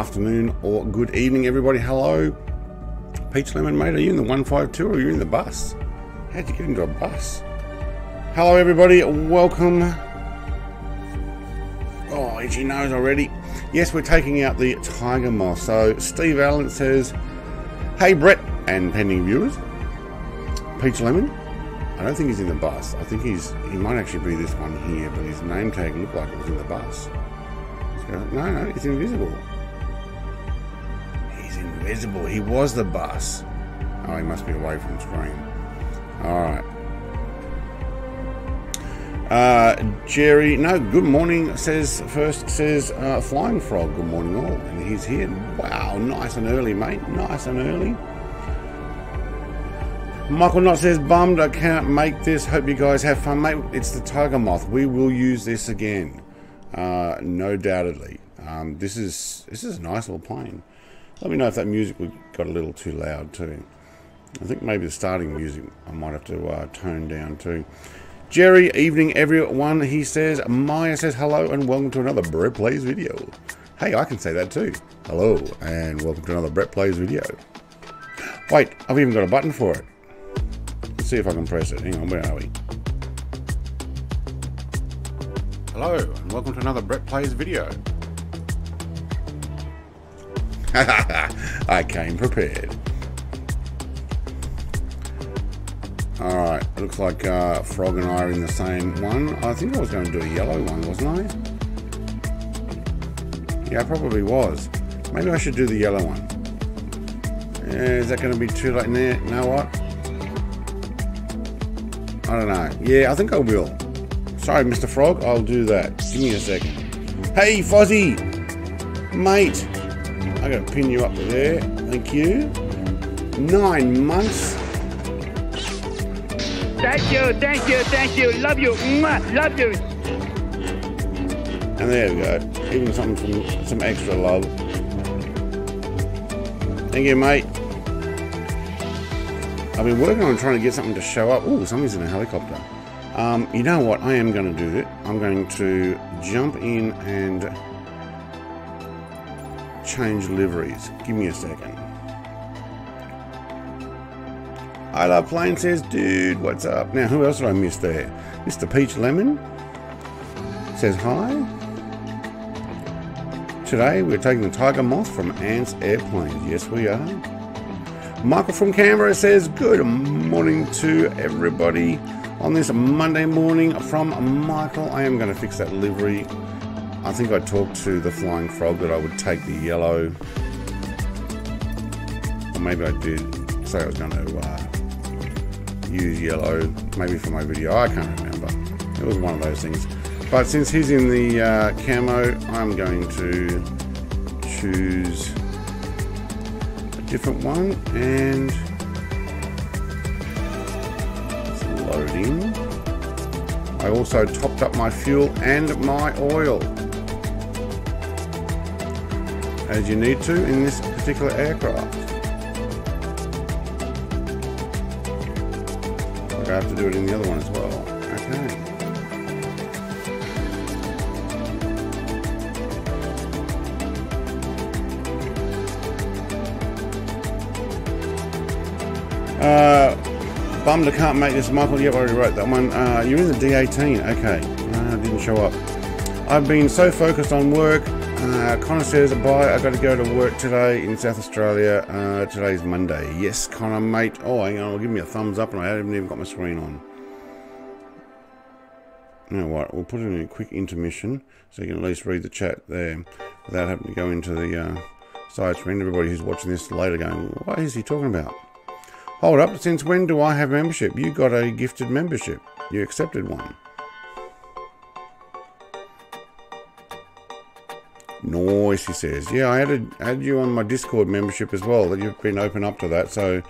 afternoon or good evening, everybody. Hello. Peach Lemon, mate, are you in the 152 or are you in the bus? How'd you get into a bus? Hello, everybody. Welcome. Oh, itchy nose already. Yes, we're taking out the tiger moth. So, Steve Allen says, Hey, Brett, and pending viewers. Peach Lemon, I don't think he's in the bus. I think he's he might actually be this one here, but his name tag looked like it was in the bus. No, no, he's invisible. Invisible. He was the bus. Oh, he must be away from screen. All right. Uh, Jerry, no, good morning. Says first says uh, Flying Frog. Good morning, all, and he's here. Wow, nice and early, mate. Nice and early. Michael Knott says, bummed I can't make this. Hope you guys have fun, mate. It's the Tiger Moth. We will use this again, uh, no doubtedly. Um, this is this is a nice little plane. Let me know if that music got a little too loud too. I think maybe the starting music I might have to uh, tone down too. Jerry, evening everyone. He says, Maya says hello and welcome to another Brett Plays video. Hey, I can say that too. Hello and welcome to another Brett Plays video. Wait, I've even got a button for it Let's see if I can press it. Hang on, where are we? Hello, and welcome to another Brett Plays video. I came prepared. Alright, looks like uh, Frog and I are in the same one. I think I was going to do a yellow one, wasn't I? Yeah, I probably was. Maybe I should do the yellow one. Yeah, is that going to be too late? You know what? I don't know. Yeah, I think I will. Sorry, Mr. Frog, I'll do that. Give me a second. Hey, Fozzie! Mate! I gotta pin you up there. Thank you. Nine months. Thank you, thank you, thank you. Love you. Mwah, love you. And there we go. Even something some, some extra love. Thank you, mate. I've been working on trying to get something to show up. Oh, somebody's in a helicopter. Um, you know what? I am going to do it. I'm going to jump in and change liveries. Give me a second. I love plane says, dude, what's up? Now, who else did I miss there? Mr. Peach Lemon says hi. Today, we're taking the Tiger Moth from Ants Airplanes. Yes, we are. Michael from Canberra says, Good morning to everybody on this Monday morning from Michael. I am going to fix that livery. I think I talked to the Flying Frog that I would take the yellow. Or maybe I did say I was going to uh, use yellow, maybe for my video. I can't remember. It was one of those things. But since he's in the uh, camo, I'm going to choose a different one and it's loading. I also topped up my fuel and my oil as you need to in this particular aircraft. I have to do it in the other one as well. Okay. Uh, bummed I can't make this, Michael. Yep, I already wrote that one. Uh, you're in the D18. Okay, uh, didn't show up. I've been so focused on work. Uh, Connor says, bye, I've got to go to work today in South Australia. Uh, today's Monday. Yes, Connor, mate. Oh, hang on, give me a thumbs up, and I haven't even got my screen on. You know what? We'll put in a quick intermission so you can at least read the chat there without having to go into the uh, side screen. Everybody who's watching this later going, what is he talking about? Hold up, since when do I have membership? You got a gifted membership. You accepted one. Nice, he says. Yeah, I added, added you on my Discord membership as well, that you've been open up to that. So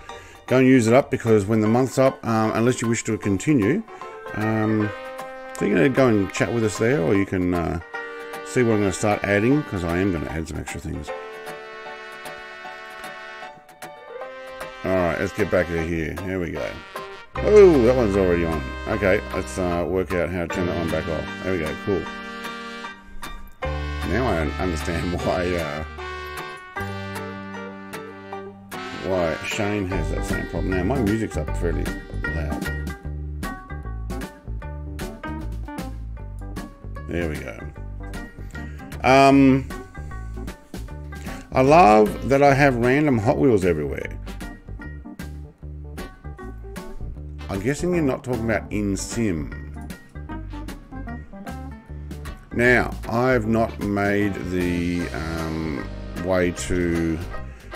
go and use it up because when the month's up, um, unless you wish to continue, um, so going to go and chat with us there, or you can uh, see what I'm going to start adding because I am going to add some extra things. Alright, let's get back to here. Here we go. Oh, that one's already on. Okay, let's uh, work out how to turn that one back off. There we go, cool. Now I understand why, uh, why Shane has that same problem. Now my music's up fairly loud. There we go. Um, I love that I have random Hot Wheels everywhere. I'm guessing you're not talking about in sim. Now, I've not made the um, way to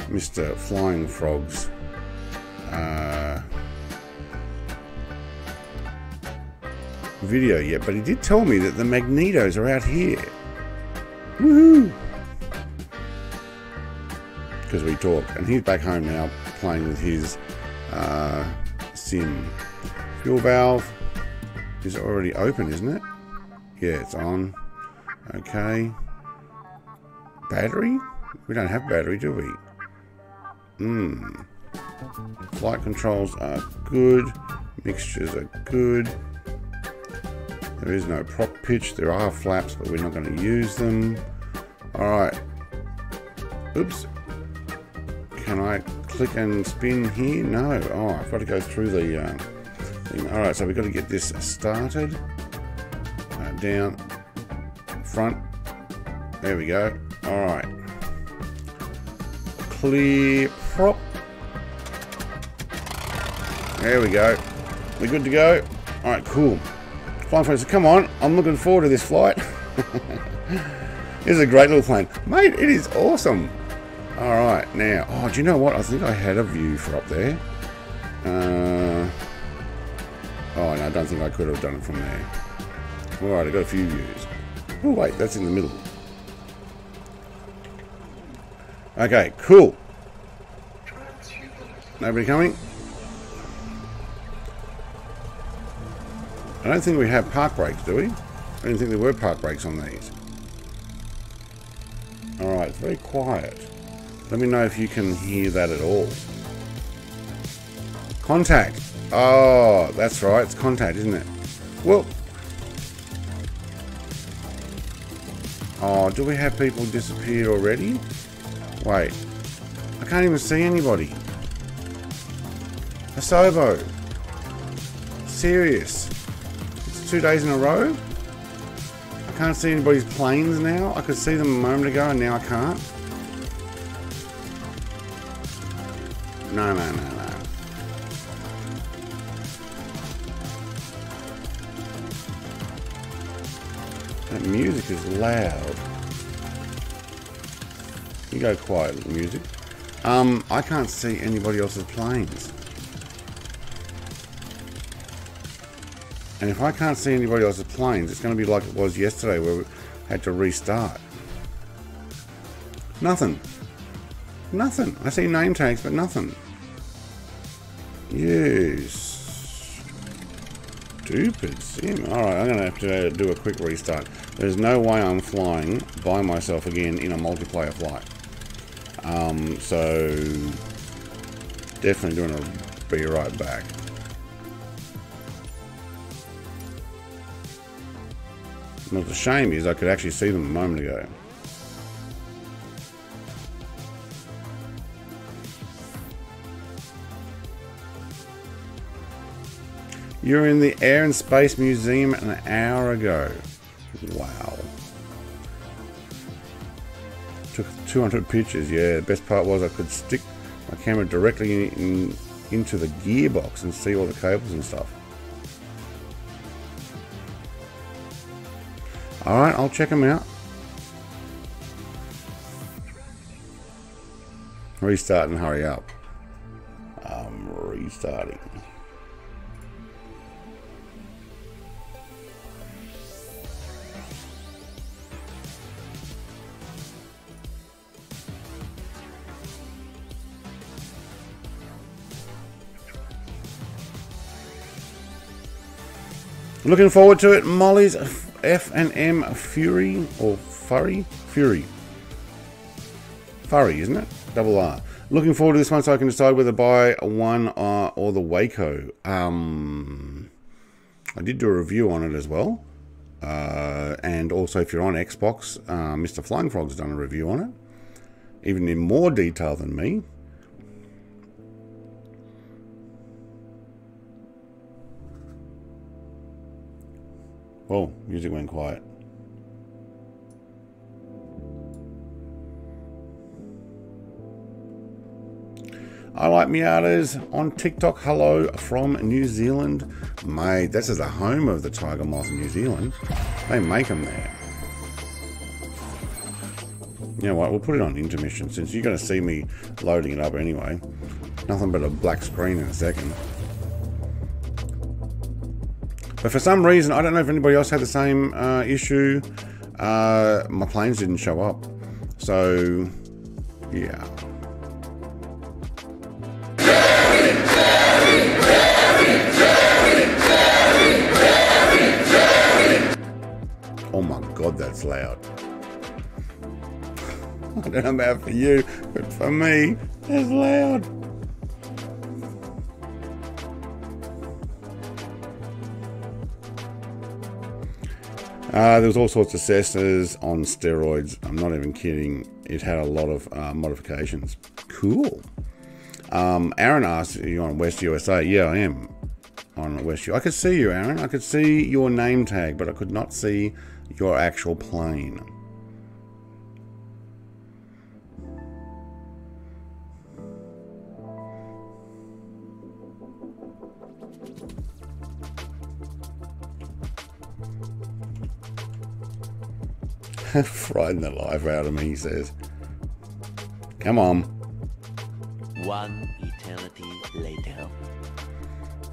Mr. Flying Frog's uh, video yet, but he did tell me that the Magnetos are out here. Woohoo! Because we talked, and he's back home now playing with his uh, sim. Fuel valve is already open, isn't it? Yeah, it's on. Okay. Battery? We don't have battery, do we? Hmm. Flight controls are good. Mixtures are good. There is no prop pitch. There are flaps, but we're not going to use them. Alright. Oops. Can I click and spin here? No. Oh, I've got to go through the uh, thing. Alright, so we've got to get this started. Uh, down. Front. There we go. Alright. Clear prop. There we go. We're good to go. Alright, cool. Flying Fox, come on. I'm looking forward to this flight. this is a great little plane. Mate, it is awesome. Alright, now. Oh, do you know what? I think I had a view for up there. Uh, oh, no, I don't think I could have done it from there. Alright, I got a few views. Oh, wait, that's in the middle. Okay, cool. Nobody coming? I don't think we have park brakes, do we? I didn't think there were park brakes on these. Alright, very quiet. Let me know if you can hear that at all. Contact. Oh, that's right. It's contact, isn't it? Well. Oh, do we have people disappear already? Wait. I can't even see anybody. Asobo. Serious. It's two days in a row. I can't see anybody's planes now. I could see them a moment ago and now I can't. No, no, no, That music is loud. You go quiet, music. Um, I can't see anybody else's planes. And if I can't see anybody else's planes, it's going to be like it was yesterday where we had to restart. Nothing. Nothing. I see name tags, but nothing. Yes. Stupid sim. Alright, I'm going to have to do a quick restart. There's no way I'm flying by myself again in a multiplayer flight. Um, so, definitely going to be right back. What's a shame is I could actually see them a moment ago. You were in the Air and Space Museum an hour ago. Wow. Took 200 pictures, yeah. The best part was I could stick my camera directly in, in, into the gearbox and see all the cables and stuff. Alright, I'll check them out. Restart and hurry up. I'm restarting. Looking forward to it. Molly's F and M Fury or Furry? Fury. Furry, isn't it? Double R. Looking forward to this one so I can decide whether to buy one uh, or the Waco. Um, I did do a review on it as well. Uh, and also, if you're on Xbox, uh, Mr. Flying Frog's done a review on it, even in more detail than me. Oh, music went quiet. I like Miatas on TikTok. Hello from New Zealand. Mate, this is the home of the tiger moth in New Zealand. They make them there. You know what? We'll put it on intermission since you're going to see me loading it up anyway. Nothing but a black screen in a second. But for some reason, I don't know if anybody else had the same uh, issue. Uh, my planes didn't show up. So, yeah. Oh my god, that's loud. I don't know about for you, but for me, it's loud. Uh, there was all sorts of Cessnas on steroids. I'm not even kidding. It had a lot of uh, modifications. Cool. Um, Aaron asked, Are you on West USA? Yeah, I am on West USA. I could see you, Aaron. I could see your name tag, but I could not see your actual plane. Frighten the life out of me, he says. Come on. One eternity later.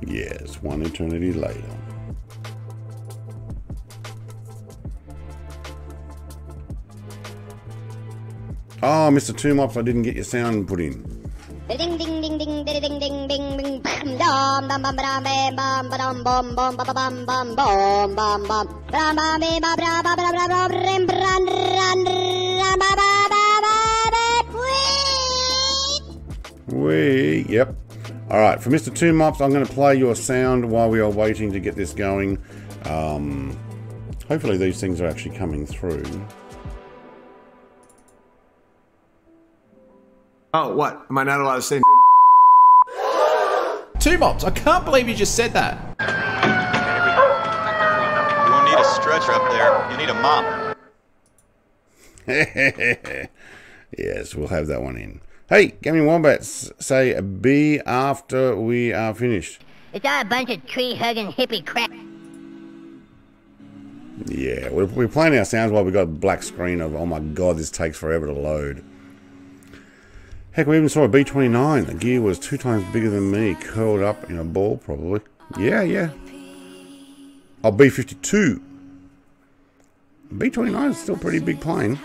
Yes, one eternity later. Ah, oh, Mr. Two Mops, I didn't get your sound put in. Ding ding ding ding ding ding ding ding ding bam bum bam bam bam bam bum bum bum bum bam bam bam bam bam bam bam bam rim bran ran ran ba ba ba ba ba yep. All right, for Mr. Two Mops, I'm going to play your sound while we are waiting to get this going. Um, hopefully, these things are actually coming through. Oh, what? Am I not allowed to say? Two mops. I can't believe you just said that. You won't need a stretcher up there. You need a mop. yes, we'll have that one in. Hey, Gaming Wombats, say B after we are finished. It's all a bunch of tree hugging hippie crap. Yeah, we're, we're playing our sounds while we got a black screen of, oh my god, this takes forever to load. Heck, we even saw a B-29. The gear was two times bigger than me, curled up in a ball probably. Yeah, yeah. Oh, B-52. B-29 is still a pretty big plane.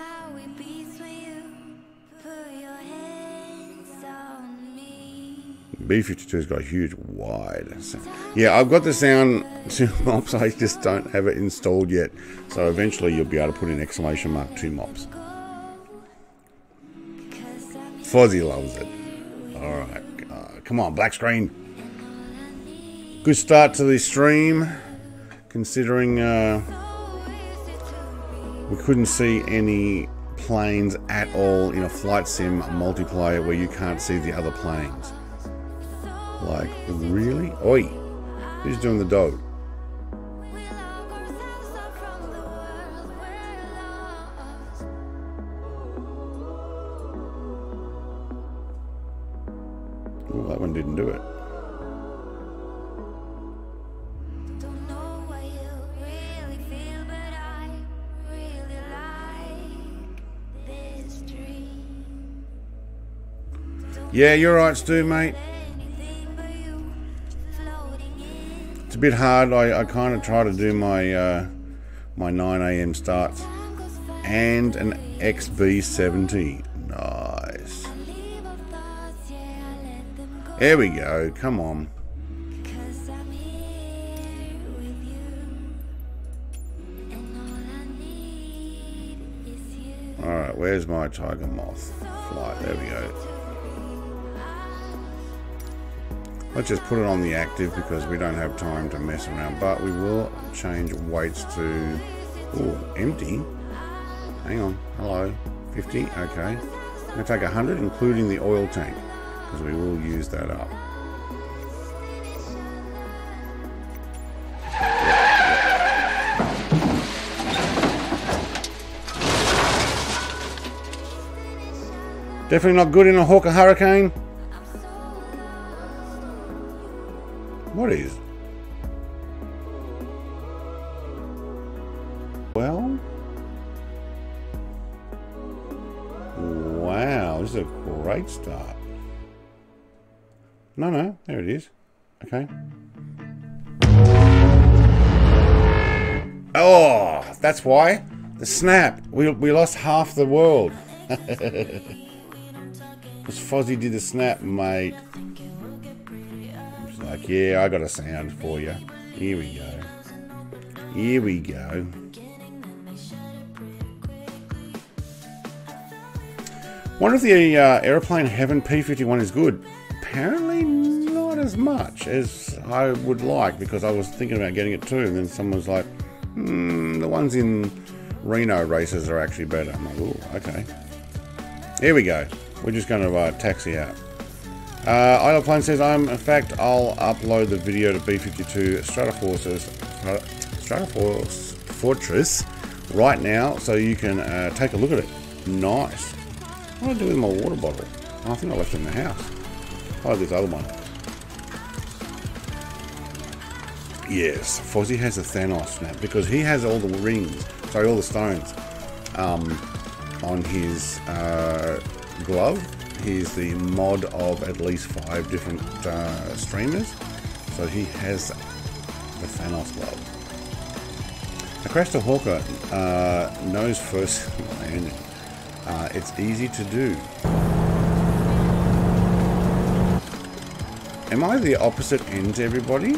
B52's got a huge wide. So, yeah, I've got the sound two mops. I just don't have it installed yet. So eventually you'll be able to put in exclamation mark two mops. Fozzie loves it. All right, uh, come on, black screen. Good start to the stream, considering uh, we couldn't see any planes at all in a flight sim multiplayer where you can't see the other planes. Like, really? Oi! Who's doing the dog? That one didn't do it. Yeah, you're right, Stu, mate. It's a bit hard. I, I kind of try to do my uh, my 9 a.m. starts and an XB70. Nice. There we go. Come on. Alright, where's my Tiger Moth flight? There we go. Let's just put it on the active because we don't have time to mess around. But we will change weights to oh empty. Hang on. Hello. 50. Okay. I'm going to take 100 including the oil tank because we will use that up. Definitely not good in a hawker hurricane. What is? Well? Wow, this is a great start. No, no, there it is. Okay. Oh, that's why. The snap. We, we lost half the world. Because Fozzie did the snap, mate. It's like, yeah, I got a sound for you. Here we go. Here we go. Wonder if the uh, Aeroplane Heaven P51 is good. Apparently not as much as I would like because I was thinking about getting it too and then someone was like, hmm, the ones in Reno races are actually better. I'm like, ooh, okay. Here we go. We're just going to uh, taxi out. Uh, Idleplane says, I'm, in fact, I'll upload the video to B52 Stratoforces, Stratoforce Fortress right now so you can uh, take a look at it. Nice. What do I do with my water bottle? I think I left it in the house. Oh, this other one. Yes, Fozzie has a Thanos snap because he has all the rings, sorry, all the stones um, on his uh, glove. He's the mod of at least five different uh, streamers, so he has the Thanos glove. The Cresta Hawker uh, knows first landing. Uh, it's easy to do. Am I the opposite end to everybody?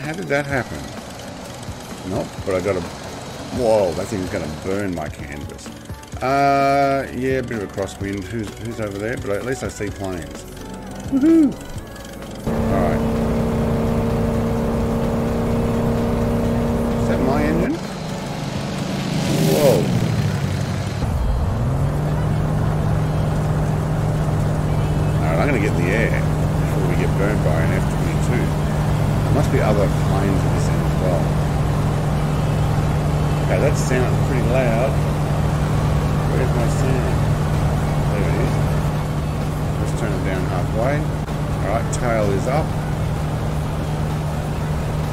How did that happen? Nope, but I got a... Whoa, that thing's going to burn my canvas. Uh, yeah, a bit of a crosswind. Who's, who's over there? But at least I see planes. Woohoo! Alright. Is that my engine? Whoa. Alright, I'm going to get in the air before we get burned by an F-22. There must be other planes in this end as well. Okay, that sounds pretty loud. Where's my sound? There it is. Let's turn it down halfway. Alright, tail is up.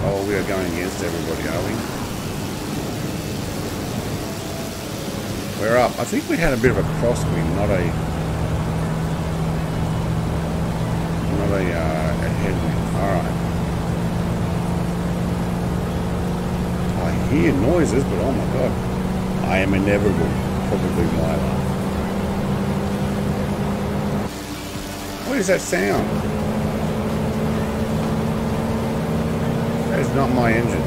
Oh, we are going against everybody, are we? We're up. I think we had a bit of a crosswind, not a not a, uh, a headwind. Alright. I hear noises, but oh my god. I am inevitable. Probably my life. What is that sound? That is not my engine.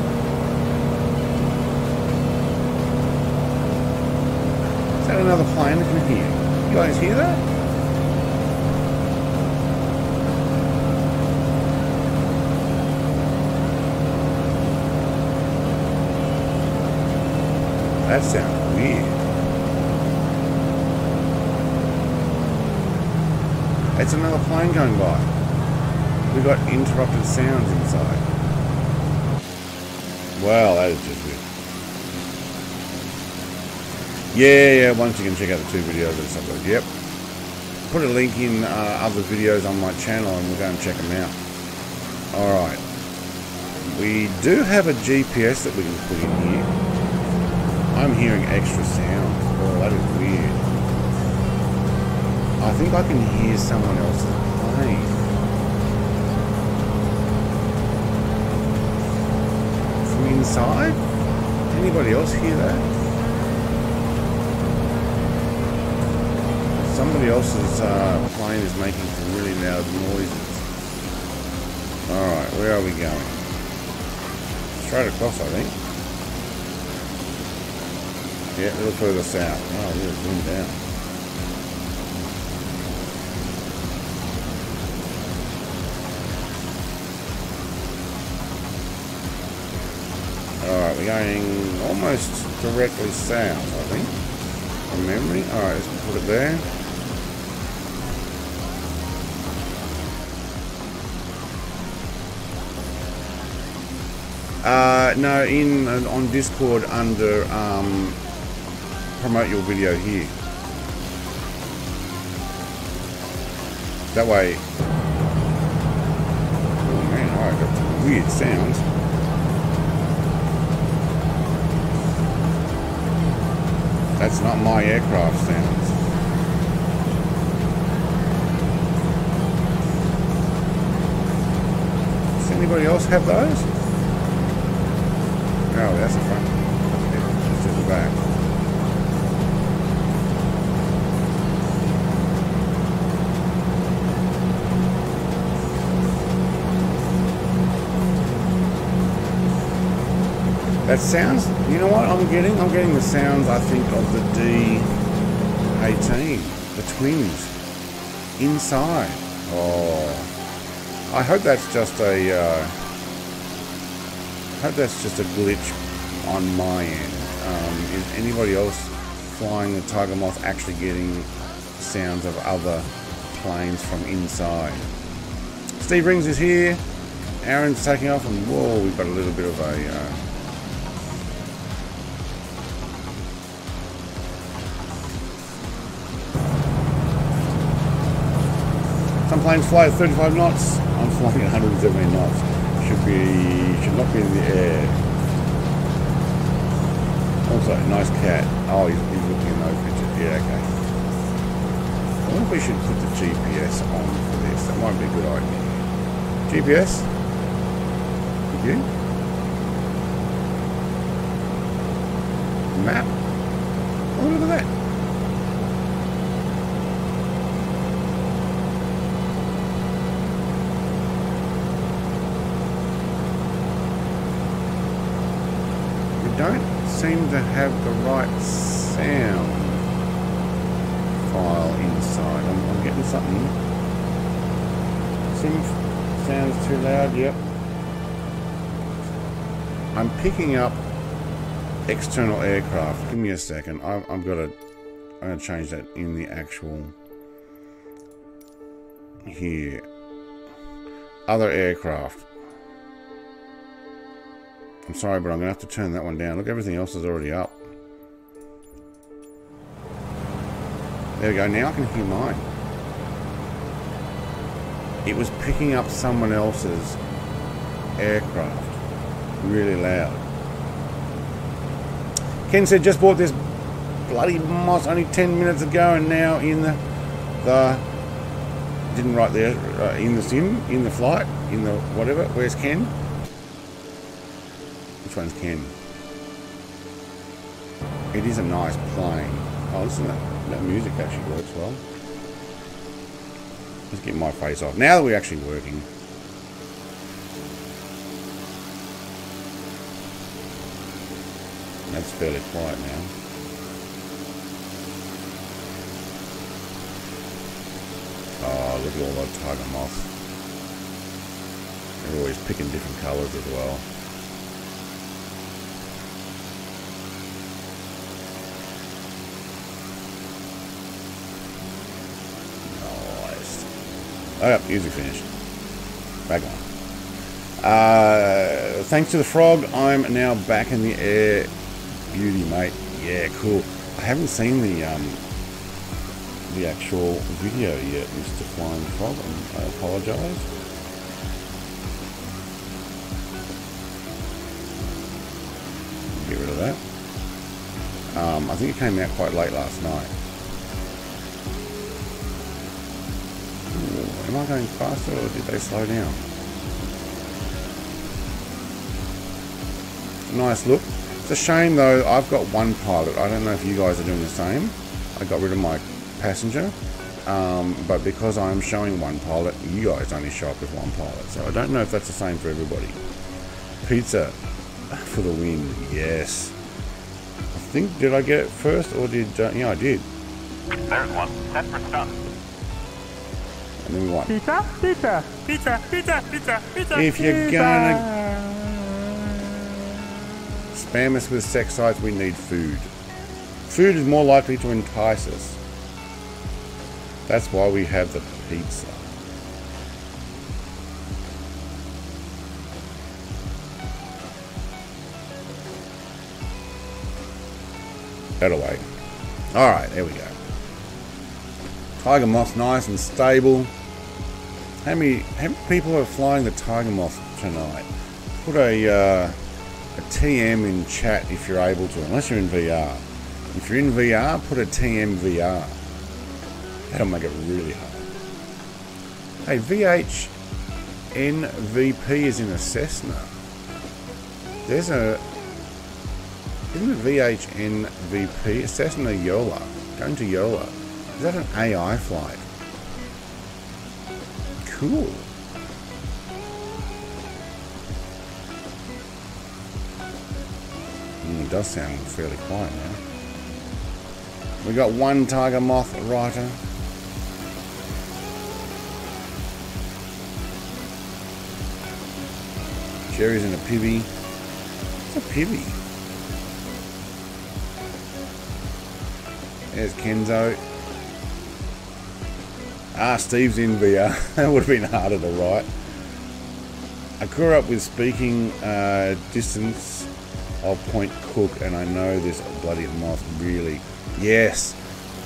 Is that another plane I can hear? You guys hear that? That sounds weird. It's another plane going by. We got interrupted sounds inside. Wow, that is just weird. Yeah, yeah, once you can check out the two videos that I uploaded. Yep. Put a link in uh, other videos on my channel and we'll go and check them out. Alright. We do have a GPS that we can put in here. I'm hearing extra sound. Oh, that is weird. I think I can hear someone else's plane. From inside? Anybody else hear that? Somebody else's uh, plane is making some really loud noises. Alright, where are we going? Straight across, I think. Yeah, a little further south. Oh, we're zoomed down. Alright, we're going almost directly south, I think. From memory. Alright, let's put it there. Uh, no, in uh, on Discord under um, promote your video here. That way... Oh man, I got weird sounds. That's not my aircraft sounds. Does anybody else have those? Oh, that's the front. The back. That sounds, you know what I'm getting? I'm getting the sounds, I think, of the D18, the twins, inside. Oh, I hope that's just a, uh, hope that's just a glitch on my end. Um, is anybody else flying the Tiger Moth actually getting sounds of other planes from inside? Steve Rings is here. Aaron's taking off, and whoa, we've got a little bit of a. Uh, Some planes fly at 35 knots. I'm flying at 170 knots. Should be, should not be in the air. Also, a nice cat. Oh, he's, he's looking pictures. Yeah, okay. I wonder if we should put the GPS on for this. That might be a good idea. GPS? Did you? Map? Oh, look at that. We don't seem to have the right sound file inside. I'm, I'm getting something. Sounds too loud. Yep. I'm picking up external aircraft. Give me a second. I, I've got to. I'm going to change that in the actual here. Other aircraft. I'm sorry, but I'm going to have to turn that one down. Look, everything else is already up. There we go. Now I can hear mine. It was picking up someone else's aircraft really loud. Ken said, just bought this bloody moss only 10 minutes ago and now in the, the didn't write there, uh, in the sim, in the flight, in the whatever. Where's Ken? Which one's Ken? It is a nice plane. Oh, listen, that, that music actually works well. Let's get my face off. Now that we're actually working. That's fairly quiet now. Oh, look at all that tiger moth. They're always picking different colours as well. Nice. Oh, yeah, music finished. Back on. Uh, thanks to the frog, I'm now back in the air. Beauty, mate. Yeah, cool. I haven't seen the um, the actual video yet, Mr. Flying Frog. I apologise. Get rid of that. Um, I think it came out quite late last night. Am I going faster or did they slow down? Nice look. It's a shame though, I've got one pilot. I don't know if you guys are doing the same. I got rid of my passenger. Um, but because I'm showing one pilot, you guys only show up with one pilot. So I don't know if that's the same for everybody. Pizza for the win, yes. I think, did I get it first or did, uh, yeah I did. There's one. Set for stun. We won. Pizza, pizza, pizza, pizza, pizza, pizza. If you're pizza. gonna spam us with sex sites, we need food. Food is more likely to entice us. That's why we have the pizza. That away. Alright, there we go. Tiger Moth's nice and stable. How many, how many people are flying the Tiger Moth tonight? Put a, uh, a TM in chat if you're able to, unless you're in VR. If you're in VR, put a TM VR. That'll make it really hard. Hey, VH NVP is in a Cessna. There's a. Isn't it VH NVP? A Cessna Yola. Going to Yola. Is that an AI flight? Cool. Mm, it does sound fairly quiet now. We got one Tiger Moth writer. Jerry's in a pivy. It's a pivy. There's Kenzo. Ah, Steve's in VR. that would have been harder to write. I grew up with speaking uh, distance of Point Cook, and I know this bloody moth really. Yes,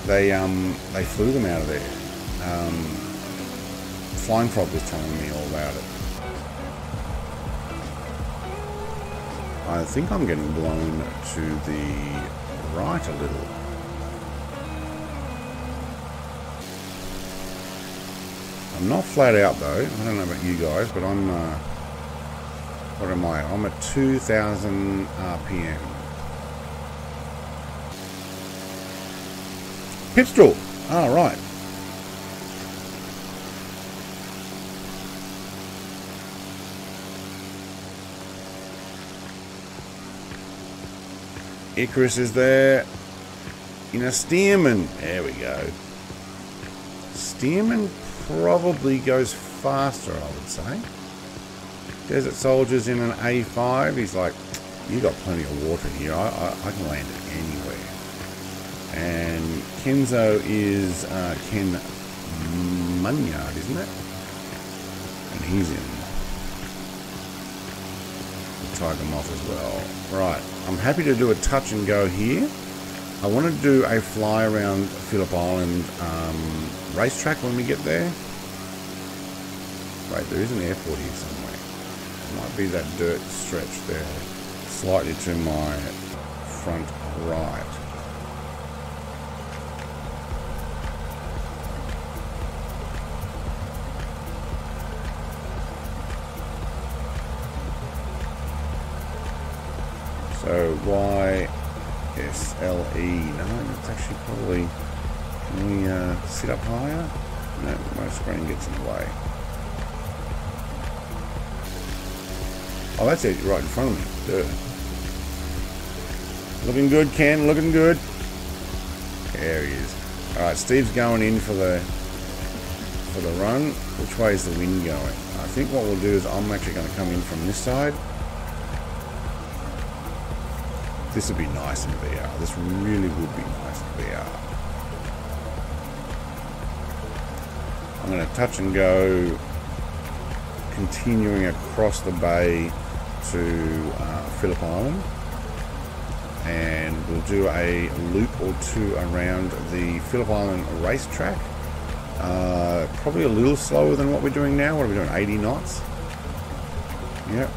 they um they flew them out of there. Um, Flying Frog was telling me all about it. I think I'm getting blown to the right a little. I'm not flat out though. I don't know about you guys, but I'm. Uh, what am I? I'm at 2,000 RPM. Pipistrel. All right. Icarus is there. In a Stearman. There we go. Stearman probably goes faster, I would say. Desert Soldiers in an A5. He's like, you got plenty of water here. I, I, I can land it anywhere. And Kenzo is uh, Ken Munyard, isn't it? And he's in the Tiger Moth as well. Right, I'm happy to do a touch and go here. I want to do a fly around Phillip Island um, racetrack when we get there. Wait, there is an airport here somewhere. It might be that dirt stretch there, slightly to my front right. So Y S L E. No, it's actually probably. Can we uh, sit up higher? No, my screen gets in the way. Oh, that's it, right in front of me. Duh. Looking good, Ken. Looking good. There he is. All right, Steve's going in for the for the run. Which way is the wind going? I think what we'll do is I'm actually going to come in from this side. This would be nice in VR. This really would be nice in VR. I'm going to touch and go, continuing across the bay to uh, Phillip Island. And we'll do a loop or two around the Phillip Island racetrack. Uh, probably a little slower than what we're doing now. What are we doing? 80 knots? Yep.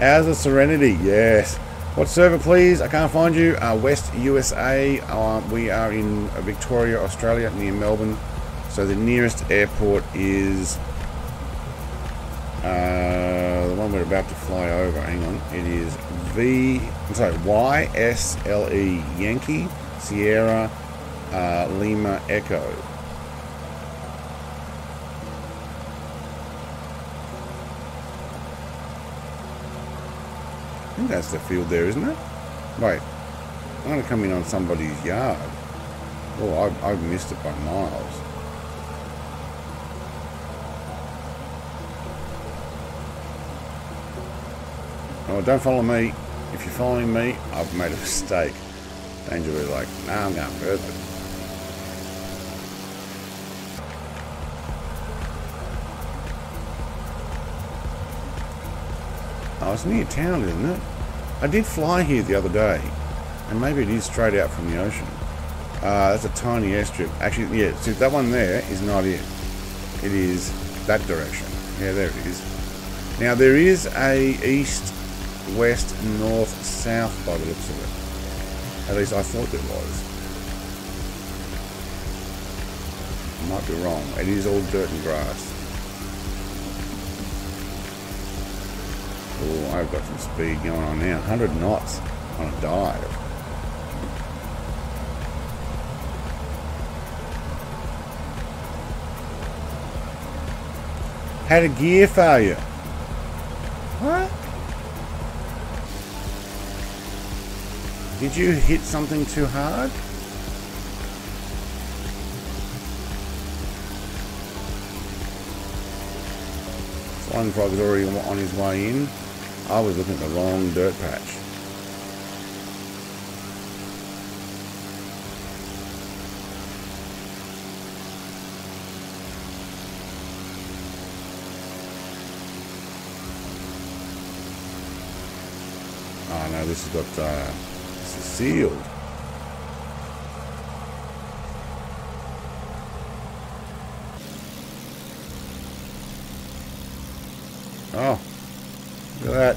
How's the Serenity? Yes. What server, please? I can't find you. Uh, West USA. Uh, we are in Victoria, Australia, near Melbourne. So the nearest airport is uh, the one we're about to fly over. Hang on. It is V. I'm sorry. Y S L E Yankee Sierra uh, Lima Echo. Think that's the field there, isn't it? Wait, I'm going to come in on somebody's yard. Oh, I've, I've missed it by miles. Oh, don't follow me. If you're following me, I've made a mistake. Danger be like, nah, I'm going further. Oh, it's near town, isn't it? I did fly here the other day, and maybe it is straight out from the ocean. Uh, that's a tiny airstrip. Actually, yeah, see, that one there is not it. It is that direction. Yeah, there it is. Now, there is a east, west, north, south by the looks of it. At least I thought there was. Might be wrong. It is all dirt and grass. I've got some speed going on now. 100 knots on a dive. Had a gear failure. What? Did you hit something too hard? Flying Frog's already on his way in. I was looking at the wrong dirt patch. Oh no, this has got, uh, this is sealed. Oh, look at that.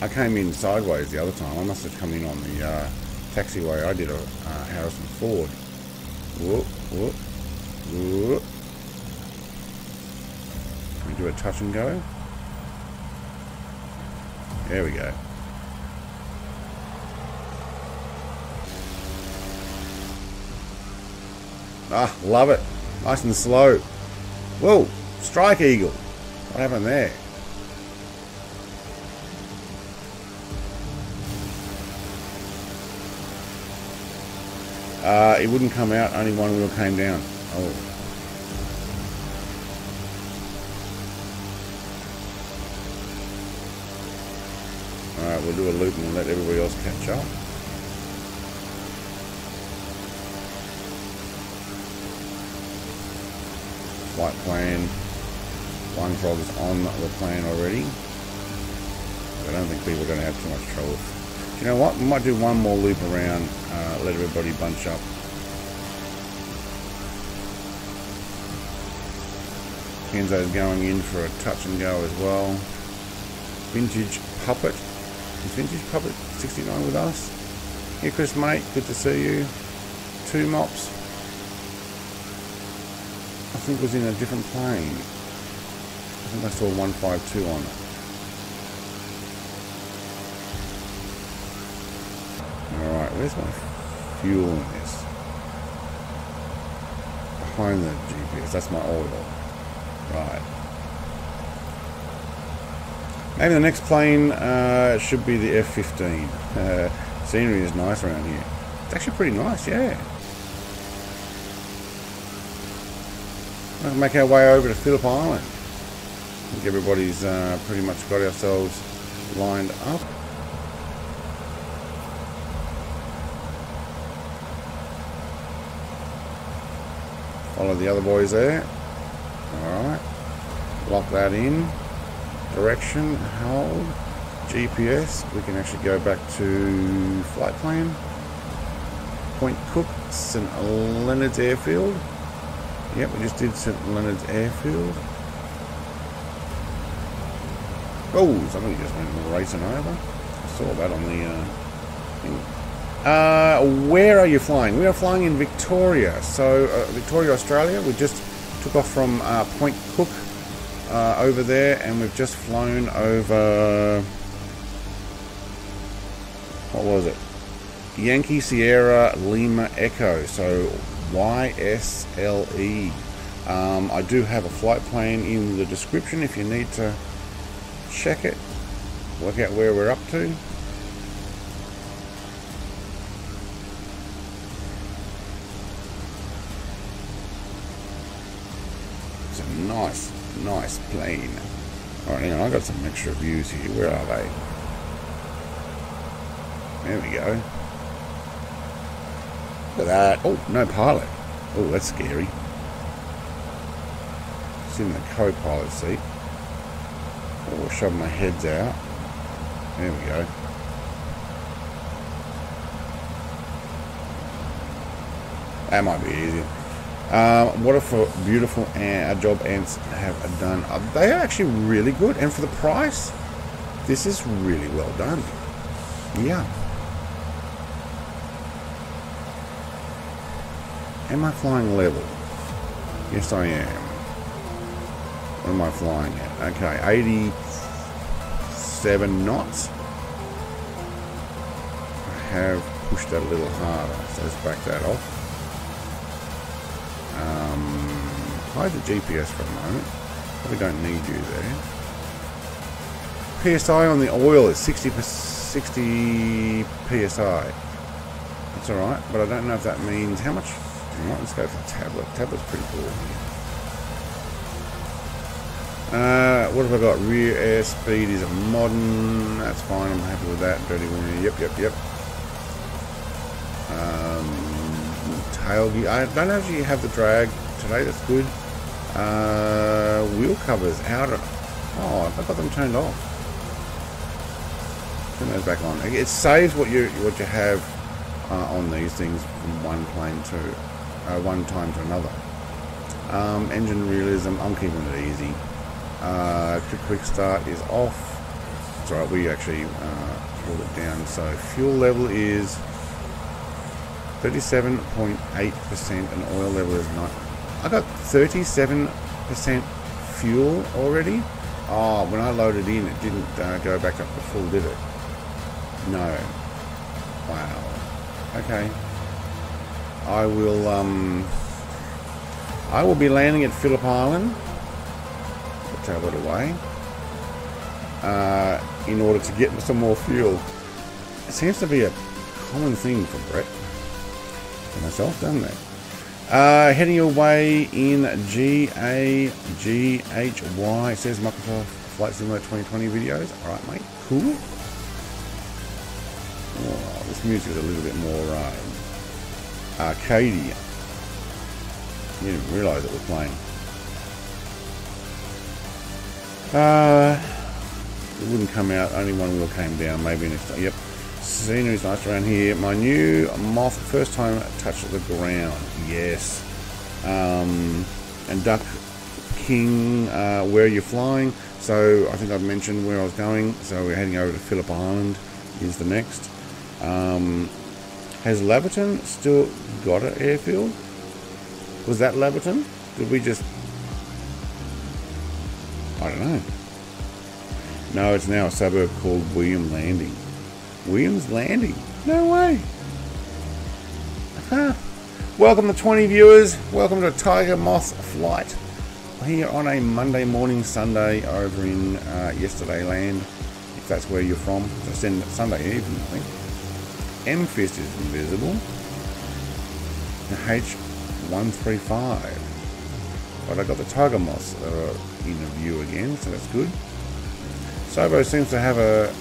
I came in sideways the other time. I must have come in on the uh, taxiway I did a uh, Harrison Ford. Whoop, whoop, whoop. We do a touch and go? There we go. Ah, love it. Nice and slow. Whoa, strike eagle. What happened there? Uh, it wouldn't come out, only one wheel came down. Oh. Alright, we'll do a loop and let everybody else catch up. Flight plan. One Frog is on the plane already. I don't think people are going to have too much trouble. You know what? We might do one more loop around, uh, let everybody bunch up. Kenzo's going in for a touch and go as well. Vintage Puppet. Is Vintage Puppet 69 with us? Here, Chris, mate. Good to see you. Two mops. I think was in a different plane. I think I saw 152 on it. Alright, where's my fuel in this? Behind the GPS, that's my oil. Right. Maybe the next plane uh, should be the F-15. Uh, scenery is nice around here. It's actually pretty nice, yeah. We'll make our way over to Phillip Island. I think everybody's uh, pretty much got ourselves lined up. Follow the other boys there. Alright. Lock that in. Direction, hold, GPS. We can actually go back to flight plan. Point Cook, St. Leonard's Airfield. Yep, we just did St. Leonard's Airfield. Oh, somebody just went racing over. I saw that on the uh, thing. Uh, where are you flying? We are flying in Victoria. So, uh, Victoria, Australia. We just took off from uh, Point Cook uh, over there, and we've just flown over. What was it? Yankee Sierra Lima Echo. So, YSLE. Um, I do have a flight plan in the description if you need to check it, work out where we're up to. It's a nice, plane. Alright, hang on, I got some extra views here. Where are they? There we go. Look at that. Oh, no pilot. Oh, that's scary. It's in the co-pilot seat. Oh, shove my heads out. There we go. That might be easier. Uh, what a beautiful job ants have done. Uh, they are actually really good, and for the price, this is really well done. Yeah. Am I flying level? Yes, I am. What am I flying at? Okay, 87 knots. I have pushed that a little harder, so let's back that off. Hide the GPS for a moment. Probably don't need you there. PSI on the oil is 60, 60 PSI. That's alright, but I don't know if that means how much. Right, let's go for the tablet. Tablet's pretty cool. Uh, what have I got? Rear air speed is a modern. That's fine. I'm happy with that. Dirty one. Yep, yep, yep. Um, tail gear. I don't actually have the drag today. That's good. Uh, wheel covers out. Oh, I've got them turned off. Turn those back on. It saves what you what you have uh, on these things from one plane to uh, one time to another. Um, engine realism. I'm keeping it easy. Uh, quick start is off. It's. We actually uh, pulled it down. So fuel level is 37.8% and oil level is not. I got 37% fuel already. Oh, when I loaded in, it didn't uh, go back up to full, did it? No. Wow. Okay. I will. Um, I will be landing at Phillip Island. Put tablet away. Uh, in order to get some more fuel. It seems to be a common thing for Brett for myself, doesn't it? Uh, heading way in G-A-G-H-Y. It says Microsoft Flight Simulator 2020 videos. Alright, mate. Cool. Oh, this music is a little bit more uh, arcadey. You didn't realise it was playing. Uh, it wouldn't come out. Only one wheel came down. Maybe next time. Yep. Scenery's nice around here. My new moth, first time touched the ground. Yes. Um, and Duck King, uh, where are you flying? So I think I've mentioned where I was going. So we're heading over to Phillip Island. Is the next. Um, has Laverton still got an airfield? Was that Laverton? Did we just? I don't know. No, it's now a suburb called William Landing. Williams Landing. No way. Huh. Welcome to 20 viewers. Welcome to Tiger Moth Flight. Here on a Monday morning, Sunday over in uh, Yesterday Land, if that's where you're from. It's Sunday evening, I think. M-Fist is invisible. The H135. But I got the Tiger Moths in view again, so that's good. Sobo seems to have a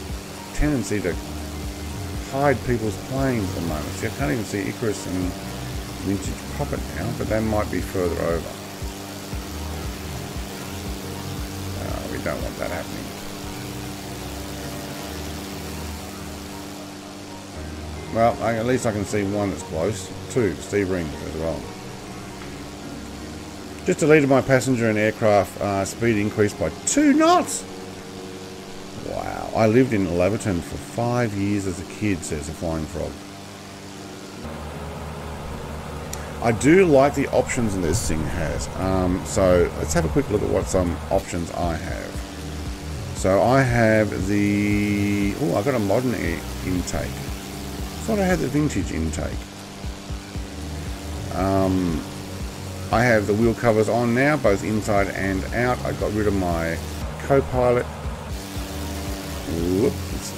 tendency to hide people's planes at the moment. See, I can't even see Icarus and Vintage Puppet now, but they might be further over. Uh, we don't want that happening. Well, I, at least I can see one that's close. Two, Steve Ring as well. Just deleted my passenger and aircraft uh, speed increased by two knots. Wow. I lived in Laverton for five years as a kid, says a flying frog. I do like the options this thing has. Um, so let's have a quick look at what some options I have. So I have the... Oh, I got a modern intake. thought I had the vintage intake. Um, I have the wheel covers on now, both inside and out. I got rid of my co-pilot Whoop, this,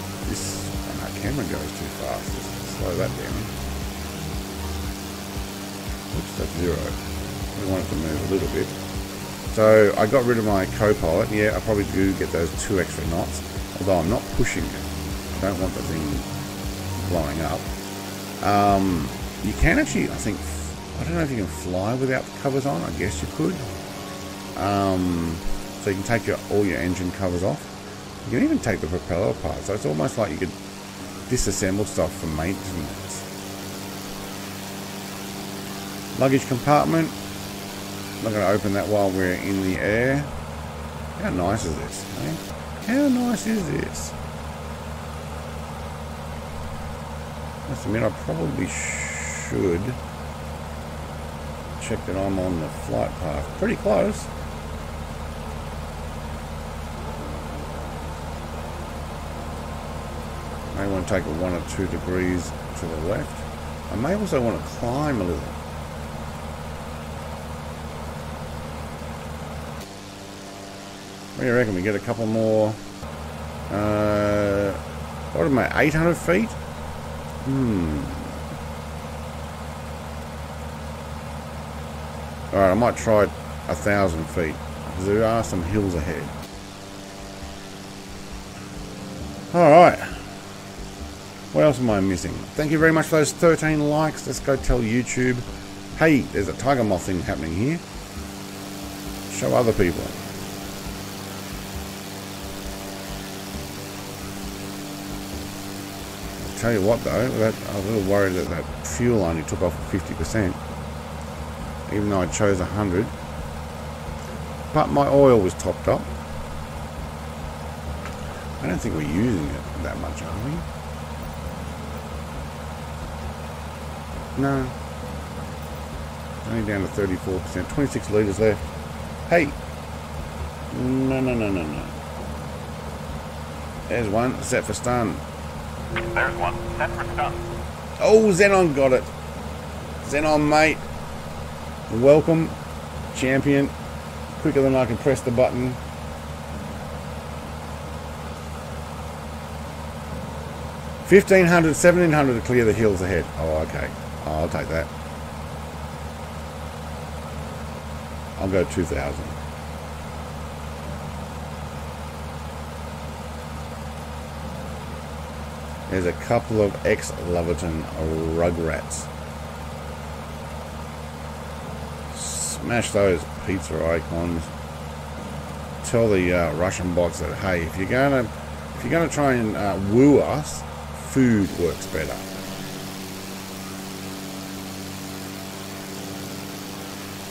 oh, my camera goes too fast. Let's slow that down. Oops, that's zero. We want it to move a little bit. So I got rid of my co-pilot. Yeah, I probably do get those two extra knots, although I'm not pushing it. I don't want the thing blowing up. Um, you can actually, I think, I don't know if you can fly without the covers on. I guess you could. Um, so you can take your, all your engine covers off. You can even take the propeller apart, so it's almost like you could disassemble stuff for maintenance. Luggage compartment. I'm not going to open that while we're in the air. How nice is this? Eh? How nice is this? Must admit, I probably should check that I'm on the flight path. Pretty close. I may want to take it one or two degrees to the left. I may also want to climb a little. What do you reckon? We get a couple more. Uh, what am I? 800 feet? Hmm. Alright, I might try a thousand feet. Because there are some hills ahead. Alright. What else am I missing? Thank you very much for those 13 likes. Let's go tell YouTube. Hey, there's a tiger moth thing happening here. Show other people. I'll tell you what though, that, I was a little worried that that fuel only took off 50%. Even though I chose 100. But my oil was topped up. I don't think we're using it that much, are we? No. Only down to 34%. 26 litres left. Hey! No, no, no, no, no. There's one. Set for stun. There's one. Set for stun. Oh, Xenon got it. Xenon, mate. Welcome. Champion. Quicker than I can press the button. Fifteen hundred, seventeen hundred to clear the hills ahead. Oh, okay. I'll take that. I'll go two thousand. There's a couple of ex-Laverton Rugrats. Smash those pizza icons. Tell the uh, Russian bots that hey, if you're gonna if you're gonna try and uh, woo us, food works better.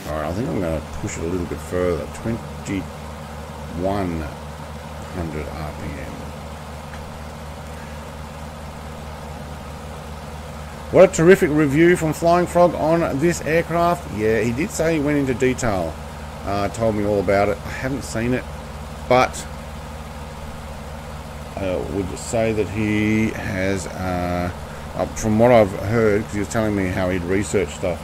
All right, I think I'm gonna push it a little bit further. Twenty-one hundred RPM. What a terrific review from Flying Frog on this aircraft. Yeah, he did say he went into detail. Uh, told me all about it. I haven't seen it, but I would say that he has, uh, uh, from what I've heard, because he was telling me how he'd researched stuff.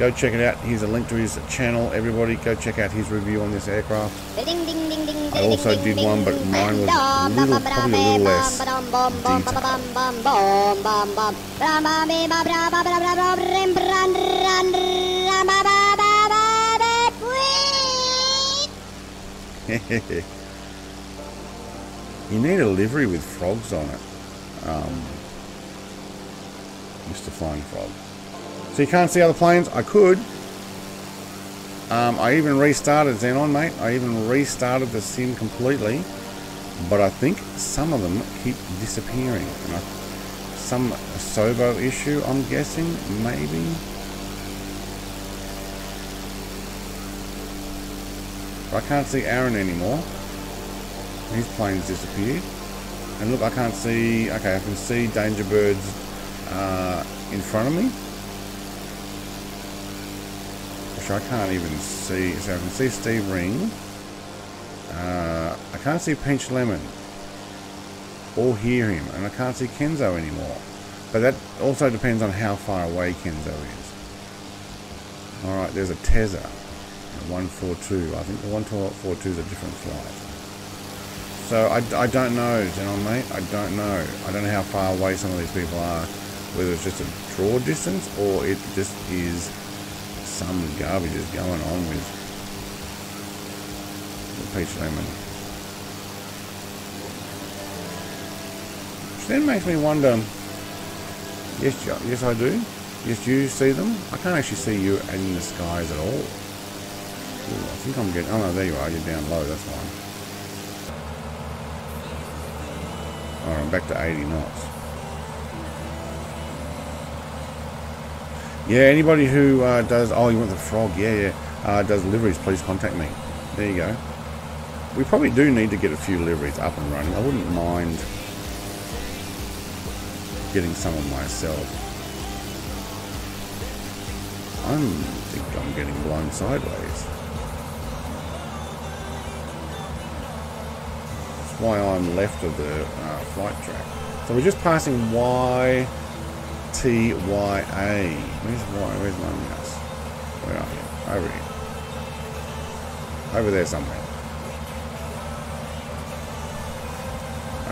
Go check it out. Here's a link to his channel. Everybody, go check out his review on this aircraft. I also did one, but mine was a little, probably a little less detailed. you need a livery with frogs on it, um, Mr. Flying Frog. So you can't see other planes? I could. Um, I even restarted Xenon, mate. I even restarted the sim completely. But I think some of them keep disappearing. Some Sobo issue, I'm guessing, maybe. I can't see Aaron anymore. His plane's disappeared. And look, I can't see... Okay, I can see Danger Birds uh, in front of me. I can't even see. So I can see Steve Ring. Uh, I can't see Pinch Lemon. Or hear him. And I can't see Kenzo anymore. But that also depends on how far away Kenzo is. Alright, there's a Tezza. 142. I think the 142 is a different flight. So I, I don't know, Xenon mate. I don't know. I don't know how far away some of these people are. Whether it's just a draw distance or it just is some garbage is going on with the peach lemon. Which then makes me wonder. Yes, yes, I do. Yes, you see them. I can't actually see you in the skies at all. Ooh, I think I'm getting. Oh no, there you are. You're down low. That's fine. Alright, I'm back to 80 knots. Yeah, anybody who uh, does... Oh, you want the frog? Yeah, yeah. Uh, does liveries, please contact me. There you go. We probably do need to get a few liveries up and running. I wouldn't mind getting some of myself. I think I'm getting blown sideways. That's why I'm left of the uh, flight track. So we're just passing Y T Y A. Where's Y? Where's my mouse? Where are you? Over here. Over there somewhere.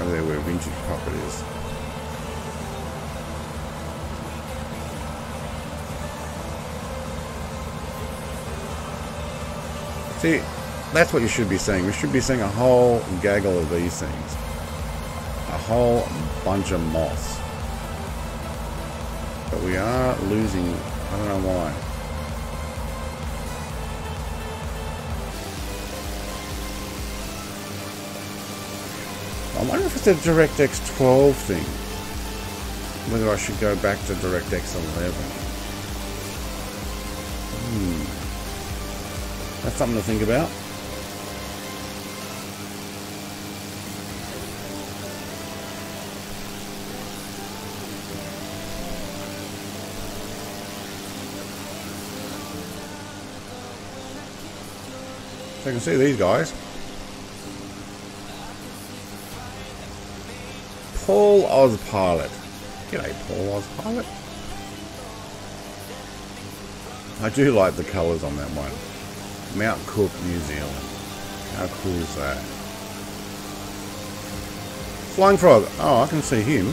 Over there where Vintage Pocket is. See, that's what you should be saying. We should be seeing a whole gaggle of these things. A whole bunch of moths. But we are losing, I don't know why. I wonder if it's a DirectX 12 thing. Whether I should go back to DirectX 11. Hmm. That's something to think about. You can see these guys. Paul Ozpilot. G'day, Paul Ozpilot. I do like the colours on that one. Mount Cook, New Zealand. How cool is that? Flying Frog. Oh, I can see him.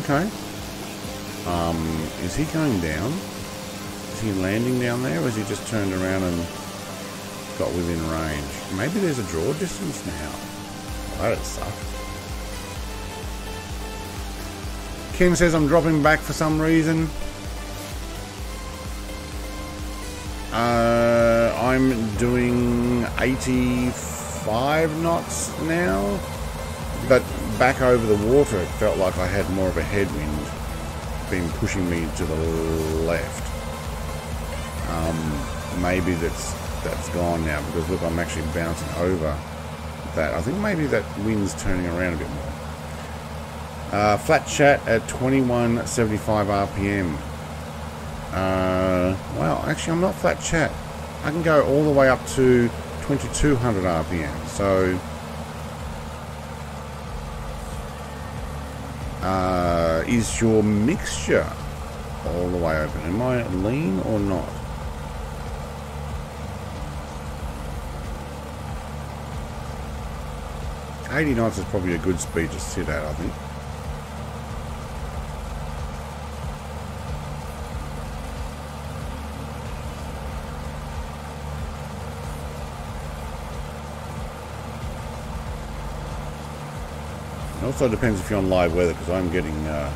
Okay. Um, is he going down? Is he landing down there, or is he just turned around and got within range? Maybe there's a draw distance now. That'd suck. Ken says I'm dropping back for some reason. Uh, I'm doing 85 knots now. But back over the water, it felt like I had more of a headwind been pushing me to the left. Um, maybe that's that's gone now because look, I'm actually bouncing over that. I think maybe that wind's turning around a bit more. Uh, flat chat at 2175 RPM. Uh, well, actually, I'm not flat chat. I can go all the way up to 2200 RPM. So, uh, is your mixture all the way open? Am I lean or not? Eighty knots is probably a good speed to sit at, I think. It also depends if you're on live weather because I'm getting uh,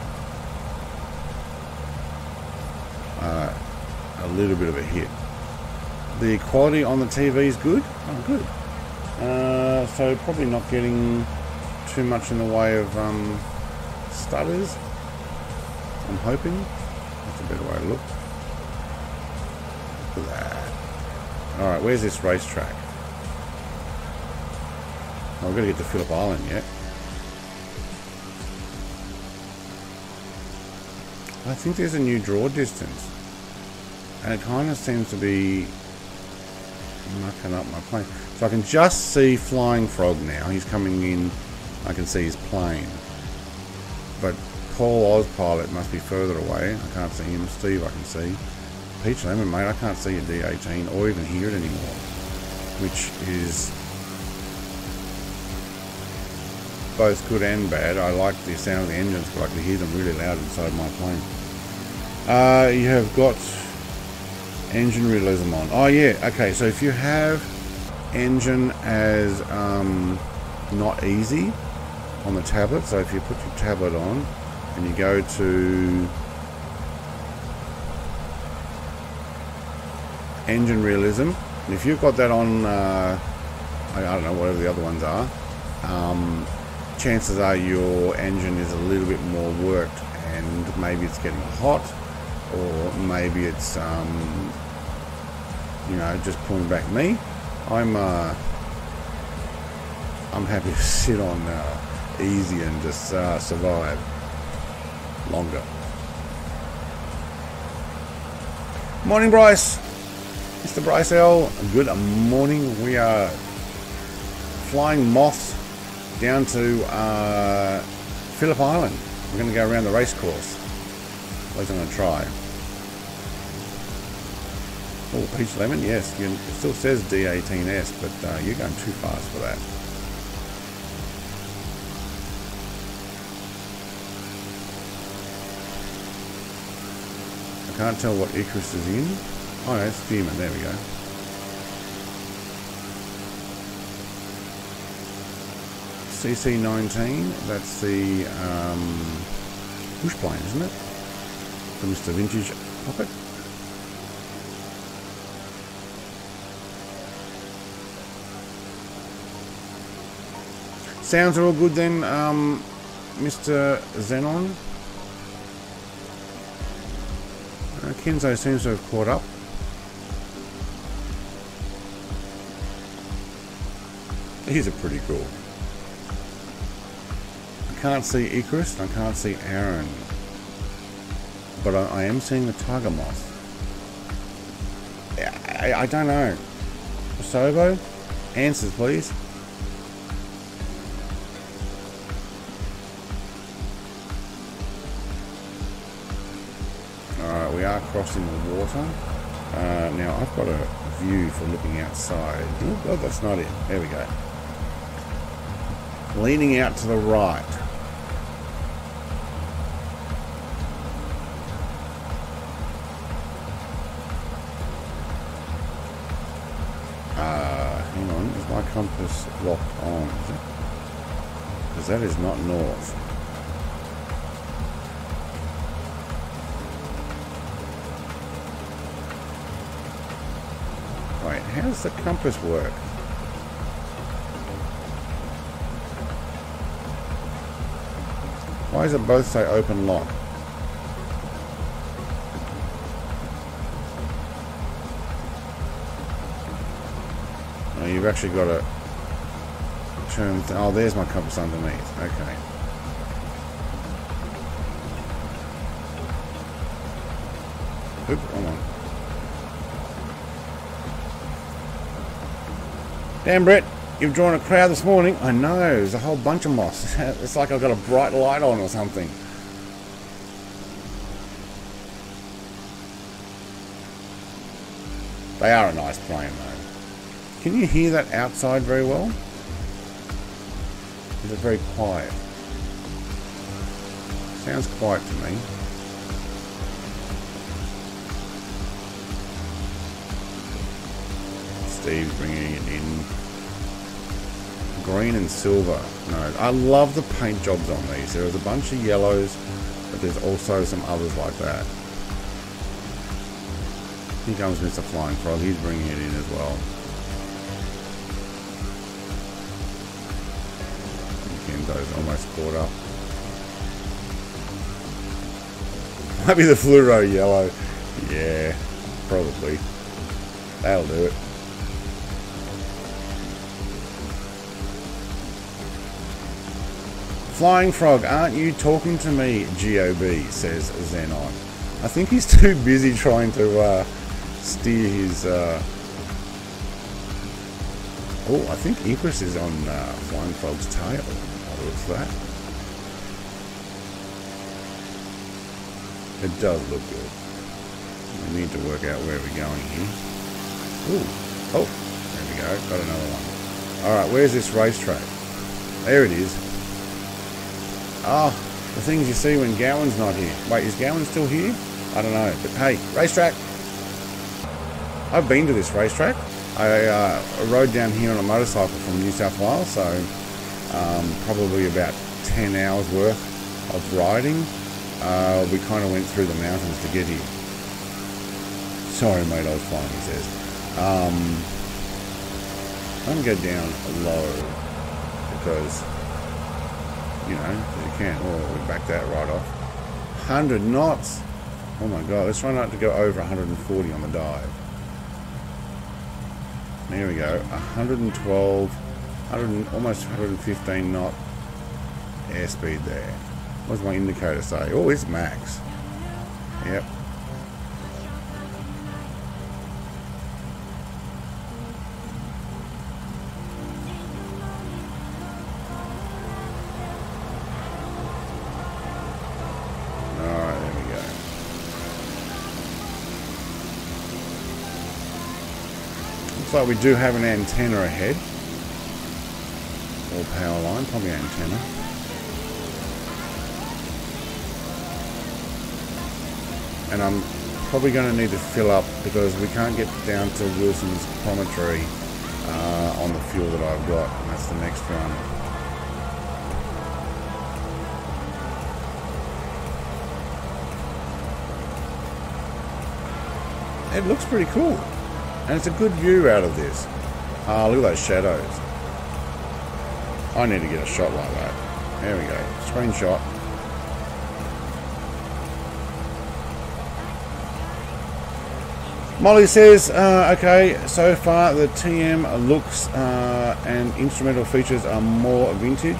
uh, a little bit of a hit. The quality on the TV is good. Oh, good. Uh, so probably not getting too much in the way of um, stutters. I'm hoping. That's a better way to look. Look at that. Alright, where's this racetrack? Oh, we've got to get to Phillip Island yet. I think there's a new draw distance. And it kind of seems to be mucking up my plane. So I can just see Flying Frog now. He's coming in. I can see his plane. But Paul Ozpilot must be further away. I can't see him. Steve I can see. Peach Lemon, mate, I can't see a D18 or even hear it anymore. Which is both good and bad. I like the sound of the engines, but I can hear them really loud inside my plane. Uh, you have got engine realism on. Oh yeah, okay. So if you have engine as um, not easy on the tablet, so if you put your tablet on and you go to engine realism, and if you've got that on, uh, I, don't know whatever the other ones are, um, chances are your engine is a little bit more worked and maybe it's getting hot or maybe it's um, you know just pulling back me I'm uh, I'm happy to sit on uh, easy and just uh, survive longer morning Bryce Mr. Bryce L good morning we are flying moths down to uh, Phillip Island we're going to go around the race course. At least I'm going to try. Oh, Peach Lemon, yes. You, it still says D18S, but uh, you're going too fast for that. I can't tell what Icarus is in. Oh no, it's Demon. There we go. CC19, that's the um, bush plane, isn't it? The Mr. Vintage Pocket. Sounds are all good then, um, Mr. Xenon. Uh, Kenzo seems to have caught up. These are pretty cool. I can't see Icarus, I can't see Aaron. But I, I am seeing the tiger moth. I, I, I don't know. Sobo? Answers, please. Crossing the water. Uh, now, I've got a view for looking outside. Oh, that's not it. There we go. Leaning out to the right. Uh, hang on, is my compass locked on? Because that is not north. Wait, how does the compass work? Why is it both say open lock? Oh, you've actually got to turn. Th oh, there's my compass underneath. Okay. Oop, come on. Damn, Brett, you've drawn a crowd this morning. I know, there's a whole bunch of moths. it's like I've got a bright light on or something. They are a nice plane, though. Can you hear that outside very well? Is it very quiet? Sounds quiet to me. Steve's bringing it in. Green and silver. No, I love the paint jobs on these. There is a bunch of yellows, but there's also some others like that. Here comes Mr. Flying Frog. He's bringing it in as well. Kenzo's almost caught up. Might be the fluoro yellow. Yeah, probably. That'll do it. Flying Frog, aren't you talking to me, GOB, says Xenon. I think he's too busy trying to uh, steer his... Uh... Oh, I think Icarus is on uh, Flying Frog's tail. What looks that? It does look good. We need to work out where we're going here. Ooh. Oh, there we go. Got another one. Alright, where's this racetrack? There it is. Oh, the things you see when Gowan's not here. Wait, is Gowan still here? I don't know. But hey, racetrack. I've been to this racetrack. I uh, rode down here on a motorcycle from New South Wales, so um, probably about 10 hours worth of riding. Uh, we kind of went through the mountains to get here. Sorry, mate, I was flying, he says. Um, I'm going to go down low because you know, can. Oh, we back that right off. 100 knots. Oh my god, let's try not to go over 140 on the dive. There we go, 112, 100, almost 115 knot airspeed there. What does my indicator say? Oh, it's max. Yep. Like we do have an antenna ahead. Or power line, probably antenna. And I'm probably going to need to fill up because we can't get down to Wilson's promontory uh, on the fuel that I've got. And that's the next one. It looks pretty cool. And it's a good view out of this. Ah, look at those shadows. I need to get a shot like that. There we go. Screenshot. Molly says, uh, okay, so far the TM looks uh, and instrumental features are more vintage.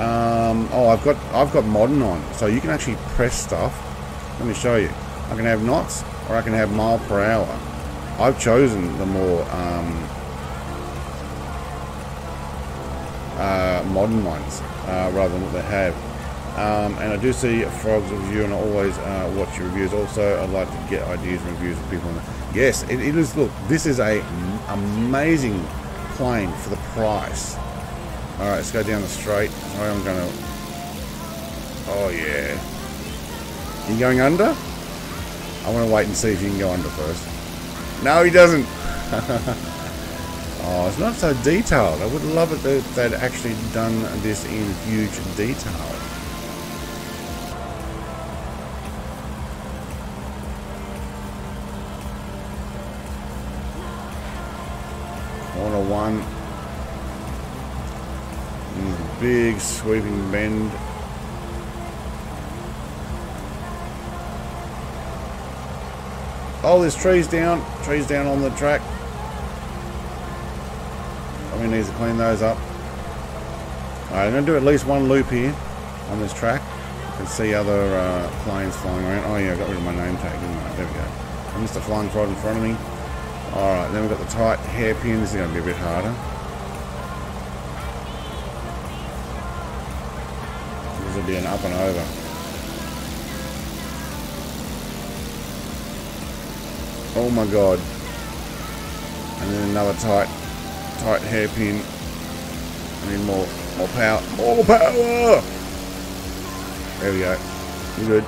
Um, oh, I've got I've got modern on, so you can actually press stuff. Let me show you. I can have knots or I can have mile per hour. I've chosen the more um, uh, modern ones uh, rather than what they have. Um, and I do see Frog's review, and I always uh, watch your reviews. Also, I'd like to get ideas and reviews of people. Yes, it, it is. Look, this is a amazing plane for the price. All right, let's go down the straight. Sorry, I'm gonna. Oh yeah. You going under? I want to wait and see if you can go under first. No, he doesn't. oh, it's not so detailed. I would love it that they'd actually done this in huge detail. Corner one. Big sweeping bend. Oh, there's trees down. Trees down on the track. Probably needs to clean those up. Alright, I'm going to do at least one loop here on this track. You can see other uh, planes flying around. Oh yeah, I got rid of my name tag, didn't I? There we go. I missed a flying frog in front of me. Alright, then we've got the tight hairpin. This is going to be a bit harder. This will be an up and over. Oh my god. And then another tight, tight hairpin. I need more, more power. More power! There we go. You're good.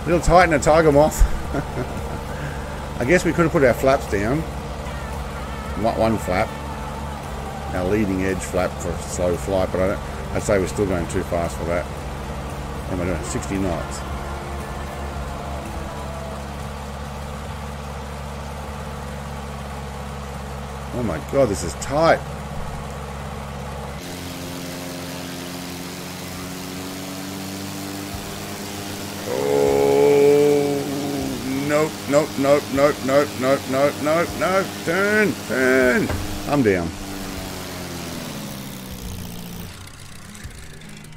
A little tight in a tiger moth. I guess we could have put our flaps down. One, flap. Our leading edge flap for slow flight, but I don't, I'd say we're still going too fast for that. Am I doing? 60 knots. Oh my god, this is tight. Oh, nope, nope, nope, nope, nope, nope, nope, nope, nope. Turn, turn. I'm down.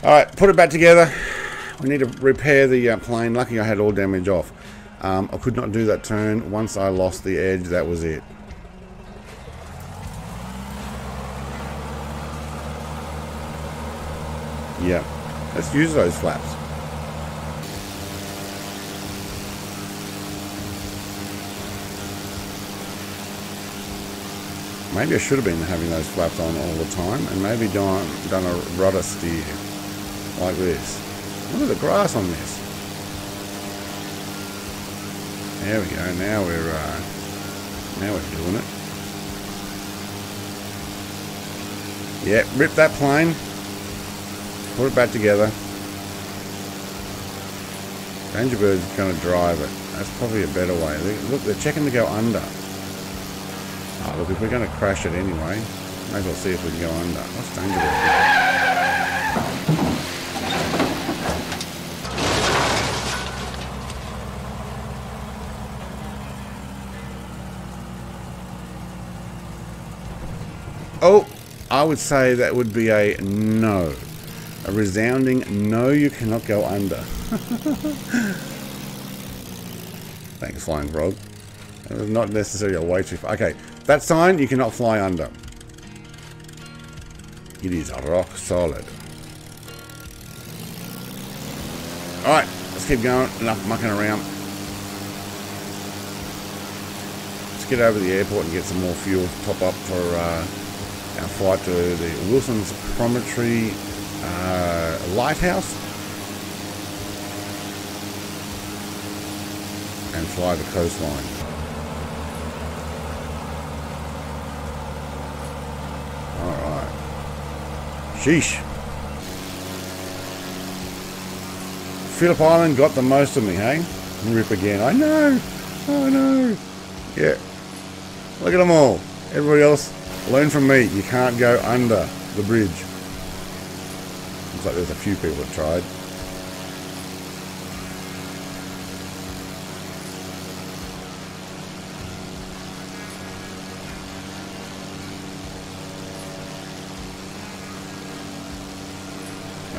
All right, put it back together. We need to repair the uh, plane. Lucky I had all damage off. Um, I could not do that turn. Once I lost the edge, that was it. Yeah. Let's use those flaps. Maybe I should have been having those flaps on all the time and maybe done, done a rudder steer like this. Look at the grass on this. There we go. Now we're uh, now we're doing it. Yeah, rip that plane. Put it back together. Dangerbird's going to drive it. That's probably a better way. Look, they're checking to go under. Oh, look, if we're going to crash it anyway, maybe we'll see if we can go under. What's Dangerbird's? Oh, I would say that would be a no. A resounding no, you cannot go under. Thanks, Flying Frog. Was not necessarily a way too far. Okay, that sign you cannot fly under. It is rock solid. Alright, let's keep going. Enough mucking around. Let's get over to the airport and get some more fuel to top up for uh, our flight to the Wilson's Promontory uh, Lighthouse. And fly the coastline. Alright. Sheesh. Phillip Island got the most of me, hey? Rip again. I know. I know. Yeah. Look at them all. Everybody else, learn from me. You can't go under the bridge. Like there's a few people that tried.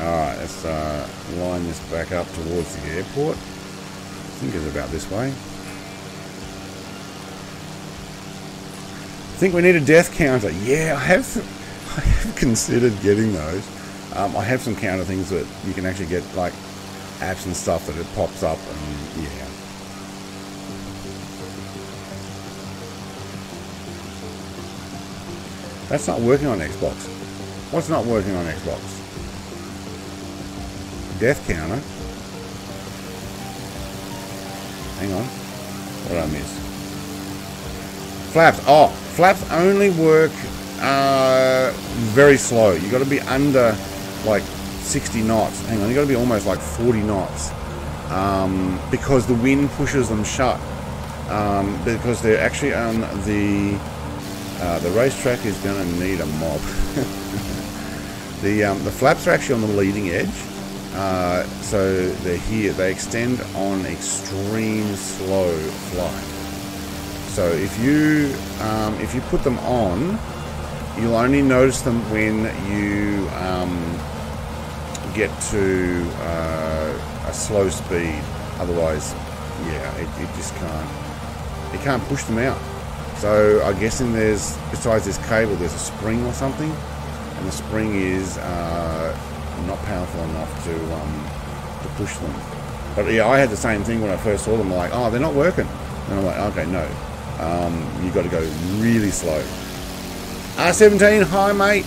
Alright, let's uh, line this back up towards the airport. I think it's about this way. I think we need a death counter. Yeah, I have, I have considered getting those. Um, I have some counter things that you can actually get, like apps and stuff that it pops up, and yeah. That's not working on Xbox. What's not working on Xbox? Death counter. Hang on. What did I miss? Flaps. Oh, flaps only work uh, very slow. You got to be under like 60 knots. Hang on, you got to be almost like 40 knots um, because the wind pushes them shut. Um, because they're actually on the uh, the racetrack is going to need a mob. the um, the flaps are actually on the leading edge. Uh, so they're here. They extend on extreme slow flight. So if you um, if you put them on, you'll only notice them when you um, get to uh, a slow speed. Otherwise, yeah, it, it just can't. It can't push them out. So I'm guessing there's besides this cable, there's a spring or something, and the spring is uh, not powerful enough to um, to push them. But yeah, I had the same thing when I first saw them. Like, oh, they're not working, and I'm like, okay, no, um, you got to go really slow. R17, hi mate.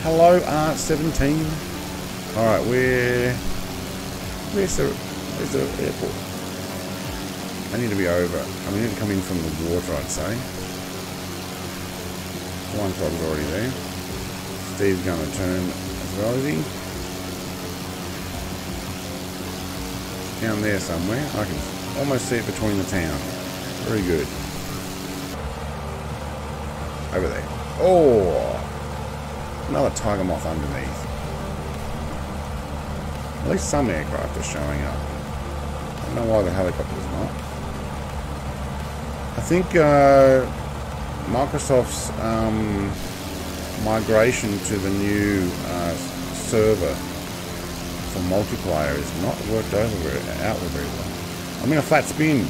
Hello, R17. All right, where where's the where's the airport? I need to be over. I need to come in from the water, I'd say. One probably already there. Steve's going to turn as well, is he? Down there somewhere. I can almost see it between the town. Very good. Over there. Oh! Another tiger moth underneath. At least some aircraft are showing up. I don't know why the helicopter's not. I think uh, Microsoft's um, migration to the new uh, server for multiplayer is not worked over out very well. I'm in a flat spin.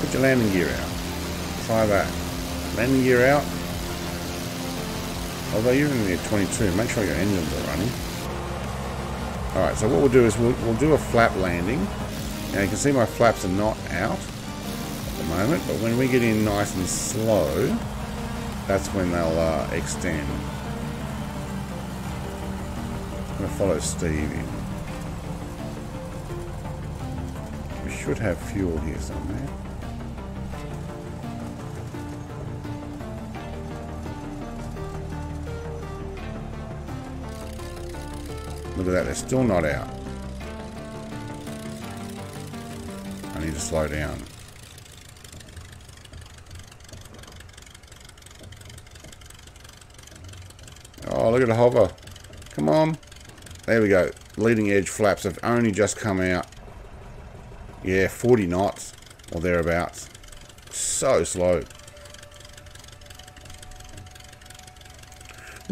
Put your landing gear out. Try that. Landing gear out. Although you're only at 22, make sure your engines are running. Alright, so what we'll do is we'll, we'll do a flap landing. Now you can see my flaps are not out at the moment, but when we get in nice and slow, that's when they'll uh, extend. I'm going to follow Steve in. We should have fuel here somewhere. Look at that, they're still not out. I need to slow down. Oh, look at the hover. Come on. There we go. Leading edge flaps have only just come out. Yeah, 40 knots or thereabouts. So slow.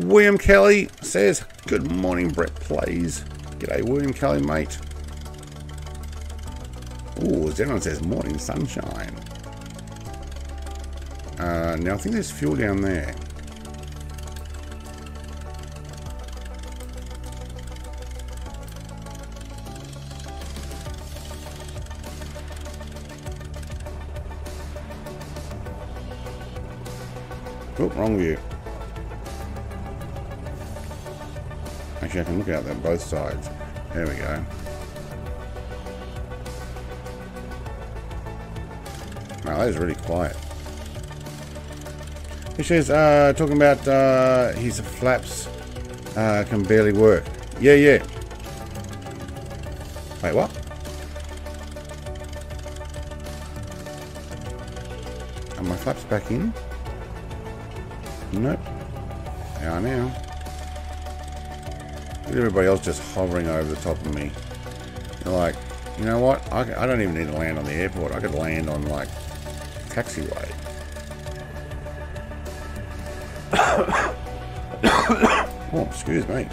William Kelly says, Good morning, Brett Plays. G'day, William Kelly, mate. Ooh, Zenon says, Morning sunshine. Uh, now, I think there's fuel down there. Oh, wrong view. Out there both sides. There we go. Wow, that is really quiet. He says, uh, talking about uh, his flaps uh, can barely work. Yeah, yeah. Wait, what? Are my flaps back in? Look at everybody else just hovering over the top of me. They're like, you know what? I, I don't even need to land on the airport. I could land on, like, taxiway. oh, excuse me.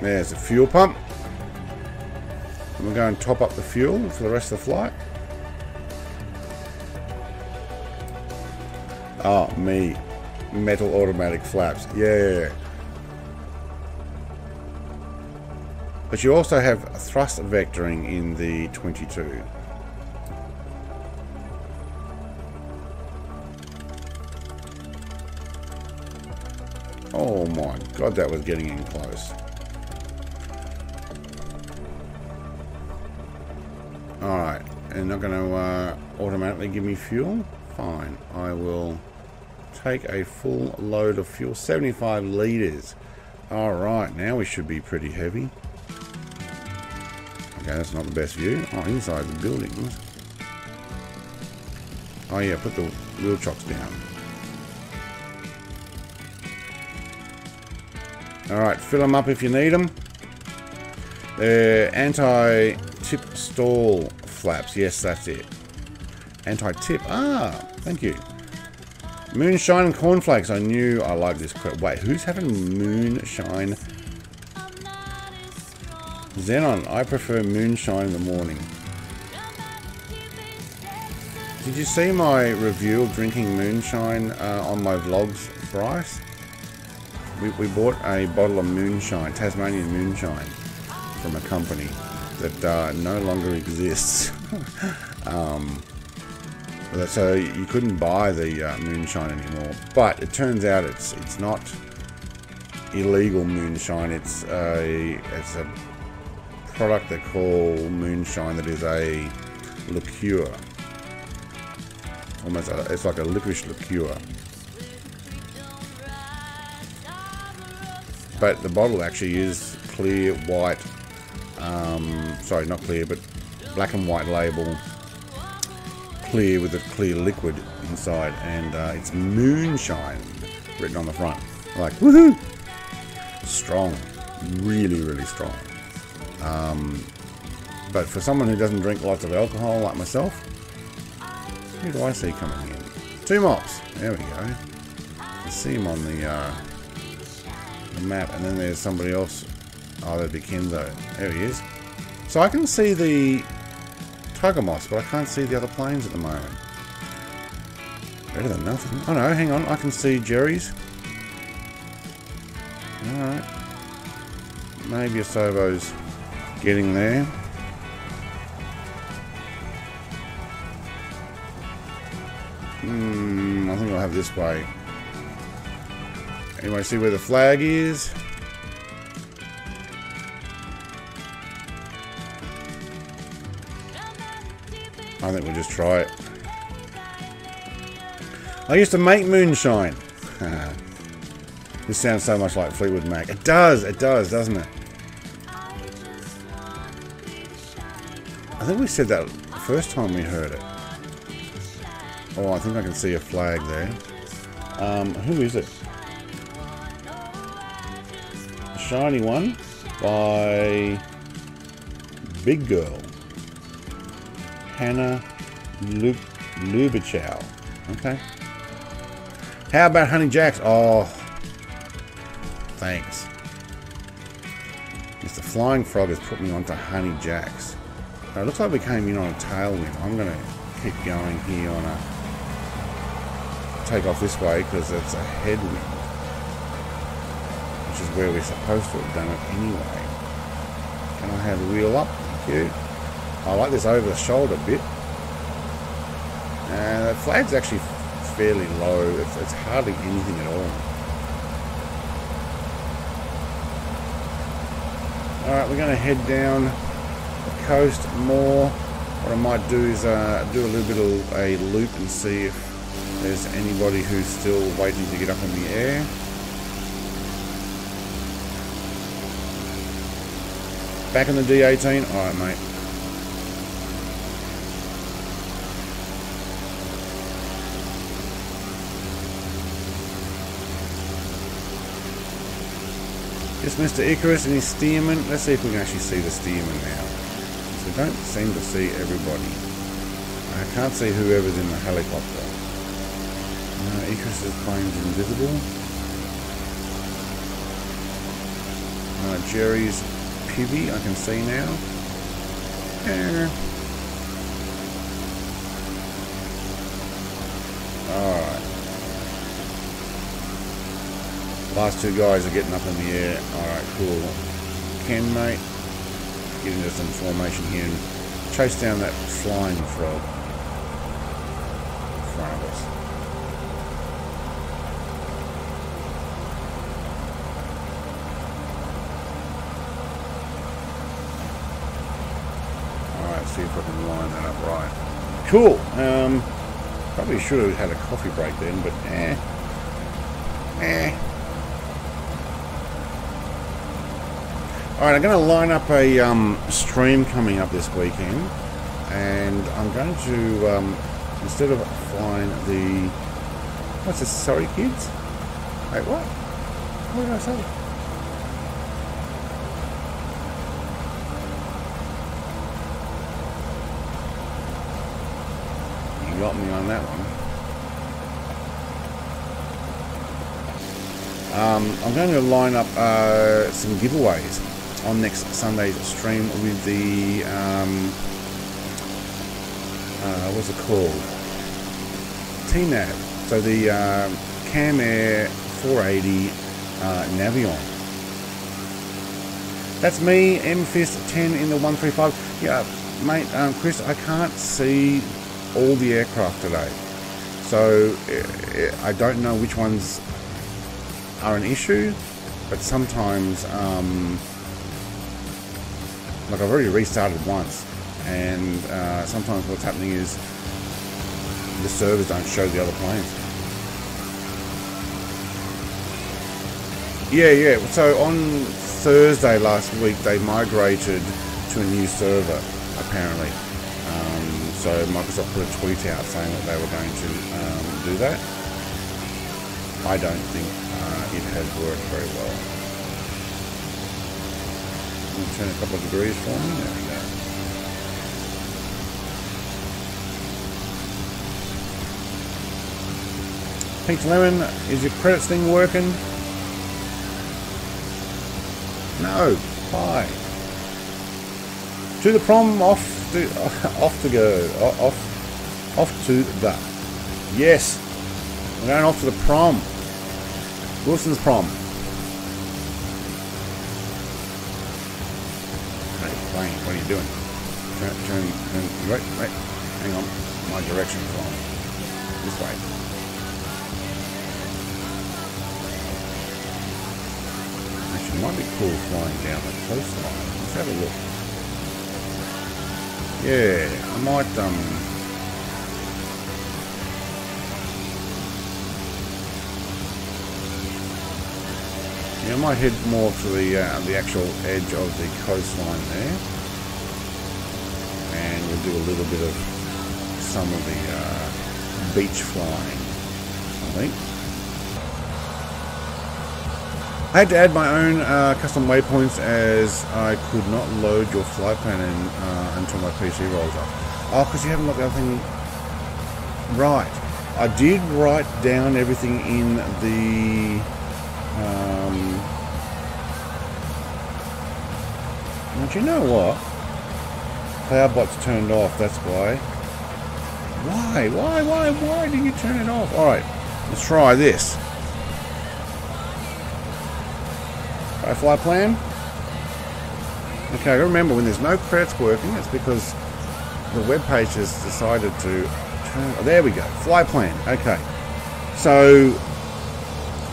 There's a fuel pump. And we'll go and top up the fuel for the rest of the flight. Oh, me. Metal automatic flaps. Yeah. But you also have thrust vectoring in the 22. Oh my god, that was getting in close. Alright, and not going to uh, automatically give me fuel? Fine, I will take a full load of fuel, 75 litres. Alright, now we should be pretty heavy. Okay, that's not the best view. Oh, inside the buildings. Oh yeah, put the wheel chocks down. Alright, fill them up if you need them. They're anti-tip stall flaps. Yes, that's it. Anti-tip. Ah, thank you. Moonshine and cornflakes. I knew I liked this. Wait, who's having moonshine? Xenon, I prefer moonshine in the morning. Did you see my review of drinking moonshine uh, on my vlogs, Bryce? We, we bought a bottle of moonshine, Tasmanian moonshine, from a company that uh, no longer exists. um, so you couldn't buy the uh, moonshine anymore. But it turns out it's it's not illegal moonshine. It's a it's a product they call moonshine that is a liqueur. Almost, a, it's like a licorice liqueur. But the bottle actually is clear white. Um, sorry, not clear, but black and white label. Clear with a clear liquid inside, and uh, it's moonshine written on the front. Like woohoo! Strong, really, really strong. Um, but for someone who doesn't drink lots of alcohol like myself, who do I see coming in? Two mops. There we go. I see him on the, uh, the map, and then there's somebody else. Oh, that'd be Kenzo. There he is. So I can see the Tiger Moths, but I can't see the other planes at the moment. Better than nothing. Oh no, hang on. I can see Jerry's. Alright. Maybe Asobo's getting there. Hmm, I think I'll have this way. Anybody see where the flag is? I think we'll just try it. I used to make moonshine. this sounds so much like Fleetwood Mac. It does, it does, doesn't it? I think we said that the first time we heard it. Oh, I think I can see a flag there. Um, who is it? Shiny one by Big Girl. Hannah Lub Lubichow. Okay. How about Honey Jacks? Oh, thanks. Mr. Flying Frog has put me onto Honey Jacks. Uh, it looks like we came in on a tailwind. I'm going to keep going here on a take off this way because it's a headwind, which is where we're supposed to have done it anyway. Can I have the wheel up? Thank you. I like this over the shoulder bit. And the flag's actually fairly low. It's, it's hardly anything at all. Alright, we're going to head down the coast more. What I might do is uh, do a little bit of a loop and see if there's anybody who's still waiting to get up in the air. Back in the D18? Alright, mate. Just Mr. Icarus and his Stearman. Let's see if we can actually see the Stearman now. So we don't seem to see everybody. I can't see whoever's in the helicopter. Uh, Icarus's plane's invisible. Uh, Jerry's Pivy, I can see now. Yeah. Alright. Last two guys are getting up in the air. Alright, cool. Ken, mate, get into some formation here and chase down that flying frog in front of us. Alright, see if I can line that up right. Cool. Um, probably should have had a coffee break then, but eh. Eh. Alright, I'm going to line up a um, stream coming up this weekend. And I'm going to, um, instead of flying the... What's this? Sorry, kids? Wait, what? What did I say? You got me on that one. Um, I'm going to line up uh, some giveaways on next Sunday's stream with the um, uh, what's it called? TNAV. So the um, Cam Air 480 uh, Navion. That's me, MFist 10 in the 135. Yeah, mate, um, Chris, I can't see all the aircraft today. So uh, I don't know which ones are an issue, but sometimes, um, like I've already restarted once, and uh, sometimes what's happening is the servers don't show the other planes. Yeah, yeah. So on Thursday last week, they migrated to a new server, apparently. Um, so Microsoft put a tweet out saying that they were going to um, do that. I don't think uh, it has worked very well. Turn a couple of degrees for me. There we go. Peach Lemon, is your credits thing working? No. Why? To the prom, off to off to go, off off to the. Yes, we're going off to the prom. Wilson's prom. Wayne, what are you doing? Turn, turn, turn. Wait, wait. Hang on. My direction's wrong. This way. Actually, might be cool flying down the coastline. Let's have a look. Yeah, I might, um... Yeah, I might head more to the uh, the actual edge of the coastline there, and we'll do a little bit of some of the uh, beach flying. I think. I had to add my own uh, custom waypoints as I could not load your flight plan in, uh, until my PC rolls up. Oh, because you haven't got the other right. I did write down everything in the. Um, but you know what? Cloudbot's turned off. That's why. Why? Why? Why? Why did you turn it off? All right, let's try this. Fly plan. Okay, remember when there's no credits working, it's because the web page has decided to turn. Oh, there we go. Fly plan. Okay. So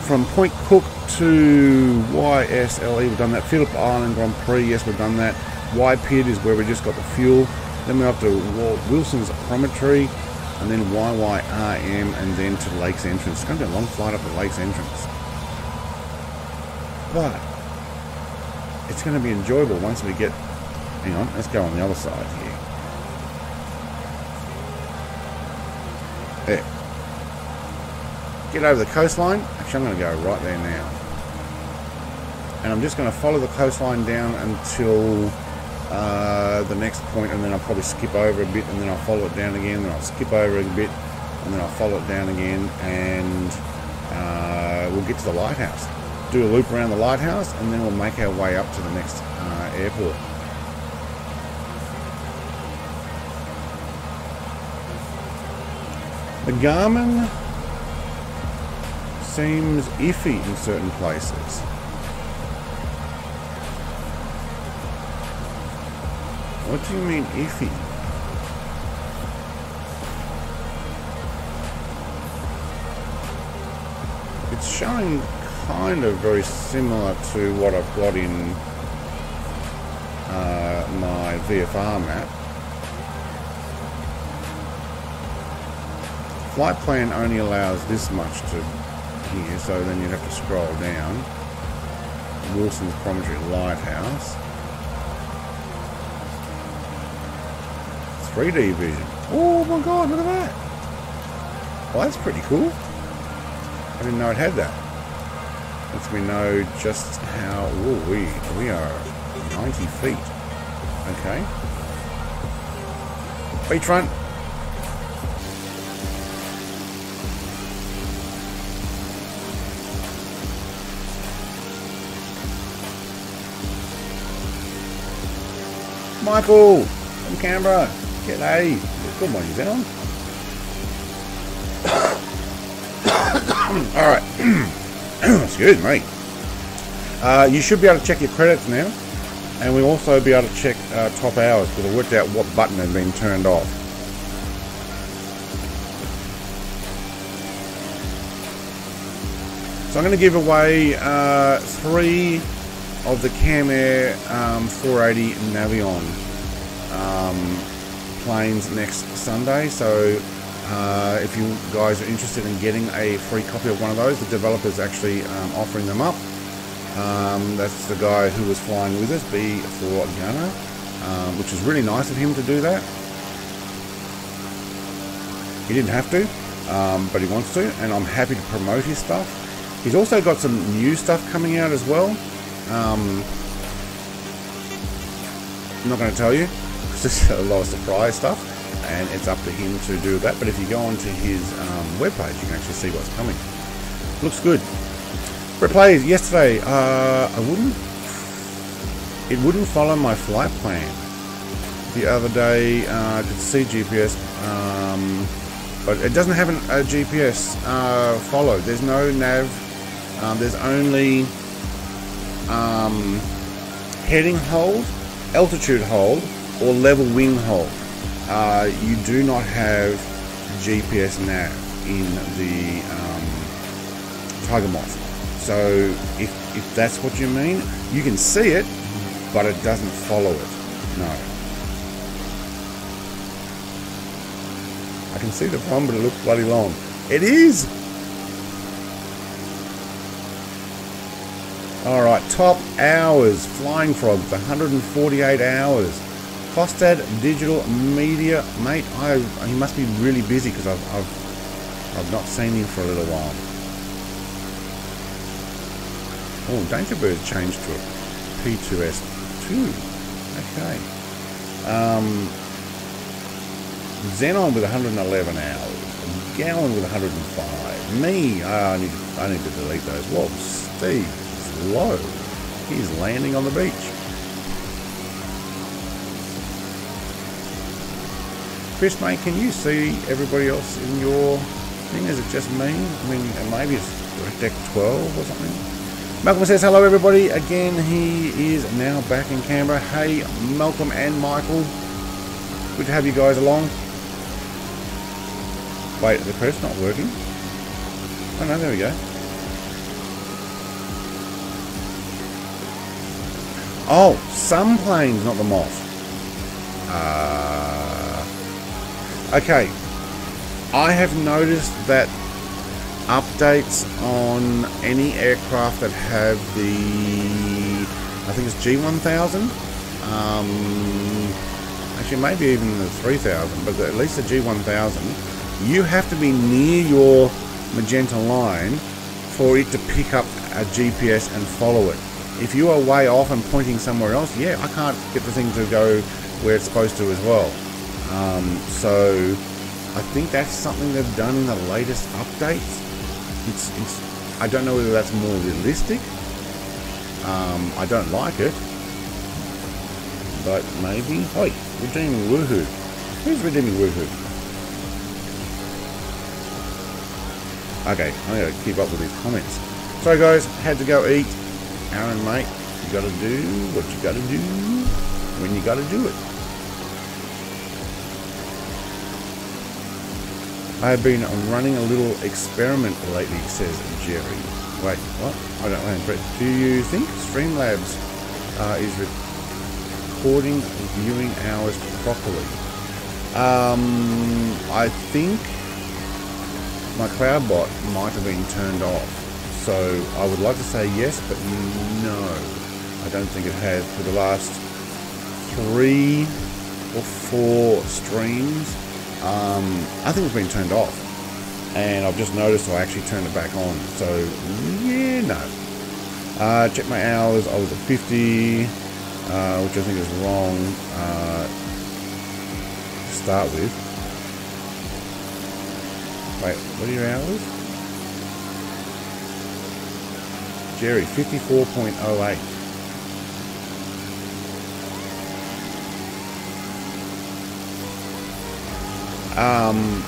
from Point Cook to YSLE, we've done that. Phillip Island Grand Prix, yes, we've done that. Y Pit is where we just got the fuel. Then we're up to Wilson's Promontory, and then YYRM, and then to Lakes Entrance. It's going to be a long flight up to Lakes Entrance. But it's going to be enjoyable once we get. Hang on, let's go on the other side here. There. Get over the coastline. Actually, I'm going to go right there now. And I'm just going to follow the coastline down until uh, the next point, and then I'll probably skip over a bit, and then I'll follow it down again, then I'll skip over a bit, and then I'll follow it down again, and uh, we'll get to the lighthouse. Do a loop around the lighthouse, and then we'll make our way up to the next uh, airport. The Garmin seems iffy in certain places. What do you mean iffy? It's showing kind of very similar to what I've got in uh, my VFR map. Flight plan only allows this much to here, so then you'd have to scroll down. Wilson's Promontory Lighthouse. 3D vision. Oh my god, look at that. Well, that's pretty cool. I didn't know it had that. Lets me know just how... We, we are 90 feet. Okay. Beachfront. Michael from Canberra. G'day. Good morning, Zenon. All right. Excuse me. Uh, you should be able to check your credits now, and we'll also be able to check uh, top hours because I worked out what button had been turned off. So I'm going to give away uh, three of the Cam Air um, 480 Navion um, planes next Sunday. So uh, if you guys are interested in getting a free copy of one of those, the developer's actually um, offering them up. Um, that's the guy who was flying with us, B for Gunner, um, which is really nice of him to do that. He didn't have to, um, but he wants to, and I'm happy to promote his stuff. He's also got some new stuff coming out as well. Um, I'm not going to tell you because there's a lot of surprise stuff, and it's up to him to do that. But if you go onto his um, webpage, you can actually see what's coming. Looks good. Replays yesterday. Uh, I wouldn't. It wouldn't follow my flight plan. The other day, uh, I could see GPS, um, but it doesn't have an, a GPS uh, follow. There's no nav. Um, there's only um, heading hold, altitude hold, or level wing hold. Uh, you do not have GPS nav in the um, Tiger Moth. So if, if that's what you mean, you can see it, but it doesn't follow it. No. I can see the problem, but it looks bloody long. It is! Alright, top hours. Flying Frog, 148 hours. Costad Digital Media, mate, I, he must be really busy because I've, I've, I've not seen him for a little while. Oh, Danger Bird's changed to a P2S2. Okay. Um, Xenon with 111 hours. Gallon with 105. Me, I need to, I need to delete those. Whoa, Steve low. He's landing on the beach. Chris, mate, can you see everybody else in your thing? Is it just me? I mean, maybe it's deck 12 or something. Malcolm says hello, everybody. Again, he is now back in Canberra. Hey, Malcolm and Michael. Good to have you guys along. Wait, the credit's not working. Oh no, there we go. Oh, some planes, not the moth. Uh, okay. I have noticed that updates on any aircraft that have the, I think it's G1000. Um, actually, maybe even the 3000, but at least the G1000. You have to be near your magenta line for it to pick up a GPS and follow it. If you are way off and pointing somewhere else, yeah, I can't get the thing to go where it's supposed to as well. Um, so I think that's something they've done in the latest updates. It's, it's I don't know whether that's more realistic. Um, I don't like it, but maybe. Oi, redeeming woohoo. Who's redeeming woohoo? Okay, I gotta keep up with these comments. Sorry guys, had to go eat. Aaron, mate, you gotta do what you gotta do when you gotta do it. I have been running a little experiment lately, says Jerry. Wait, what? I don't know. Do you think Streamlabs uh, is recording viewing hours properly? Um, I think my CloudBot might have been turned off. So I would like to say yes, but no. I don't think it has. For the last three or four streams, um, I think it's been turned off. And I've just noticed I actually turned it back on. So, yeah, no. Uh, check my hours. I was at 50, uh, which I think is wrong uh, to start with. Wait, what are your hours? Jerry, 54.08. Um,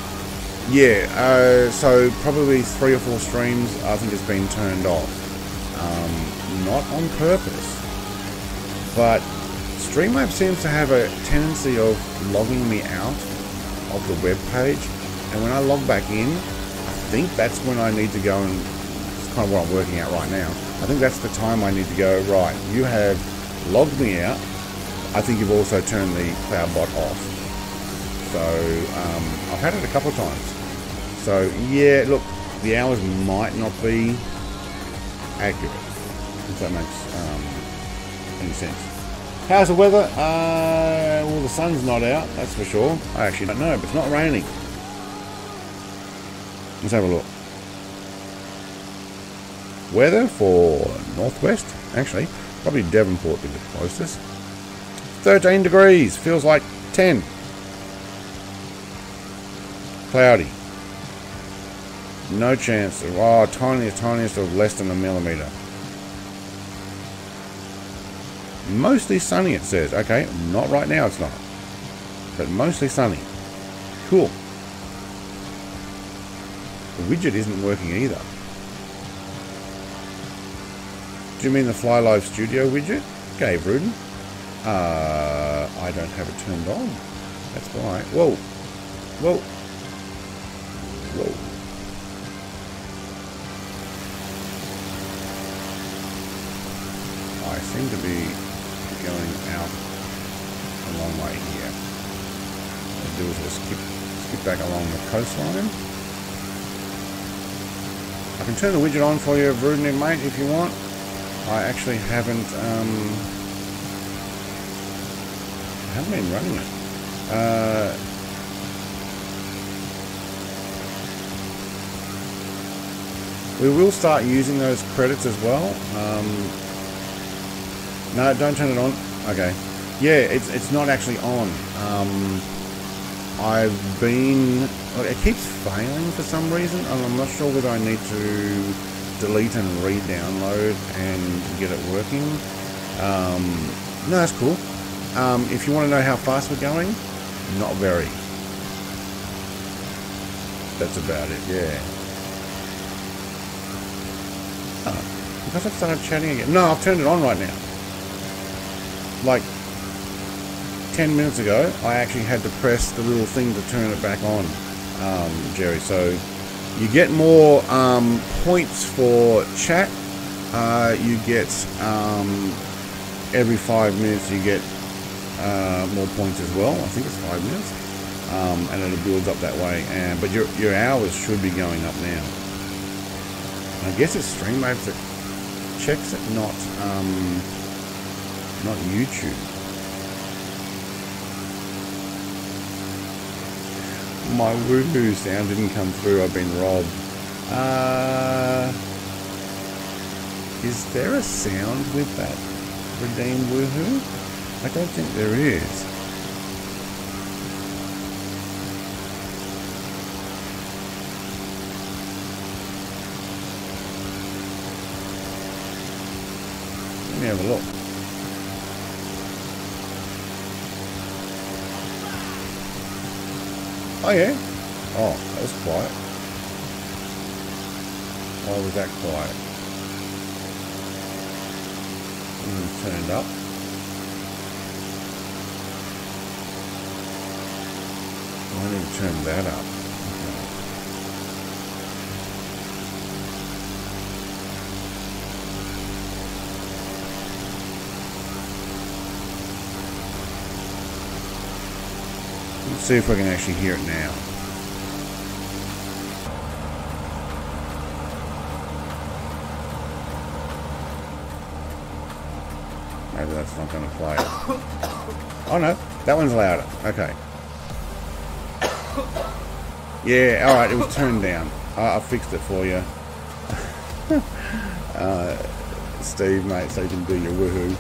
yeah, uh, so probably three or four streams I think has been turned off. Um, not on purpose. But Streamlabs seems to have a tendency of logging me out of the web page. And when I log back in, I think that's when I need to go and kind of what I'm working out right now. I think that's the time I need to go, right, you have logged me out. I think you've also turned the cloud bot off. So um, I've had it a couple of times. So yeah, look, the hours might not be accurate, if that makes um, any sense. How's the weather? Uh, well, the sun's not out, that's for sure. I actually don't know, but it's not raining. Let's have a look. Weather for northwest, actually, probably Devonport be the closest. 13 degrees, feels like 10. Cloudy. No chance. Of, oh, tiniest, tiniest of less than a millimeter. Mostly sunny, it says. Okay, not right now, it's not. But mostly sunny. Cool. The widget isn't working either. Do you mean the Fly Live Studio widget? Gabe Rudin? Uh, I don't have it turned on. That's why. Whoa. Whoa. Whoa. I seem to be going out a long way here. What I'll do is just skip, skip back along the coastline. I can turn the widget on for you, Rudin, mate, if you want. I actually haven't, um, haven't been running it. Uh, We will start using those credits as well. Um, no, don't turn it on. Okay. Yeah, it's, it's not actually on. Um, I've been... It keeps failing for some reason, and I'm not sure whether I need to delete and re-download and get it working. Um, no, that's cool. Um, if you want to know how fast we're going, not very. That's about it, yeah. Oh, because I've started chatting again. No, I've turned it on right now. Like 10 minutes ago, I actually had to press the little thing to turn it back on, um, Jerry. So you get more um, points for chat. Uh, you get um, every five minutes you get uh, more points as well. I think it's five minutes, um, and it builds up that way. And but your your hours should be going up now. I guess it's Streamlabs that checks it, not um, not YouTube. My woohoo sound didn't come through. I've been robbed. Uh, is there a sound with that redeem woohoo? I don't think there is. Let me have a look. Oh yeah. Oh, that was quiet. Why was that quiet? Mm, turned up. I need to turn that up. See if we can actually hear it now. Maybe that's not going to play. Oh no, that one's louder. Okay. Yeah, alright, it was turned down. I, I fixed it for you. uh, Steve, mate, so you can do your woohoo.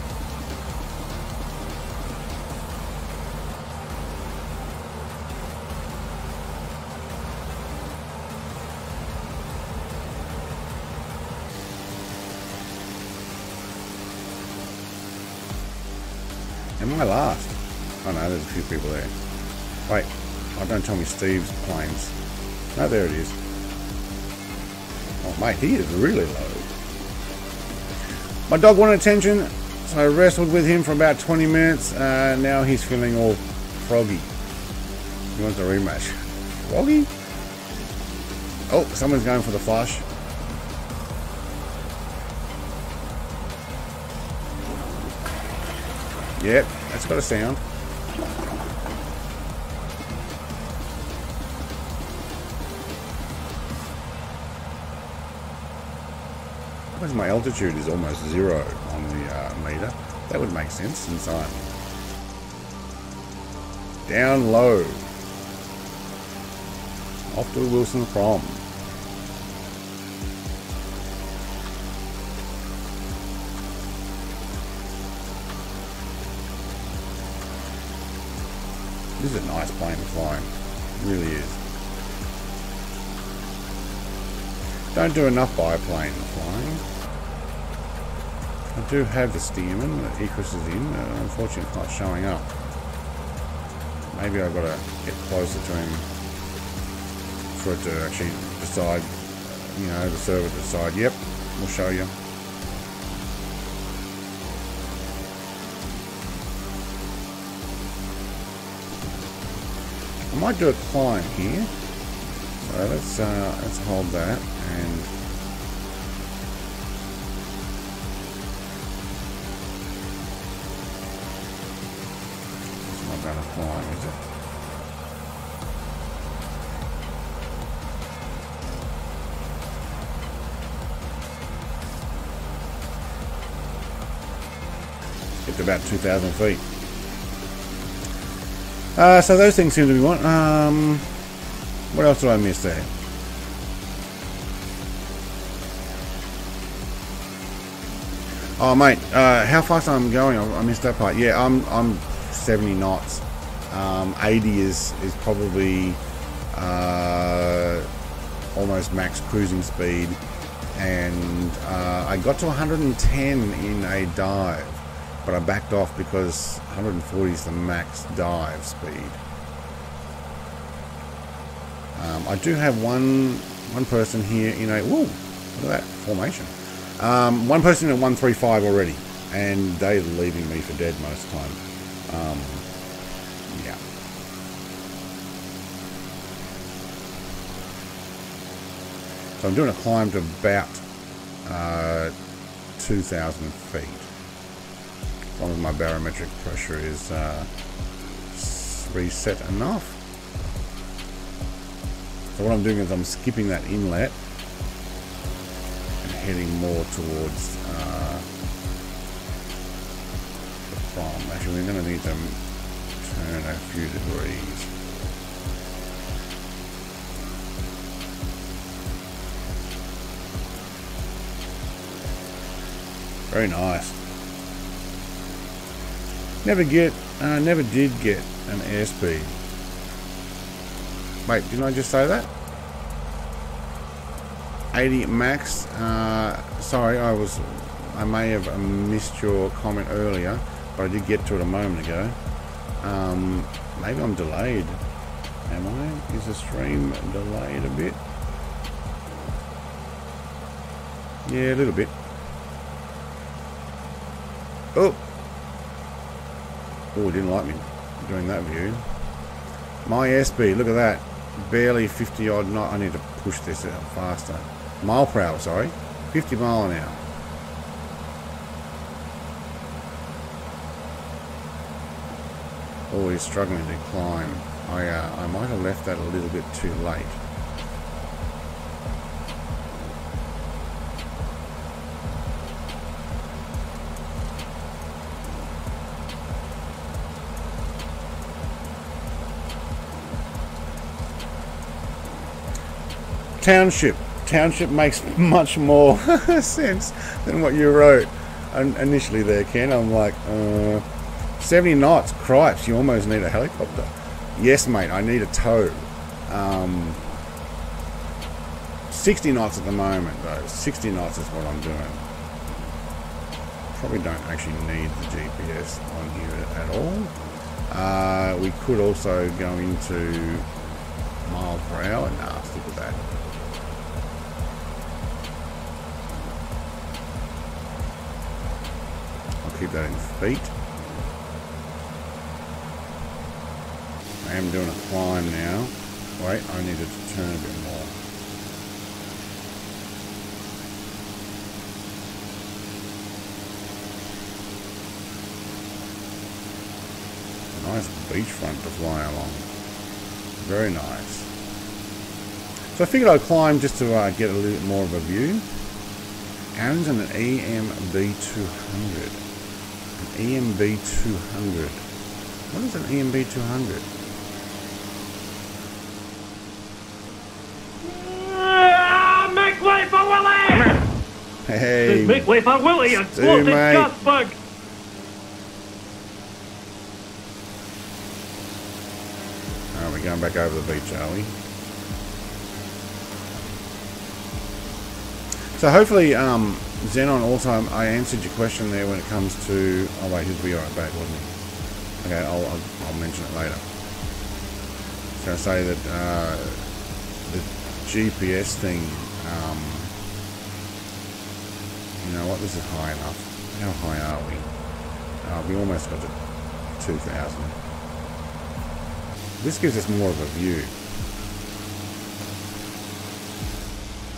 Am I last? Oh no, there's a few people there. Wait, oh, don't tell me Steve's planes. No, there it is. Oh mate, he is really low. My dog wanted attention, so I wrestled with him for about 20 minutes. Uh, now he's feeling all froggy. He wants a rematch. Froggy? Oh, someone's going for the flush. Yep, that's got a sound. Because my altitude is almost zero on the uh, meter. That would make sense since I'm down low. Off to Wilson Prom. This is a nice plane to fly. It really is. Don't do enough biplane flying. I do have the Stearman that Icarus is in. Uh, unfortunately, it's not showing up. Maybe I've got to get closer to him for it to actually decide, you know, the server to decide, yep, we'll show you. I might do a climb here. So let's uh, let's hold that and it's not gonna climb, is it? To about 2,000 feet. Uh, so those things seem to be one. Um, what else did I miss there? Oh mate, uh, how fast I'm going? I, missed that part. Yeah, I'm I'm 70 knots. Um, 80 is is probably uh, almost max cruising speed, and uh, I got to 110 in a dive but I backed off because 140 is the max dive speed. Um, I do have one one person here in a whoa, look at that formation. Um, one person in 135 already, and they're leaving me for dead most of the time. Um, yeah. So I'm doing a climb to about uh, 2,000 feet. As long as my barometric pressure is uh, reset enough. So what I'm doing is I'm skipping that inlet and heading more towards uh, the farm. Actually, we're going to need to turn a few degrees. Very nice. Never get, uh, never did get an airspeed. Wait, didn't I just say that? 80 max. Uh, sorry, I was, I may have uh, missed your comment earlier, but I did get to it a moment ago. Um, maybe I'm delayed. Am I? Is the stream delayed a bit? Yeah, a little bit. Oh! Oh, didn't like me doing that view. My airspeed, look at that. Barely 50 odd knot. I need to push this out faster. Mile per hour, sorry. 50 mile an hour. Always struggling to climb. I, uh, I might have left that a little bit too late. Township. Township makes much more sense than what you wrote in- initially there, Ken. I'm like, uh, 70 knots, cripes, you almost need a helicopter. Yes, mate, I need a tow. Um, 60 knots at the moment, though. 60 knots is what I'm doing. Probably don't actually need the GPS on here at all. Uh, we could also go into mile per hour. Nah, stick with that. I'll keep that in feet. I am doing a climb now. Wait, I needed to turn a bit more. Nice beachfront to fly along. Very nice. So I figured I'd climb just to uh, get a little bit more of a view. Aaron's an EMB 200. An EMB 200. What is an EMB 200? Ah, make way for Willie! Hey, Make way for Willie, you bloated gas bug! Alright, we're going back over the beach, are we? So hopefully, um, Xenon also, I answered your question there when it comes to, oh wait, be right back, wasn't he? Okay, I'll, I'll, I'll mention it later. So I say that, uh, the GPS thing, um, you know what, this is high enough. How high are we? Uh, we almost got to 2,000. This gives us more of a view.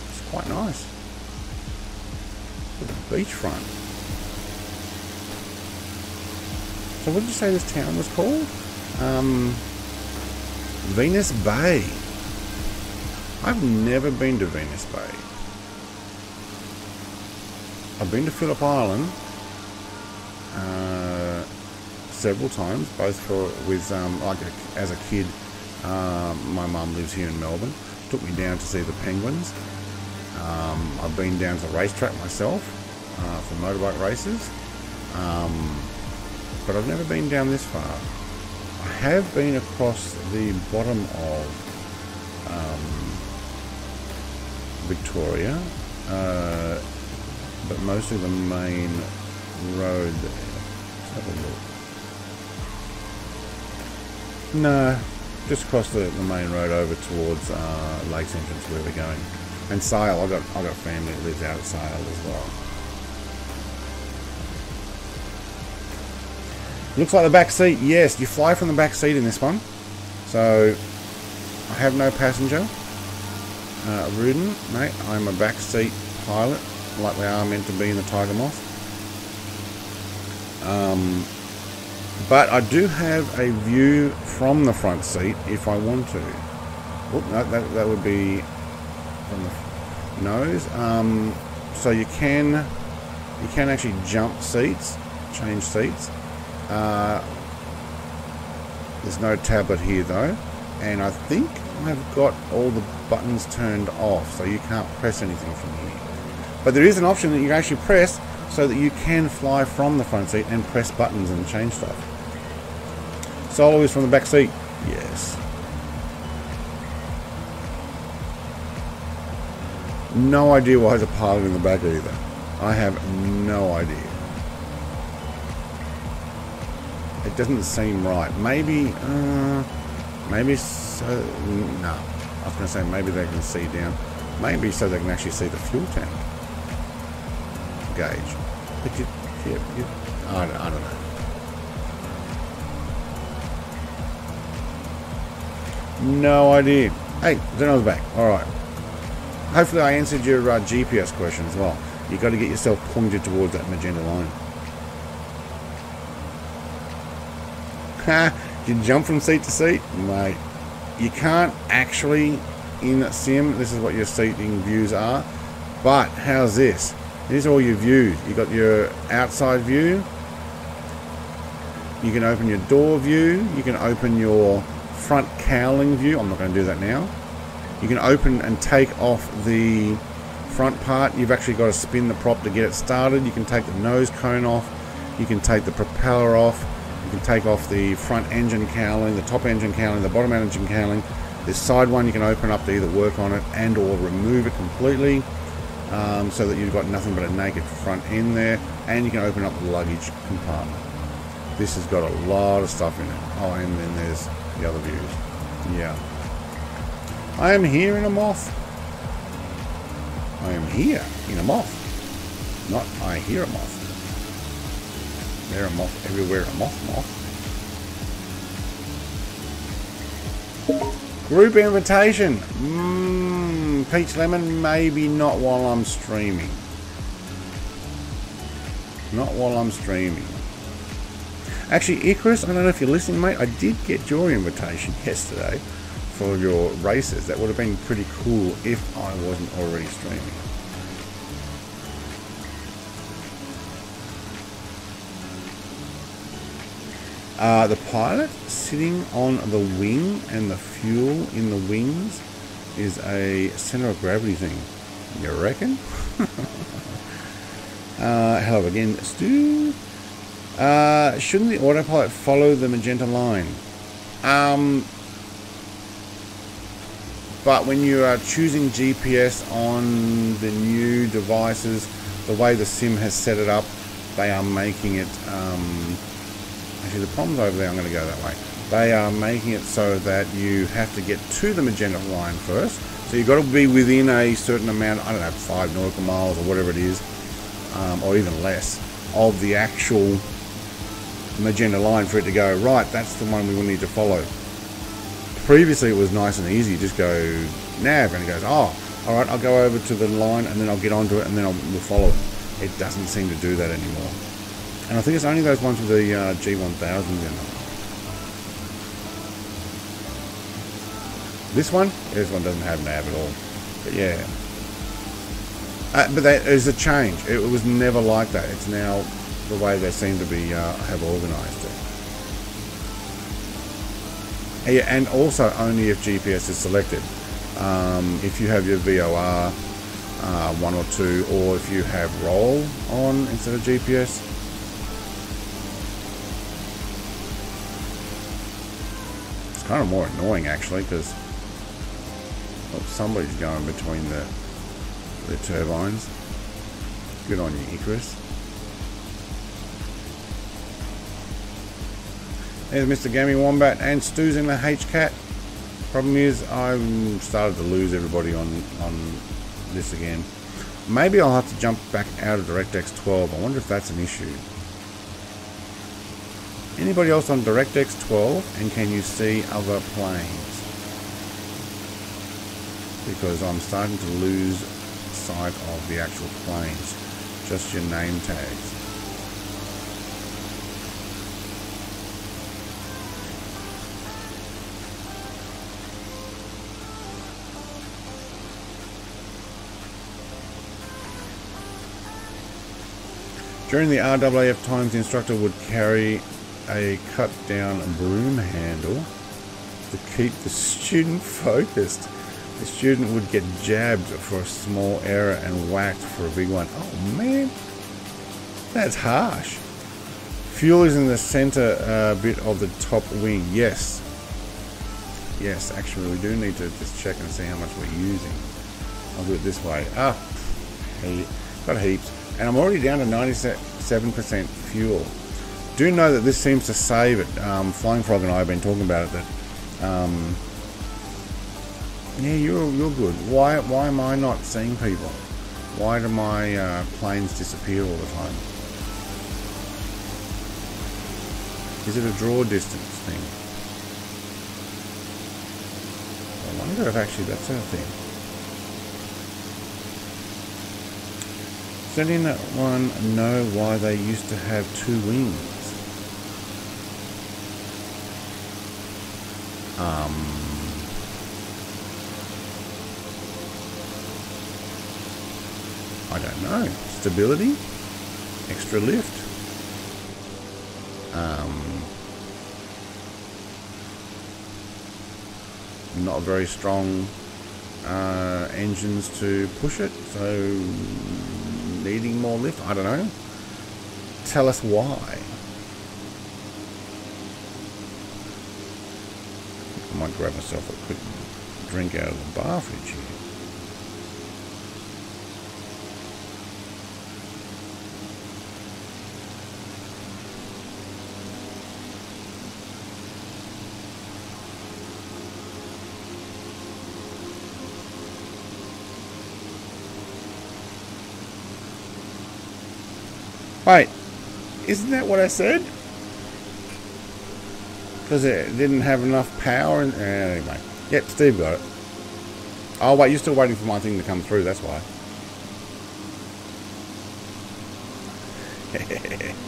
It's quite nice. Beachfront. So what did you say this town was called? Um, Venus Bay. I've never been to Venus Bay. I've been to Phillip Island uh, several times, both for with um, like a, as a kid. Um, my mum lives here in Melbourne. Took me down to see the penguins. Um, I've been down to the racetrack myself. Uh, for motorbike races. Um, but I've never been down this far. I have been across the bottom of um, Victoria, uh, but mostly the main road there. Let's have a look. No, just across the, the main road over towards uh, Lakes Entrance where we're going. And Sale, I've got I got family that lives out at Sale as well. Looks like the back seat. Yes, you fly from the back seat in this one. So I have no passenger. Uh, Rudin, mate, I'm a back seat pilot, like we are meant to be in the Tiger Moth. Um, but I do have a view from the front seat if I want to. Oh, no, that, that would be from the nose. Um, so you can you can actually jump seats, change seats. Uh, there's no tablet here though, and I think I've got all the buttons turned off, so you can't press anything from here. But there is an option that you can actually press so that you can fly from the front seat and press buttons and change stuff. Solo is from the back seat. Yes. No idea why there's a pilot in the back either. I have no idea. It doesn't seem right. Maybe, uh, maybe so. No, I was going to say maybe they can see down. Maybe so they can actually see the fuel tank gauge. But you, you, you I, don't, I don't know. No idea. Hey, there's another back. All right. Hopefully, I answered your uh, GPS question as well. You've got to get yourself pointed towards that magenta line. You jump from seat to seat, mate. You can't actually in sim. This is what your seating views are. But how's this? These are all your views. You got your outside view. You can open your door view. You can open your front cowling view. I'm not going to do that now. You can open and take off the front part. You've actually got to spin the prop to get it started. You can take the nose cone off. You can take the propeller off. You can take off the front engine cowling, the top engine cowling, the bottom engine cowling. This side one you can open up to either work on it and or remove it completely um, so that you've got nothing but a naked front end there and you can open up the luggage compartment. This has got a lot of stuff in it. Oh, and then there's the other views. Yeah. I am here in a moth. I am here in a moth. Not I hear a moth. There a moth everywhere, a moth moth. Group invitation. Mmm, Peach Lemon, maybe not while I'm streaming. Not while I'm streaming. Actually, Icarus, I don't know if you're listening, mate. I did get your invitation yesterday for your races. That would have been pretty cool if I wasn't already streaming. Uh, the pilot sitting on the wing and the fuel in the wings is a center of gravity thing. You reckon? uh, hello again, Stu. Uh, shouldn't the autopilot follow the magenta line? Um, but when you are choosing GPS on the new devices, the way the sim has set it up, they are making it. Um, the problem's over there. I'm going to go that way. They are making it so that you have to get to the magenta line first. So you've got to be within a certain amount. I don't know, five nautical miles or whatever it is, um, or even less, of the actual magenta line for it to go right. That's the one we will need to follow previously it was nice and easy. You just go nav and it goes, oh, all right, I'll go over to the line and then I'll get onto it and then I'll we'll follow it. It doesn't seem to do that anymore. And I think it's only those ones with the uh, G1000s in them. This one, this one doesn't have nav at all. But yeah. Uh, but that is a change. It was never like that. It's now the way they seem to be uh, have organised it. Yeah, and also only if GPS is selected. Um, if you have your VOR uh, one or two, or if you have roll on instead of GPS. Kind of more annoying actually because oh, somebody's going between the the turbines. Good on you, Icarus. There's Mr. Gaming Wombat and Stu's in the H-Cat. Problem is, I've started to lose everybody on, on this again. Maybe I'll have to jump back out of DirectX 12. I wonder if that's an issue. Anybody else on DirectX 12? And can you see other planes? Because I'm starting to lose sight of the actual planes. Just your name tags. During the RAAF times, the instructor would carry a cut down broom handle to keep the student focused. The student would get jabbed for a small error and whacked for a big one. Oh man, that's harsh. Fuel is in the center uh, bit of the top wing. Yes. Yes, actually we do need to just check and see how much we're using. I'll do it this way. Ah, hey, got heaps. And I'm already down to 97% fuel. Do know that this seems to save it. Um, Flying Frog and I have been talking about it. That, um, yeah, you're you're good. Why why am I not seeing people? Why do my uh, planes disappear all the time? Is it a draw distance thing? I wonder if actually that's a thing. Does anyone know why they used to have two wings? Um, I don't know. Stability? Extra lift? Um, not very strong uh, engines to push it, so needing more lift? I don't know. Tell us why. I might grab myself a quick drink out of the bar fridge here. Wait, isn't that what I said? Because it didn't have enough power. And, anyway, yep, Steve got it. Oh wait, you're still waiting for my thing to come through. That's why.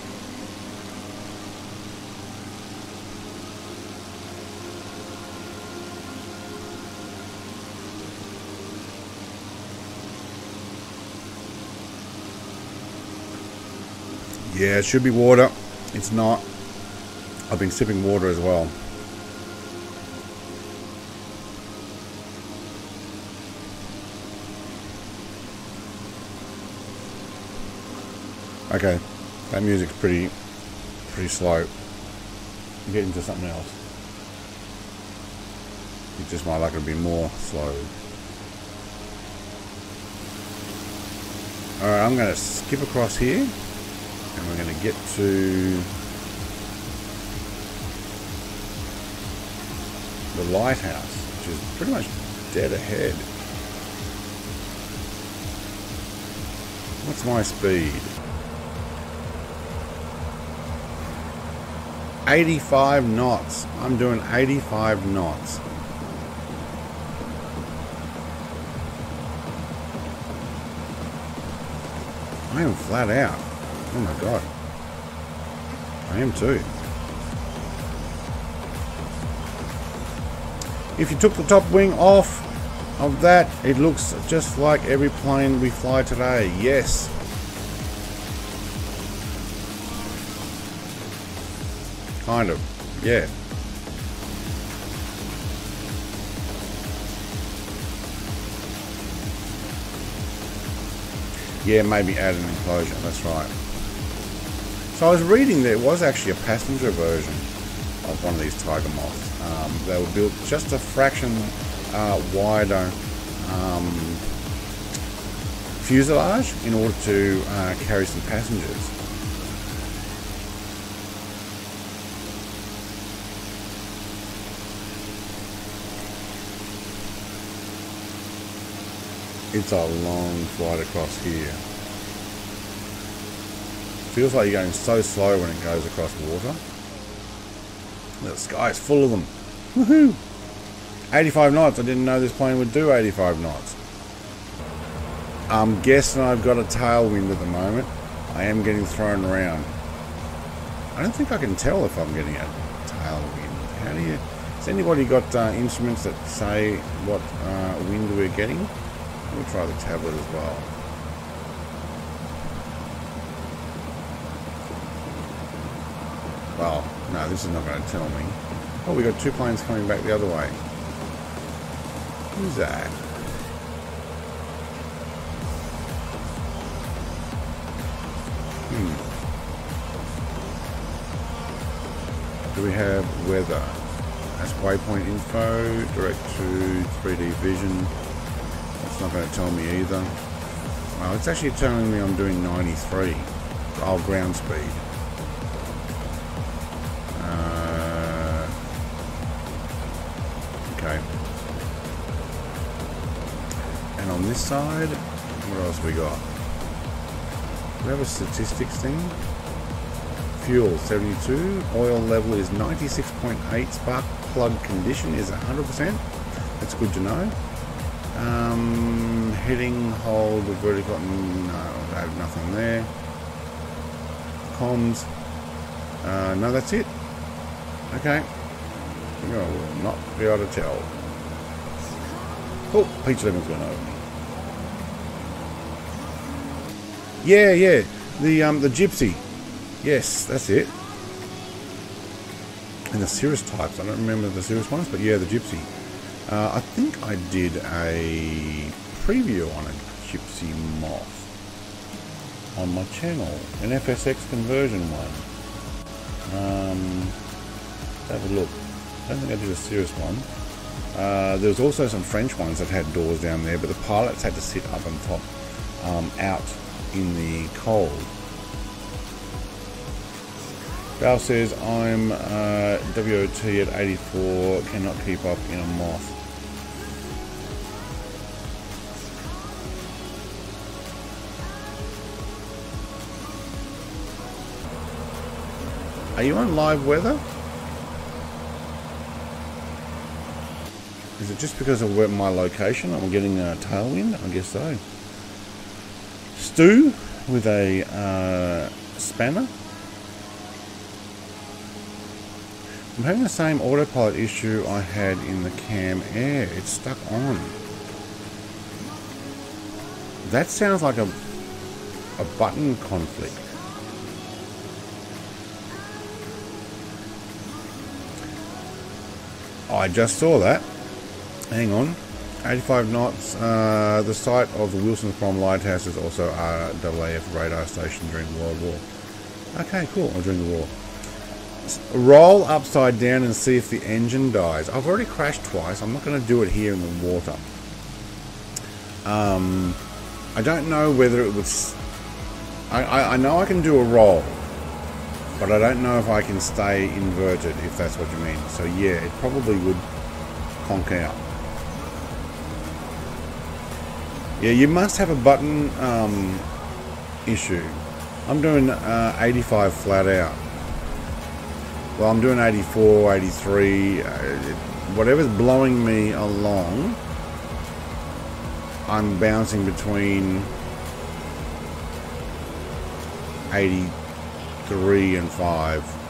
Yeah, it should be water. It's not. I've been sipping water as well. Okay, that music's pretty, pretty slow. I'm getting to something else. It just might like it to be more slow. Alright, I'm going to skip across here and we're going to get to the lighthouse, which is pretty much dead ahead. What's my speed? 85 knots. I'm doing 85 knots. I am flat out. Oh my god. I am too. If you took the top wing off of that, it looks just like every plane we fly today. Yes. Kind of. Yeah. Yeah, maybe add an enclosure, that's right. So I was reading there was actually a passenger version of one of these Tiger Moths. Um, they were built just a fraction uh, wider um, fuselage in order to uh, carry some passengers. It's a long flight across here. Feels like you're going so slow when it goes across water. The sky is full of them. Woohoo! 85 knots. I didn't know this plane would do 85 knots. I'm guessing I've got a tailwind at the moment. I am getting thrown around. I don't think I can tell if I'm getting a tailwind. How do you... Has anybody got uh, instruments that say what uh, wind we're getting? Me try the tablet as well. Well, no, this is not going to tell me. Oh, we got two planes coming back the other way. Who's that? Hmm. Do we have weather? That's waypoint info, direct to 3D vision. That's not going to tell me either. Well, it's actually telling me I'm doing 93. Oh, ground speed. This side, what else we got? We have a statistics thing. Fuel 72. Oil level is 96.8. Spark plug condition is 100%. That's good to know. Um, heading, hold, vertical, no, I have nothing there. Comms, uh, no, that's it. Okay. No, will not be able to tell. Oh, Peach Lemon's gone over me. Yeah, yeah, the um, the Gipsy. Yes, that's it. And the Cirrus types. I don't remember the Cirrus ones, but yeah, the Gipsy. Uh, I think I did a preview on a Gipsy Moth on my channel, an FSX conversion one. Um, have a look. I don't think I did a Cirrus one. Uh, there was also some French ones that had doors down there, but the pilots had to sit up on top, um, out in the cold. Val says, I'm uh, WOT at 84, cannot keep up in a moth. Are you on live weather? Is it just because of my location I'm getting a tailwind? I guess so. Stu with a uh, spanner. I'm having the same autopilot issue I had in the Cam Air. It's stuck on. That sounds like a a button conflict. I just saw that. Hang on. 85 knots. Uh, the site of the Wilson's Prom Lighthouse is also a RAAF radar station during World War. Okay, cool. Or during the war. Roll upside down and see if the engine dies. I've already crashed twice. I'm not going to do it here in the water. Um, I don't know whether it was... I, I, I know I can do a roll. But I don't know if I can stay inverted, if that's what you mean. So yeah, it probably would conk out. Yeah, you must have a button um, issue. I'm doing uh, 85 flat out. Well, I'm doing 84, 83. Uh, whatever's blowing me along, I'm bouncing between 83 and 5.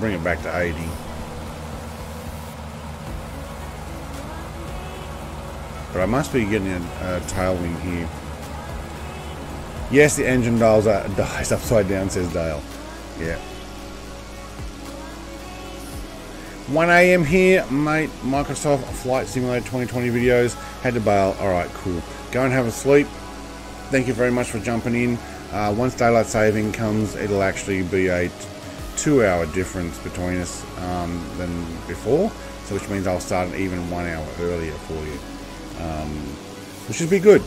Bring it back to 80. But I must be getting a, a tailwind here. Yes, the engine dials are, dies upside down, says Dale. Yeah. 1 a.m. here, mate. Microsoft Flight Simulator 2020 videos. Had to bail. All right, cool. Go and have a sleep. Thank you very much for jumping in. Uh, once daylight saving comes, it'll actually be a t- two-hour difference between us um, than before. So, which means I'll start even one hour earlier for you, um, which should be good.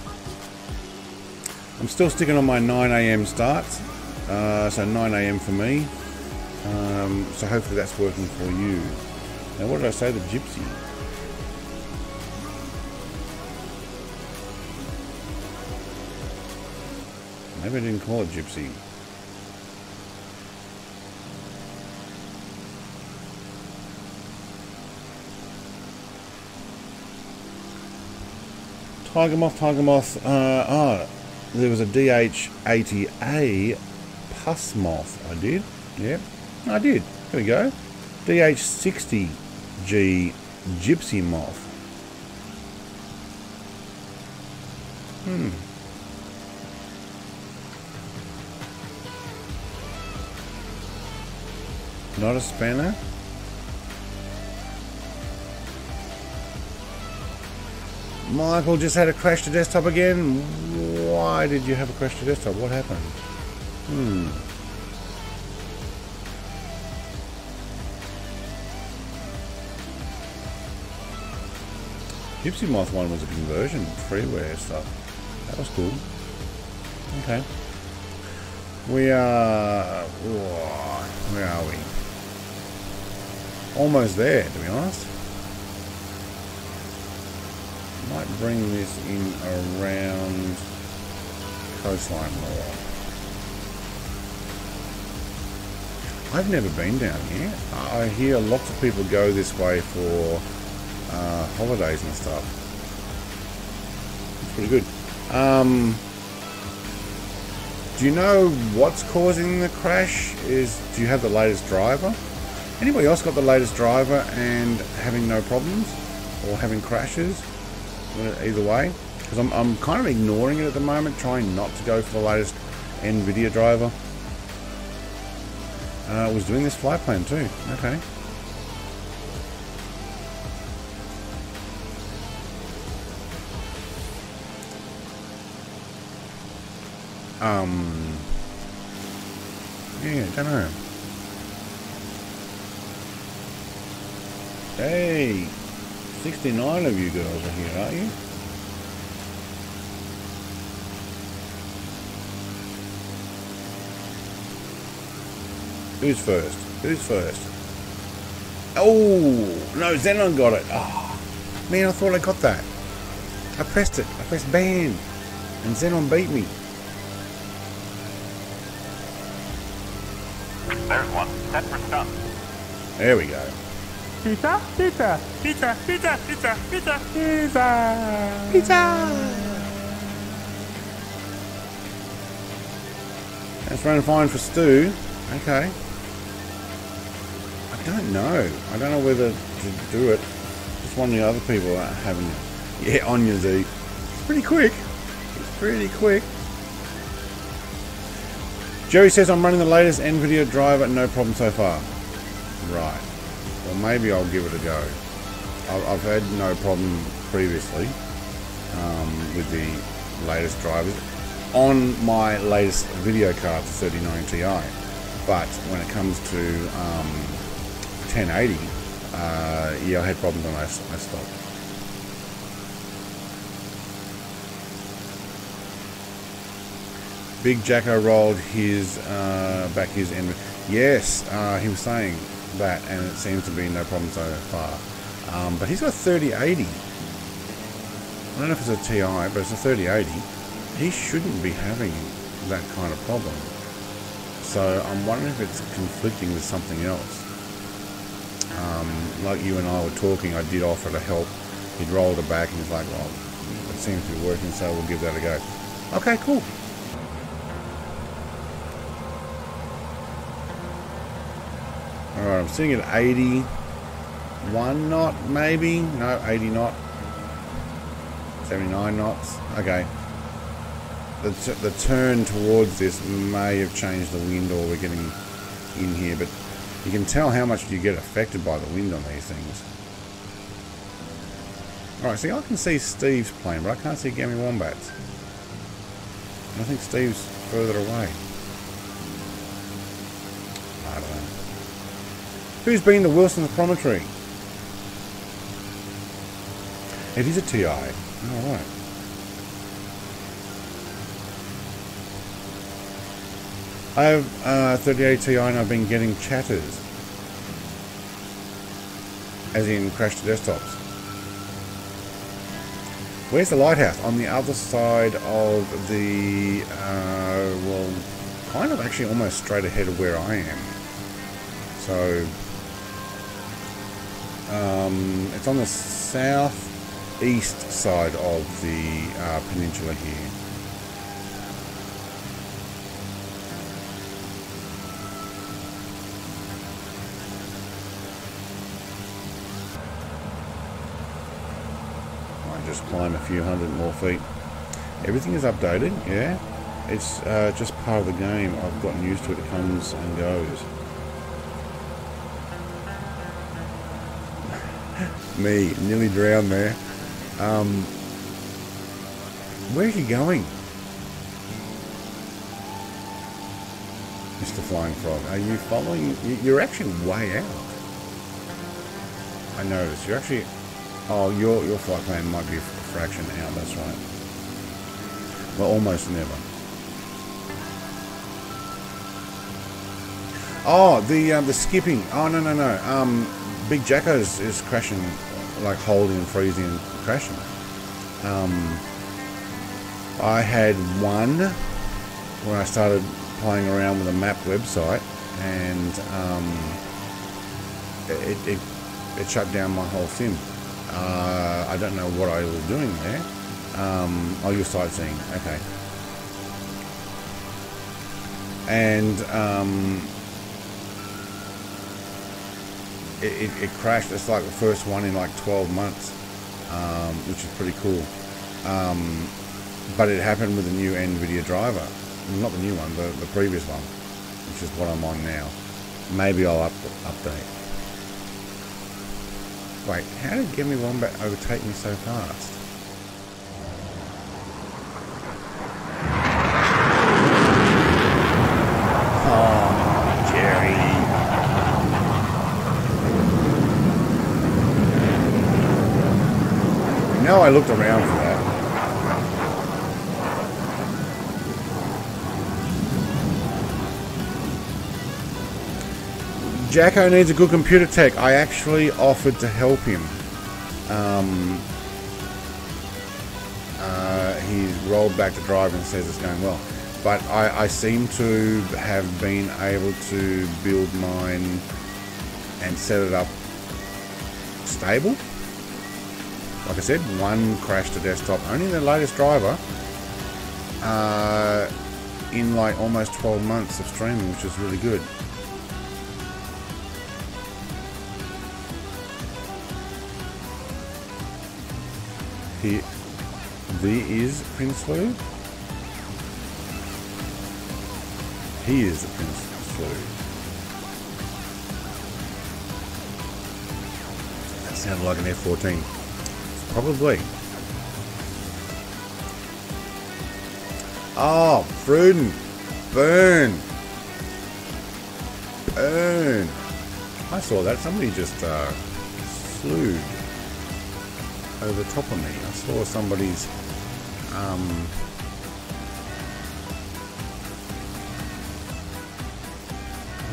I'm still sticking on my 9 a.m. start, uh, so 9 a.m. for me. Um, so hopefully that's working for you. Now, what did I say? The gypsy. Maybe I didn't call it gypsy. Tiger Moth, Tiger Moth. Uh, oh, there was a DH80A Puss Moth. I did. Yep, I did. Here we go. DH60G Gipsy Moth. Hmm. Not a spanner. Michael just had a crash to desktop again. Why did you have a crash to desktop? What happened? Hmm. Gipsy Moth one was a conversion, freeware stuff. That was cool. Okay. We are... Where are we? Almost there, to be honest. Might bring this in around coastline more. I've never been down here. I hear lots of people go this way for uh, holidays and stuff. It's pretty good. Um, do you know what's causing the crash? Is do you have the latest driver? Anybody else got the latest driver and having no problems or having crashes? Either way, because I'm, I'm kind of ignoring it at the moment, trying not to go for the latest NVIDIA driver. Uh, was doing this flight plan too. Okay. Um. Yeah, don't know. Hey, 69 of you girls are here, aren't you? Who's first? Who's first? Oh, no, Xenon got it. Oh, man, I thought I got that. I pressed it. I pressed ban. And Xenon beat me. There's one. Set for stun. There we go. Pizza, pizza, pizza, pizza, pizza, pizza, pizza. Pizza. That's running fine for Stu. Okay. I don't know. I don't know whether to do it. Just one of the other people are having it. Yeah, on your Z. It's pretty quick. It's pretty quick. Jerry says I'm running the latest NVIDIA driver, no problem so far. Right. Maybe I'll give it a go. I've, had no problem previously um, with the latest drivers on my latest video card, the 3090 Ti. But when it comes to um, 1080, uh, yeah, I had problems when I, I stopped. Big Jacko rolled his uh, back his end. Yes, uh, he was saying that, and it seems to be no problem so far. Um, but he's got a 3080. I don't know if it's a TI, but it's a 3080. He shouldn't be having that kind of problem. So I'm wondering if it's conflicting with something else. Um, like you and I were talking, I did offer to help. He'd rolled it back and he's like, well, it seems to be working, so we'll give that a go. Okay, cool. Alright, I'm sitting at 81 knot, maybe? No, 80 knot. 79 knots. Okay. The, the turn towards this may have changed the wind or we're getting in here, but You can tell how much you get affected by the wind on these things. Alright, see, I can see Steve's plane, but I can't see Gammy Wombats. I think Steve's further away. I don't know. Who's been to Wilson's Promontory? It is a TI. Alright. I have uh, 38 Ti and I've been getting chatters. As in crash to desktops. Where's the lighthouse? On the other side of the, uh, well, kind of actually almost straight ahead of where I am. So, um, it's on the southeast side of the uh, peninsula here. I just climb a few hundred more feet. Everything is updated, yeah. It's uh, just part of the game. I've gotten used to it. It comes and goes. Me, nearly drowned there. Um, where are you going? Mr. Flying Frog, are you following? you- You're actually way out. I noticed. You're actually... Oh, your, your flight plan might be a fraction out, that's right. Well, almost never. Oh, the uh, the skipping. Oh no no no. Um, Big Jacko's is crashing, like holding and freezing and crashing. Um, I had one when I started playing around with a map website, and um, it, it it shut down my whole sim. Uh, I don't know what I was doing there. Um, oh, you're sightseeing. Okay. And um, it, it, it crashed. It's like the first one in like 12 months, um, which is pretty cool. Um, but it happened with the new NVIDIA driver. Not the new one, the, the previous one, which is what I'm on now. Maybe I'll up, update. Wait, how did Gimme Wombat overtake me so fast? Oh, Jerry. No, I looked around for that. Jacko needs a good computer tech. I actually offered to help him. Um, uh, he's rolled back to drive and says it's going well. But I, I seem to have been able to build mine and set it up stable. Like I said, one crash to desktop, only the latest driver, uh, in like almost 12 months of streaming, which is really good. He, the is Prince Lou. He is the Prince Lou. That sounded like an F-14. Probably. Oh, Fruden. Burn. Burn. I saw that. Somebody just uh, over top of me. I saw somebody's um,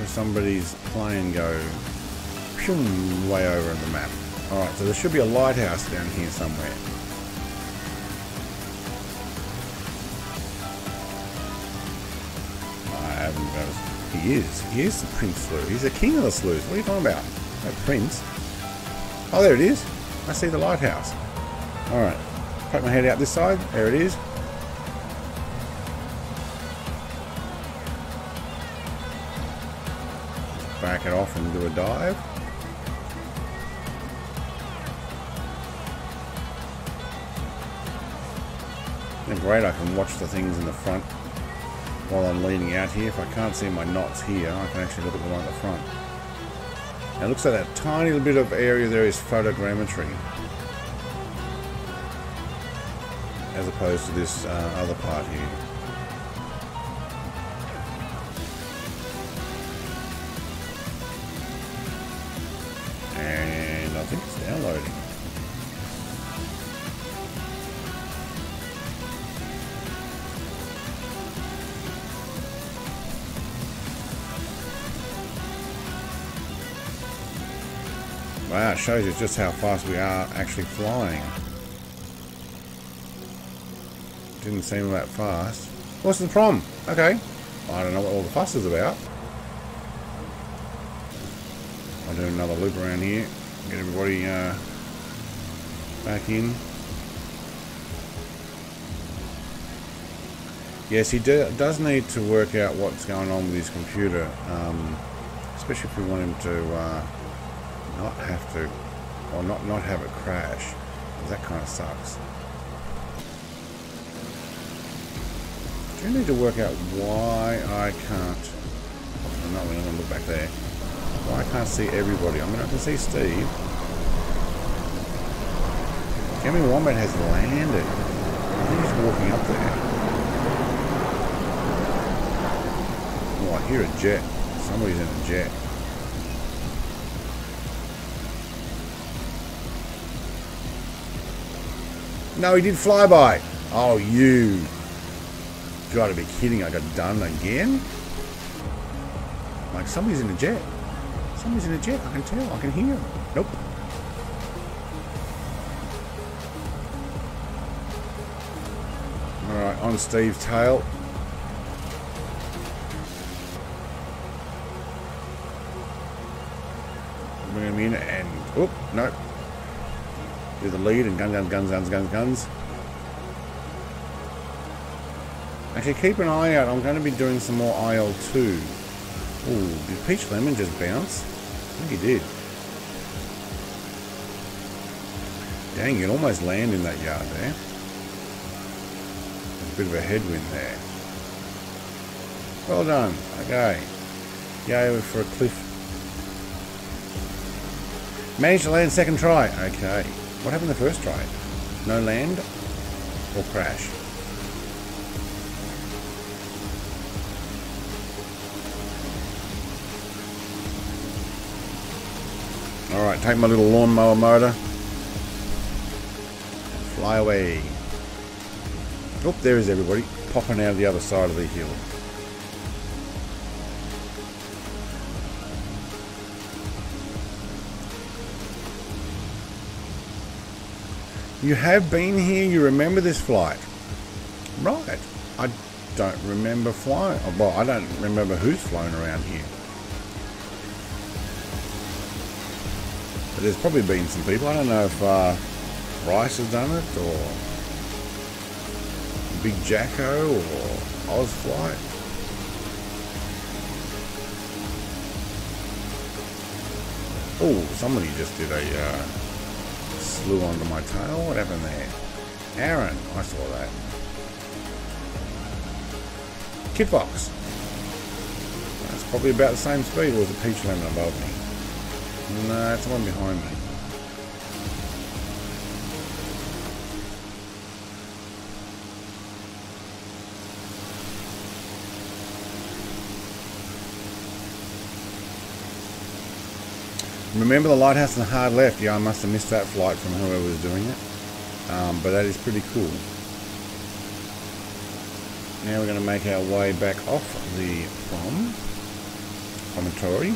somebody's plane go way over in the map. Alright, so there should be a lighthouse down here somewhere. I haven't noticed. He is. He is the Prince Slew. He's the king of the slews. What are you talking about? No prince. Oh, there it is. I see the lighthouse. Alright. Poke my head out this side. There it is. Back it off and do a dive. And great, I can watch the things in the front while I'm leaning out here. If I can't see my knots here, I can actually look at the one at the front. It looks like that tiny little bit of area there is photogrammetry. As opposed to this uh, other part here. Wow, it shows you just how fast we are actually flying. Didn't seem that fast. What's the problem? Okay. I don't know what all the fuss is about. I'll do another loop around here. Get everybody uh, back in. Yes, he do, does need to work out what's going on with his computer. Um, especially if we want him to uh, not have to, or not, not have it crash. That kind of sucks. Do you need to work out why I can't... I'm not going to look back there. Why I can't see everybody. I mean, I can see Steve. Gammy Wombat has landed. I think he's walking up there. Oh, I hear a jet. Somebody's in a jet. No, he did flyby. Oh, you. Gotta be kidding. I got done again? Like, somebody's in a jet. Somebody's in a jet. I can tell. I can hear. Nope. Alright, on Steve's tail. Bring him in and... Oop, nope. Do the lead and gun, guns, guns, guns, guns, guns. Actually, keep an eye out. I'm going to be doing some more IL-2. Ooh, did Peach Lemon just bounce? I think he did. Dang, you'd almost land in that yard there. A bit of a headwind there. Well done. Okay. Yay for a cliff. Managed to land second try. Okay. What happened the first try? No land or crash? Alright, take my little lawnmower motor. Fly away. Oh, there is everybody. Popping out of the other side of the hill. You have been here, you remember this flight. Right. I don't remember flying. Well, I don't remember who's flown around here. But there's probably been some people. I don't know if uh, Bryce has done it or Big Jacko or Oz Flight. Oh, somebody just did a uh, slew onto my tail. What happened there? Aaron, I saw that. Kitfox. That's probably about the same speed. Was it Peach Lemon above me? No, it's the one behind me. Remember the lighthouse and the hard left? Yeah, I must have missed that flight from whoever was doing it. Um, but that is pretty cool. Now we're going to make our way back off the prom. Promontory.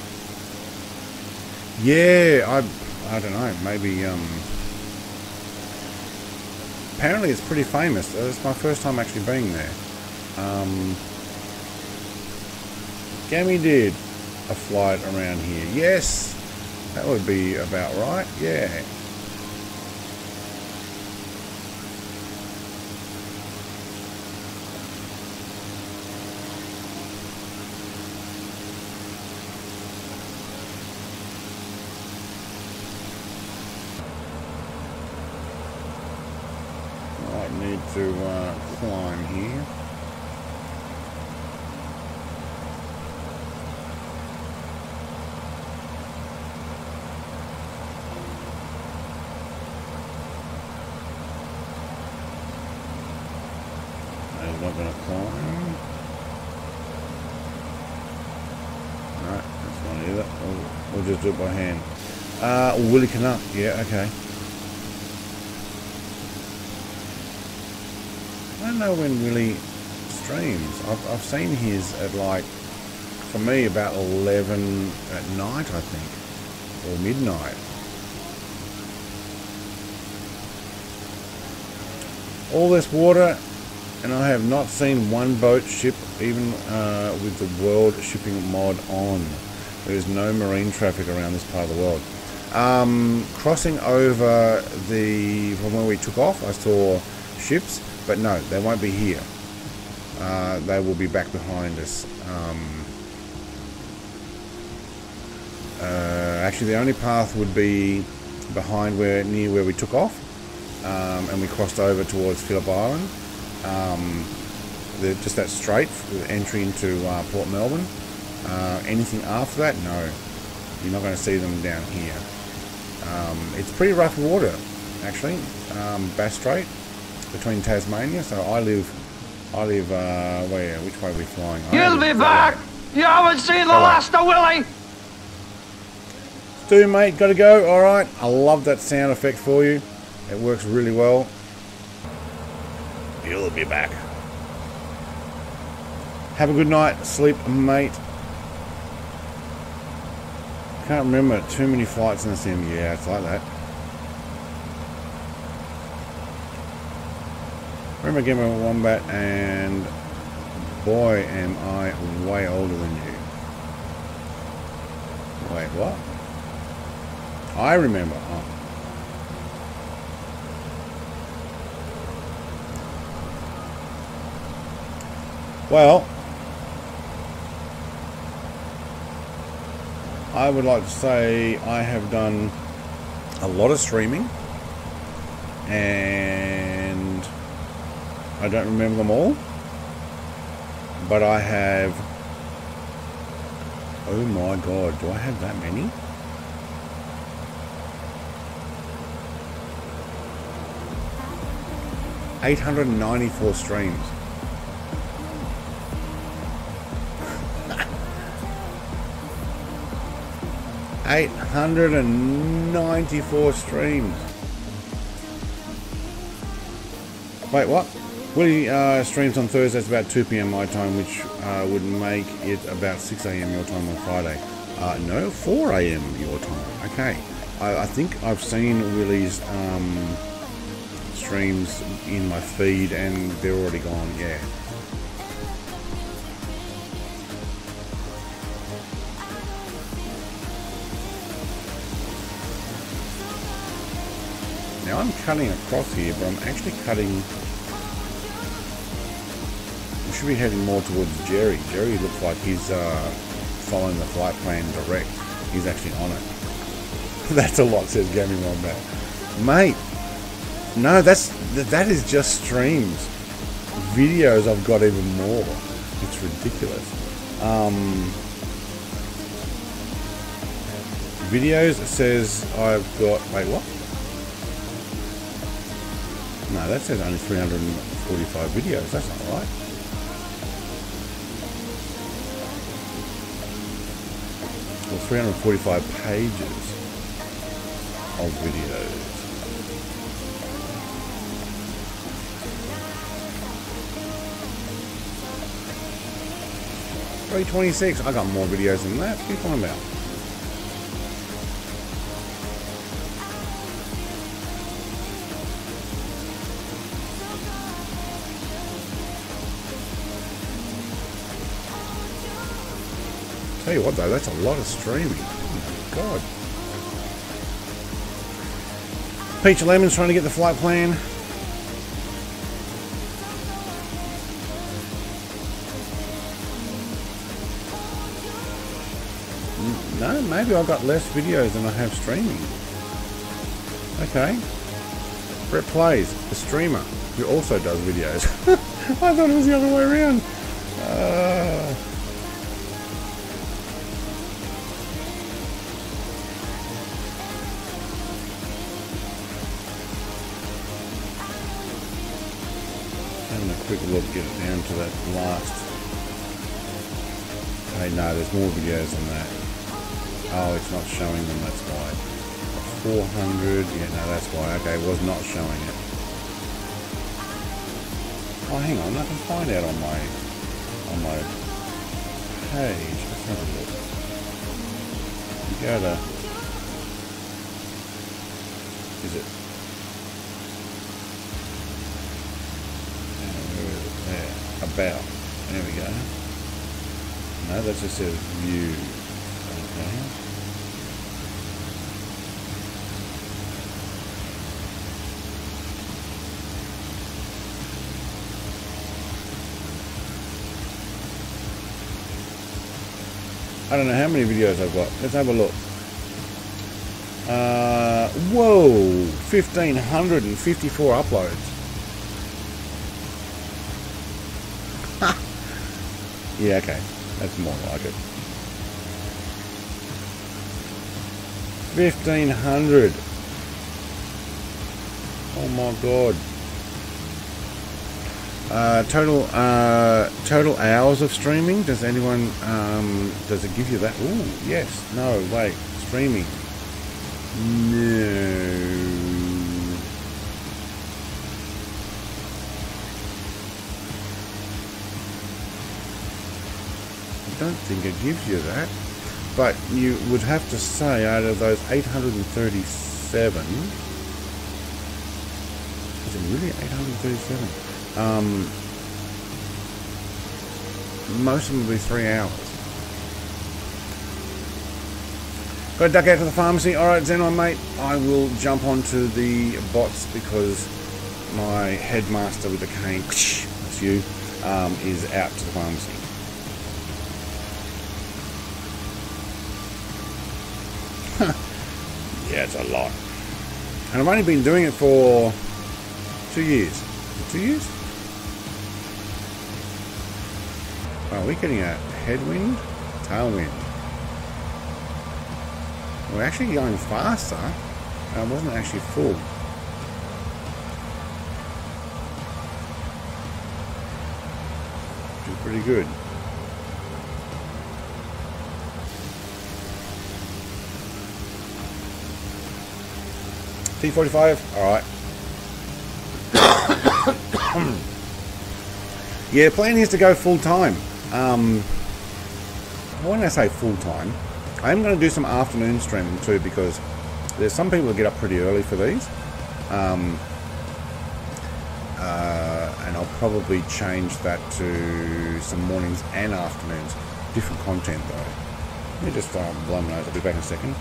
Yeah, I, I don't know. Maybe, um... Apparently it's pretty famous. It's my first time actually being there. Um... Gammy did a flight around here. Yes, that would be about right, yeah. I need to uh, climb here. No, that's not either. We'll, we'll just do it by hand. Uh, Willie Canuck. Yeah, okay. I don't know when Willie streams. I've, I've seen his at like, for me, about 11 at night, I think, or midnight. All this water, and I have not seen one boat ship, even uh, with the world shipping mod on. There is no marine traffic around this part of the world. Um, crossing over the from where we took off, I saw ships, but no, they won't be here. Uh, they will be back behind us. Um, uh, actually, the only path would be behind where near where we took off, um, and we crossed over towards Phillip Island. Um, the, just that straight entry into uh, Port Melbourne. Uh, anything after that, no, you're not going to see them down here. Um, it's pretty rough water, actually. Um, Bass Strait between Tasmania. So I live, I live. Uh, where? Which way are we flying? You'll be back. You haven't seen the last of Willie. Do mate, gotta go. All right. I love that sound effect for you. It works really well. You'll be back. Have a good night. Sleep, mate. Can't remember too many flights in the sim. Yeah, it's like that. Remember Gamma Wombat and boy am I way older than you. Wait, what? I remember. Oh. Well, I would like to say I have done a lot of streaming and I don't remember them all, but I have. Oh my god, do I have that many? Eight hundred and ninety-four streams. Eight hundred and ninety-four streams. Wait, what? Willie uh, streams on Thursdays about 2 p.m. my time, which uh, would make it about 6 a.m. your time on Friday. Uh, no, 4 a.m. your time. Okay. I, I think I've seen Willie's um, streams in my feed and they're already gone, yeah. I'm cutting across here, but I'm actually cutting we should be heading more towards Jerry. Jerry looks like he's uh, following the flight plan direct. He's actually on it. that's a lot, says Gaming Wombat. Mate, no, that's that is just streams. Videos I've got even more. It's ridiculous. Um, videos says I've got wait what? That says only 345 videos. That's not right. Well, 345 pages of videos. Three twenty-six. I got more videos than that. What are you talking about? Tell you what though, that's a lot of streaming. Oh my god. Peach Lemon's trying to get the flight plan. No, maybe I've got less videos than I have streaming. Okay. Brett Plays, the streamer, who also does videos. I thought it was the other way around. More videos than that. Oh, it's not showing them, that's why. 400, yeah, no, that's why. Okay, it was not showing it. Oh, hang on, I can find out on my on my page. Let's have a look. You go to. Is it? Uh, where is it? There. About. No, that just says view. Okay. I don't know how many videos I've got. Let's have a look. Uh, whoa, 1,554 uploads. yeah, okay. That's more like it. 1,500. Oh my god. Uh, total uh, total hours of streaming. Does anyone um, does it give you that? Oh yes. No. Wait. Streaming. No. Don't think it gives you that. But you would have to say out of those 837, is it really 837? Um, most of them will be three hours. Got to duck out to the pharmacy. All right, Xenon, mate. I will jump onto the bots because my headmaster with the cane, that's you, um, is out to the pharmacy. It's a lot. And I've only been doing it for two years. Two years? Are we're getting a headwind? Tailwind. We're actually going faster. I wasn't actually full. Pretty good. T45, alright. yeah, plan is to go full time. Um, when I say full time, I am going to do some afternoon streaming too because there's some people that get up pretty early for these. Um, uh, and I'll probably change that to some mornings and afternoons. Different content though. Let me just uh, blow my nose. I'll be back in a second.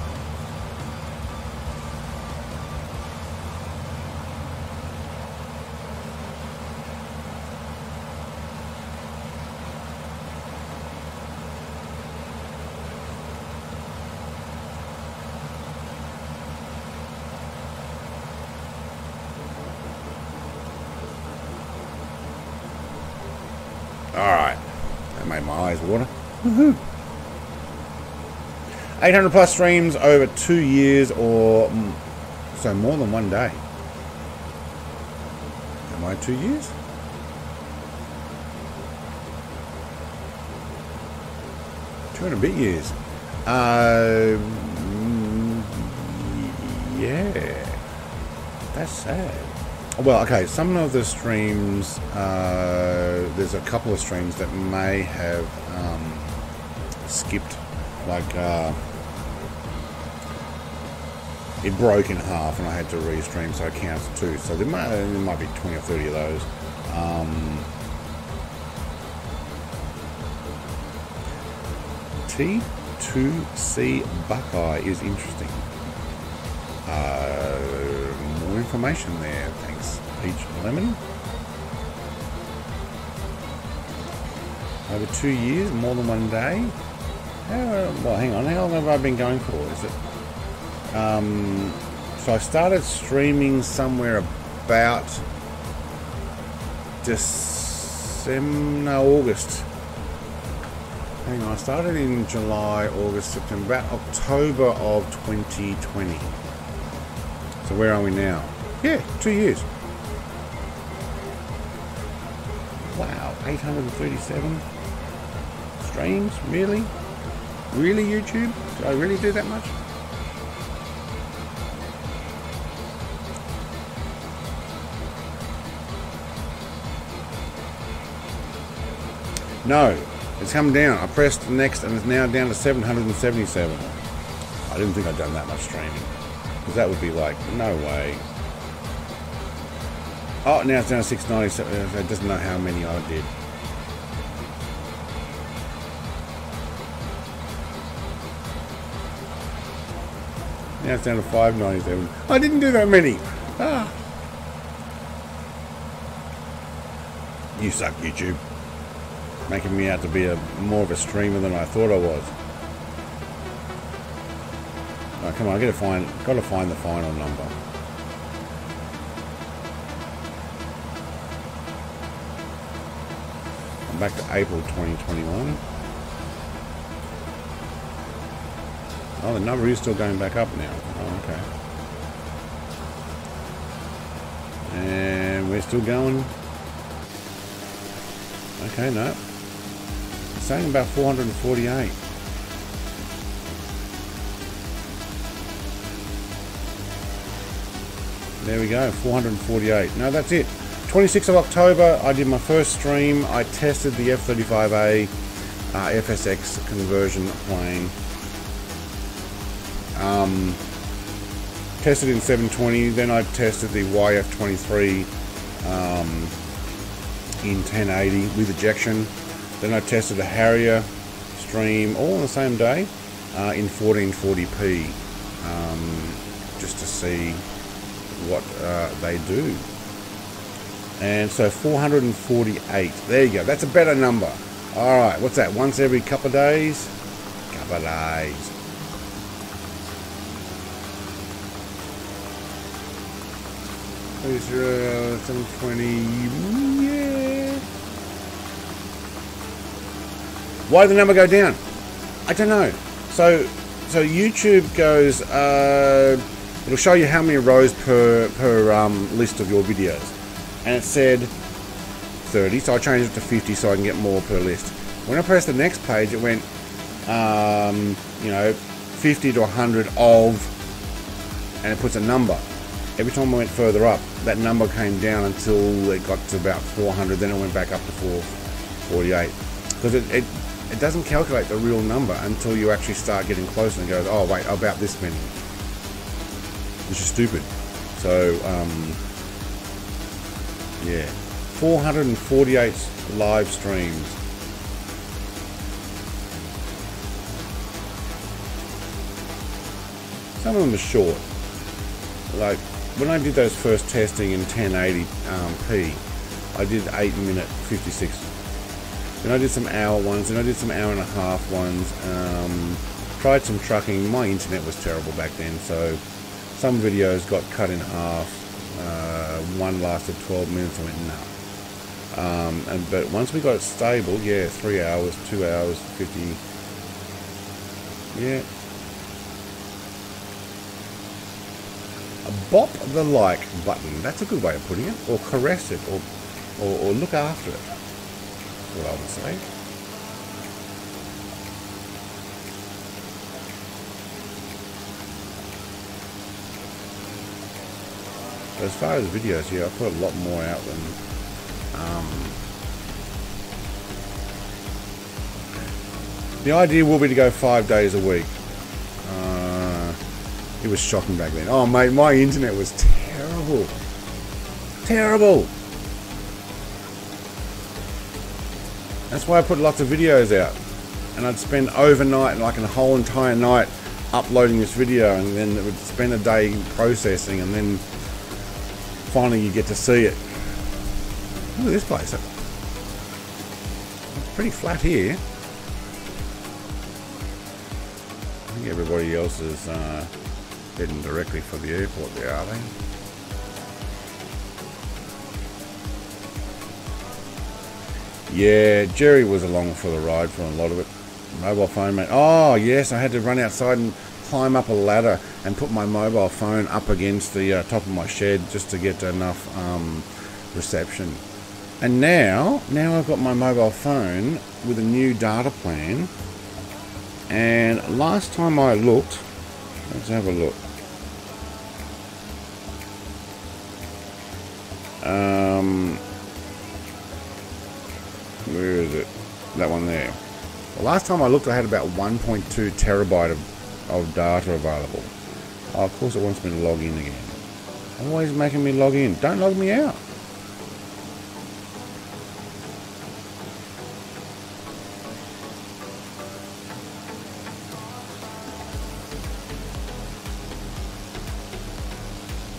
Alright. That made my eyes water. Woohoo. 800 plus streams over two years or mm, so more than one day. Am I two years? Two and a bit years. Uh, yeah. That's sad. Well, okay, some of the streams, uh, there's a couple of streams that may have um, skipped, like, uh, it broke in half and I had to restream, so it counts two. So there might, there might be 20 or 30 of those. Um, T2C Buckeye is interesting. Uh, more information there. Thanks, Peach Lemon. Over two years, more than one day. How, well, hang on. How long have I been going for? Is it? Um, so I started streaming somewhere about December, no, August. Hang on. I started in July, August, September, about October of 2020. So where are we now? Yeah, two years. Wow, 837 streams? Really? Really, YouTube? Did I really do that much? No, it's come down. I pressed next and it's now down to 777. I didn't think I'd done that much streaming. Because that would be like, no way. Oh, now it's down to 697. so it doesn't know how many I did. Now it's down to 597. I didn't do that many. Ah. You suck, YouTube. Making me out to be a more of a streamer than I thought I was. Oh, come on, I gotta find gotta find the final number. I'm back to April 2021. Oh, the number is still going back up now. Oh, okay. And we're still going. Okay, no. Saying about 448. There we go, 448. No, that's it. 26th of October, I did my first stream. I tested the F-35A uh, FSX conversion plane. Um, tested in 720, then I tested the YF-23 um, in 1080 with ejection. Then I tested a Harrier stream all on the same day uh, in 1440p um, just to see what uh, they do. And so 448. There you go. That's a better number. All right. What's that? Once every couple of days? Couple of days. 720. Yeah. Why did the number go down? I don't know. So, so YouTube goes. Uh, it'll show you how many rows per per um, list of your videos, and it said 30. So I changed it to 50 so I can get more per list. When I pressed the next page, it went, um, you know, 50 to 100 of, and it puts a number. Every time I went further up, that number came down until it got to about 400. Then it went back up to 448 because it, it it doesn't calculate the real number until you actually start getting closer and goes, oh wait, about this many, which is stupid. So um, yeah, 448 live streams. Some of them are short. Like when I did those first testing in 1080p, um, I did 8 minute 56 then I did some hour ones, and I did some hour and a half ones. Um, tried some trucking. My internet was terrible back then, so some videos got cut in half. Uh, one lasted 12 minutes. I went no. Um, and but once we got it stable, yeah, three hours, two hours, 50. Yeah. Bop the like button. That's a good way of putting it. Or caress it, or or, or look after it I would. As far as videos here, I put a lot more out than um, the idea will be to go five days a week. Uh, it was shocking back then. Oh mate, my internet was terrible. Terrible. That's why I put lots of videos out. And I'd spend overnight, like a whole entire night, uploading this video, and then it would spend a day processing, and then finally you get to see it. Look at this place. It's pretty flat here. I think everybody else is uh, heading directly for the airport there, are they? Yeah, Jerry was along for the ride for a lot of it. Mobile phone, mate. Oh, yes, I had to run outside and climb up a ladder and put my mobile phone up against the uh, top of my shed just to get enough um, reception. And now, now I've got my mobile phone with a new data plan. And last time I looked, let's have a look. Um, where is it? That one there. The last time I looked, I had about 1.2 terabyte of, of data available. Oh, of course, it wants me to log in again. Always making me log in. Don't log me out.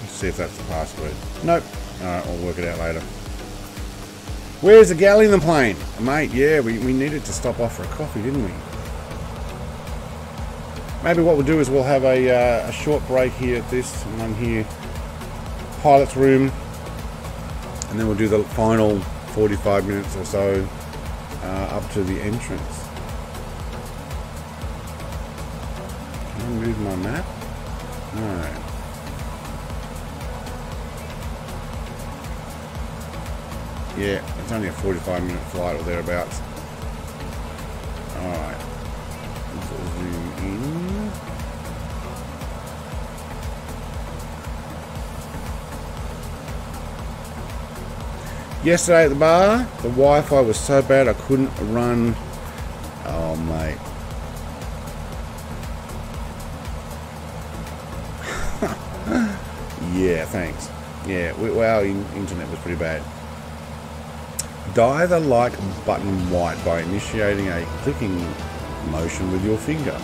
Let's see if that's the password. Nope. Alright, I'll work it out later. Where's the galley in the plane? Mate, yeah, we, we needed to stop off for a coffee, didn't we? Maybe what we'll do is we'll have a, uh, a short break here at this one here, pilot's room, and then we'll do the final 45 minutes or so uh, up to the entrance. Can I move my map? No. Yeah, it's only a 45 minute flight or thereabouts. Alright. Zoom in. Yesterday at the bar, the Wi-Fi was so bad I couldn't run. Oh mate. yeah, thanks. Yeah, we, well, internet was pretty bad. Dye the like button white by initiating a clicking motion with your finger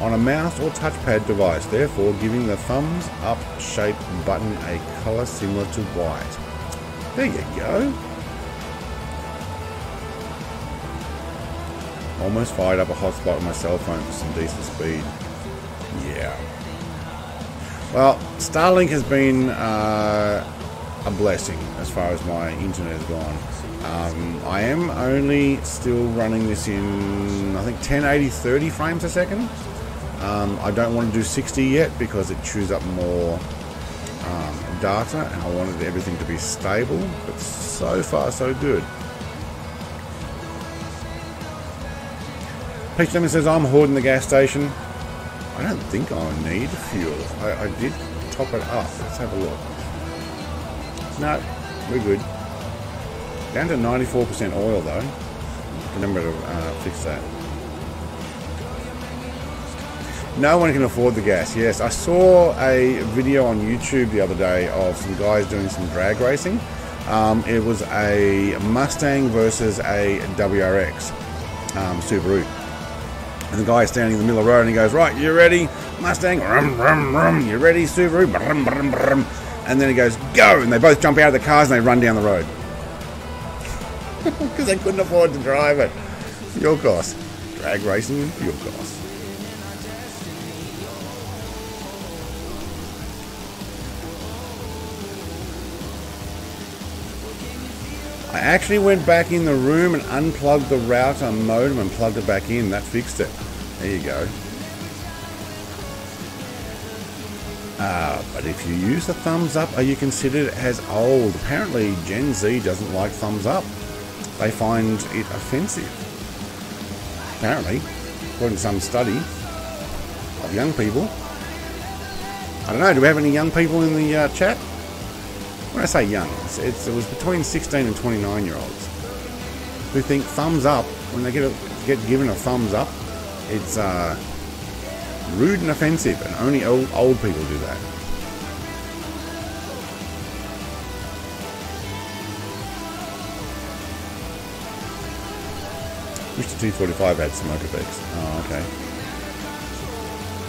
on a mouse or touchpad device, therefore giving the thumbs up shape button a color similar to white. There you go. Almost fired up a hotspot on my cell phone for some decent speed. Yeah. Well, Starlink has been uh, a blessing as far as my internet has gone. Um, I am only still running this in, I think, 1080 30 frames a second. Um, I don't want to do 60 yet because it chews up more um, data and I wanted everything to be stable, but so far so good. Peach Lemon says, I'm hoarding the gas station. I don't think I need fuel. I, I did top it up. Let's have a look. No, we're good. Down to 94% oil though. Remember to uh, fix that. No one can afford the gas. Yes, I saw a video on YouTube the other day of some guys doing some drag racing. Um, it was a Mustang versus a WRX um, Subaru. And the guy's standing in the middle of the road and he goes, Right, you ready? Mustang, rum, rum, rum. You ready, Subaru? Brum, brum, brum. And then he goes, Go! And they both jump out of the cars and they run down the road. Because they couldn't afford to drive it. Fuel costs. Drag racing, fuel costs. I actually went back in the room and unplugged the router modem and plugged it back in. That fixed it. There you go. Uh, but if you use the thumbs up, are you considered as old? Apparently, Gen Z doesn't like thumbs up. They find it offensive. Apparently, according to some study of young people. I don't know, do we have any young people in the uh, chat? When I say young, it's, it's, it was between 16 and 29 year olds who think thumbs up, when they get, a, get given a thumbs up, it's uh, rude and offensive, and only old, old people do that. Mr. 245 had smoke effects. Oh, okay.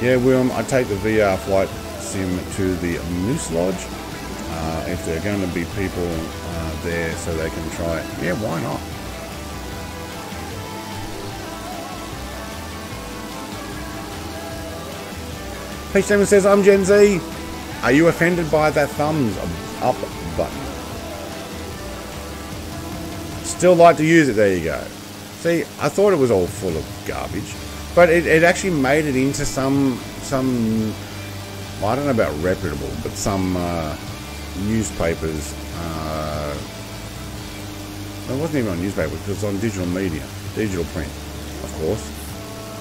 Yeah, William, I take the VR flight sim to the Moose Lodge. Uh, if there are going to be people uh, there so they can try it. Yeah, why not? Peach Demon says, I'm Gen Z. Are you offended by that thumbs up button? Still like to use it, there you go. See, I thought it was all full of garbage, but it, it actually made it into some, some, I don't know about reputable, but some uh, newspapers uh, it wasn't even on newspaper, it was on digital media, digital print, of course.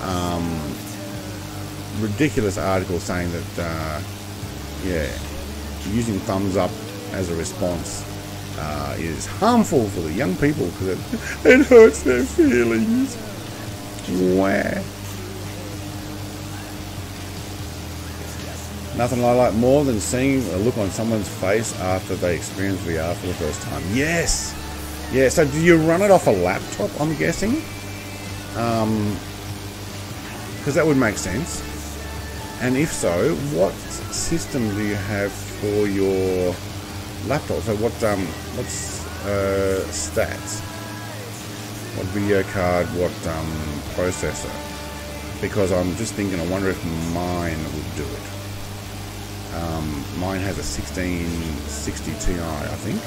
Um, ridiculous article saying that, uh, yeah, using thumbs up as a response uh, is harmful for the young people because it, it hurts their feelings. Wow. Nothing I like more than seeing a look on someone's face after they experience VR for the first time. Yes! Yeah, so do you run it off a laptop, I'm guessing? Um, because that would make sense. And if so, what system do you have for your laptop? So what um what's uh, stats? What video card? What um, processor? Because I'm just thinking, I wonder if mine would do it. Um, mine has a 1660 Ti, I think.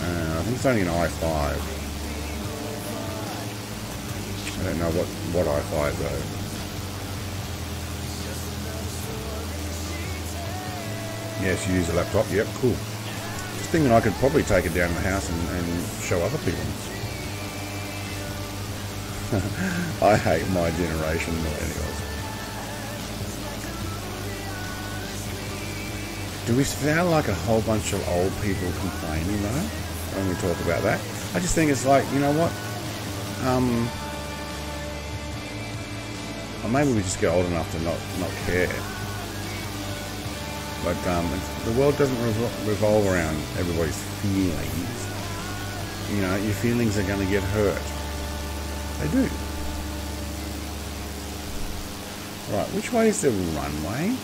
Uh, I think it's only an i5. I don't know what, what i5 though. Yes, you use a laptop. Yep, cool. Just thinking I could probably take it down to the house and, and show other people. I hate my generation millennials. Do we sound like a whole bunch of old people complaining though when we talk about that? I just think it's like, you know what? Um, or maybe we just get old enough to not, not care. But um, the world doesn't revol revolve around everybody's feelings. You know, your feelings are going to get hurt. They do. Right, which way is the runway?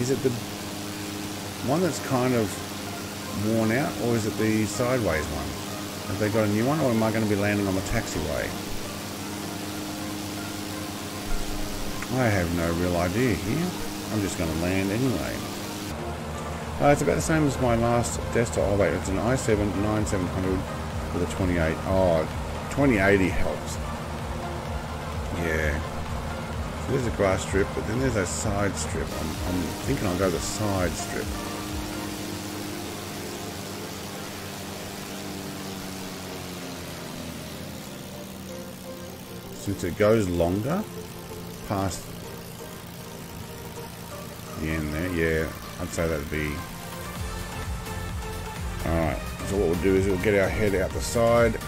Is it the one that's kind of worn out, or is it the sideways one? Have they got a new one, or am I going to be landing on the taxiway? I have no real idea here. I'm just going to land anyway. Uh, it's about the same as my last desktop. Oh wait, it's an i7 9700 with a 28. Oh, 2080 helps. Yeah. So there's a grass strip, but then there's a side strip. I'm, I'm thinking I'll go the side strip. Since it goes longer past the end there, yeah, I'd say that'd be alright. So what we'll do is we'll get our head out the side.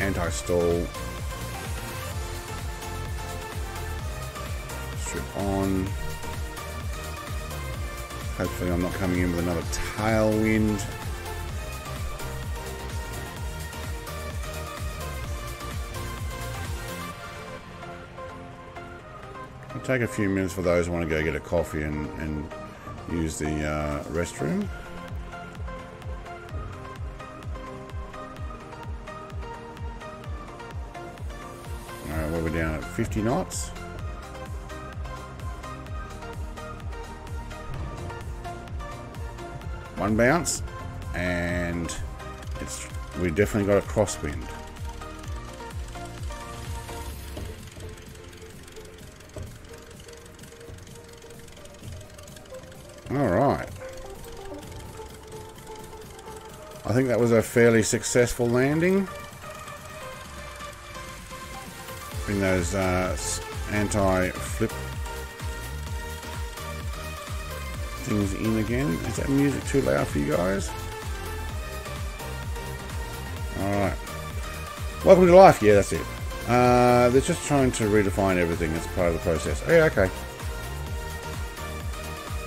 Anti-stall. Strip on. Hopefully I'm not coming in with another tailwind. Take a few minutes for those who want to go get a coffee and, and use the uh, restroom. Alright, well we're down at 50 knots. One bounce and it's we definitely got a crosswind. Think that was a fairly successful landing. Bring those uh, anti-flip things in again. Is that music too loud for you guys? Alright. Welcome to life. Yeah, that's it. Uh, they're just trying to redefine everything as part of the process. Oh, yeah, okay.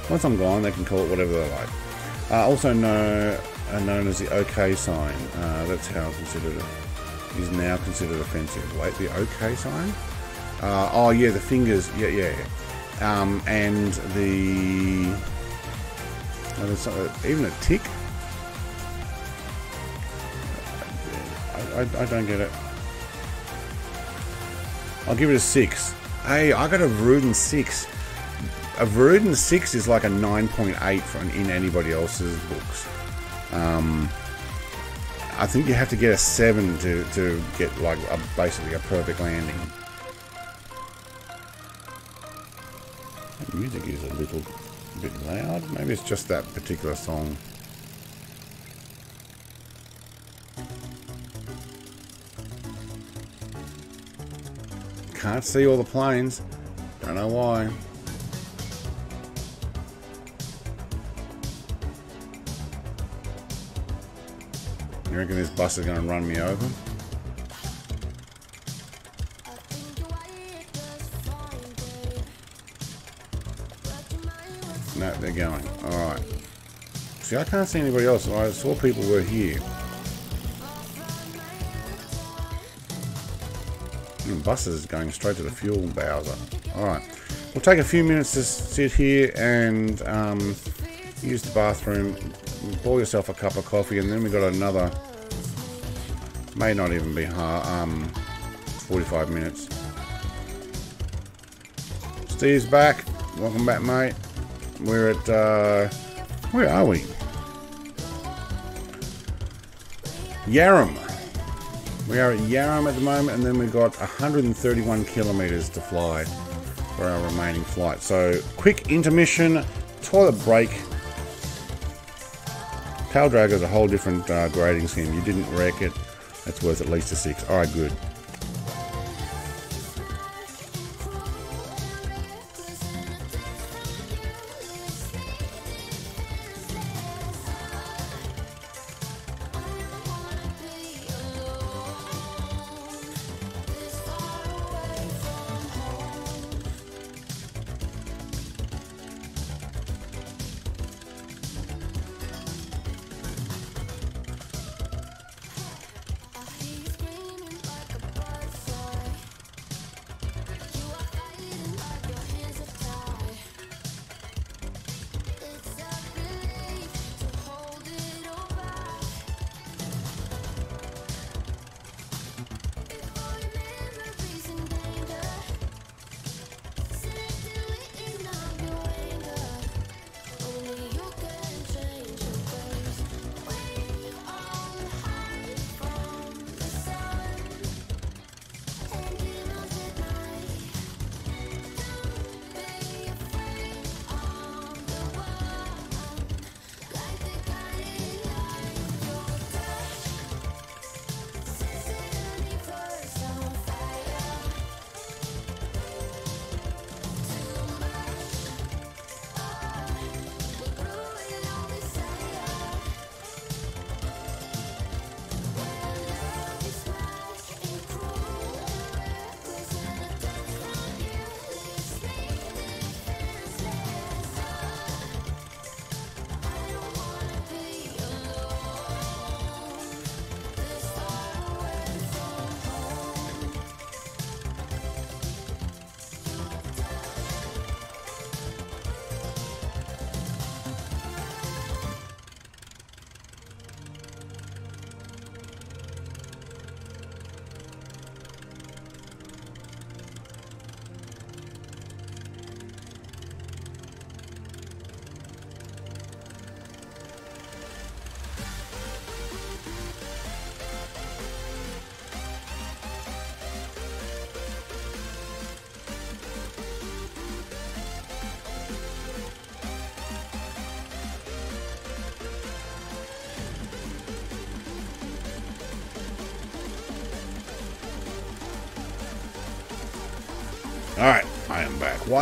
Once I'm gone, they can call it whatever they like. Uh, also know, uh, known as the OK sign. Uh, that's how considered is now considered offensive. Wait, the OK sign? Uh, oh yeah, the fingers. Yeah, yeah, yeah. Um, and the oh, uh, even a tick. I, I, I don't get it. I'll give it a six. Hey, I got a Ruden six a Veruden 6 is like a 9.8 from in anybody else's books. Um, I think you have to get a 7 to, to get like a, basically a perfect landing. The music is a little bit loud. Maybe it's just that particular song. Can't see all the planes. Don't know why. You reckon this bus is going to run me over? No, they're going. Alright. See, I can't see anybody else. I saw people were here. Mm, buses going straight to the fuel bowser. Alright. We'll take a few minutes to sit here and um, use the bathroom, pour yourself a cup of coffee, and then we've got another, may not even be hard, um, 45 minutes. Steve's back. Welcome back, mate. We're at, uh, where are we? Yarram. We are at Yarram at the moment, and then we've got 131 kilometres to fly for our remaining flight. So, quick intermission, toilet break. Tail dragger is a whole different uh, grading scheme. You didn't wreck it. That's worth at least a six. All right, good.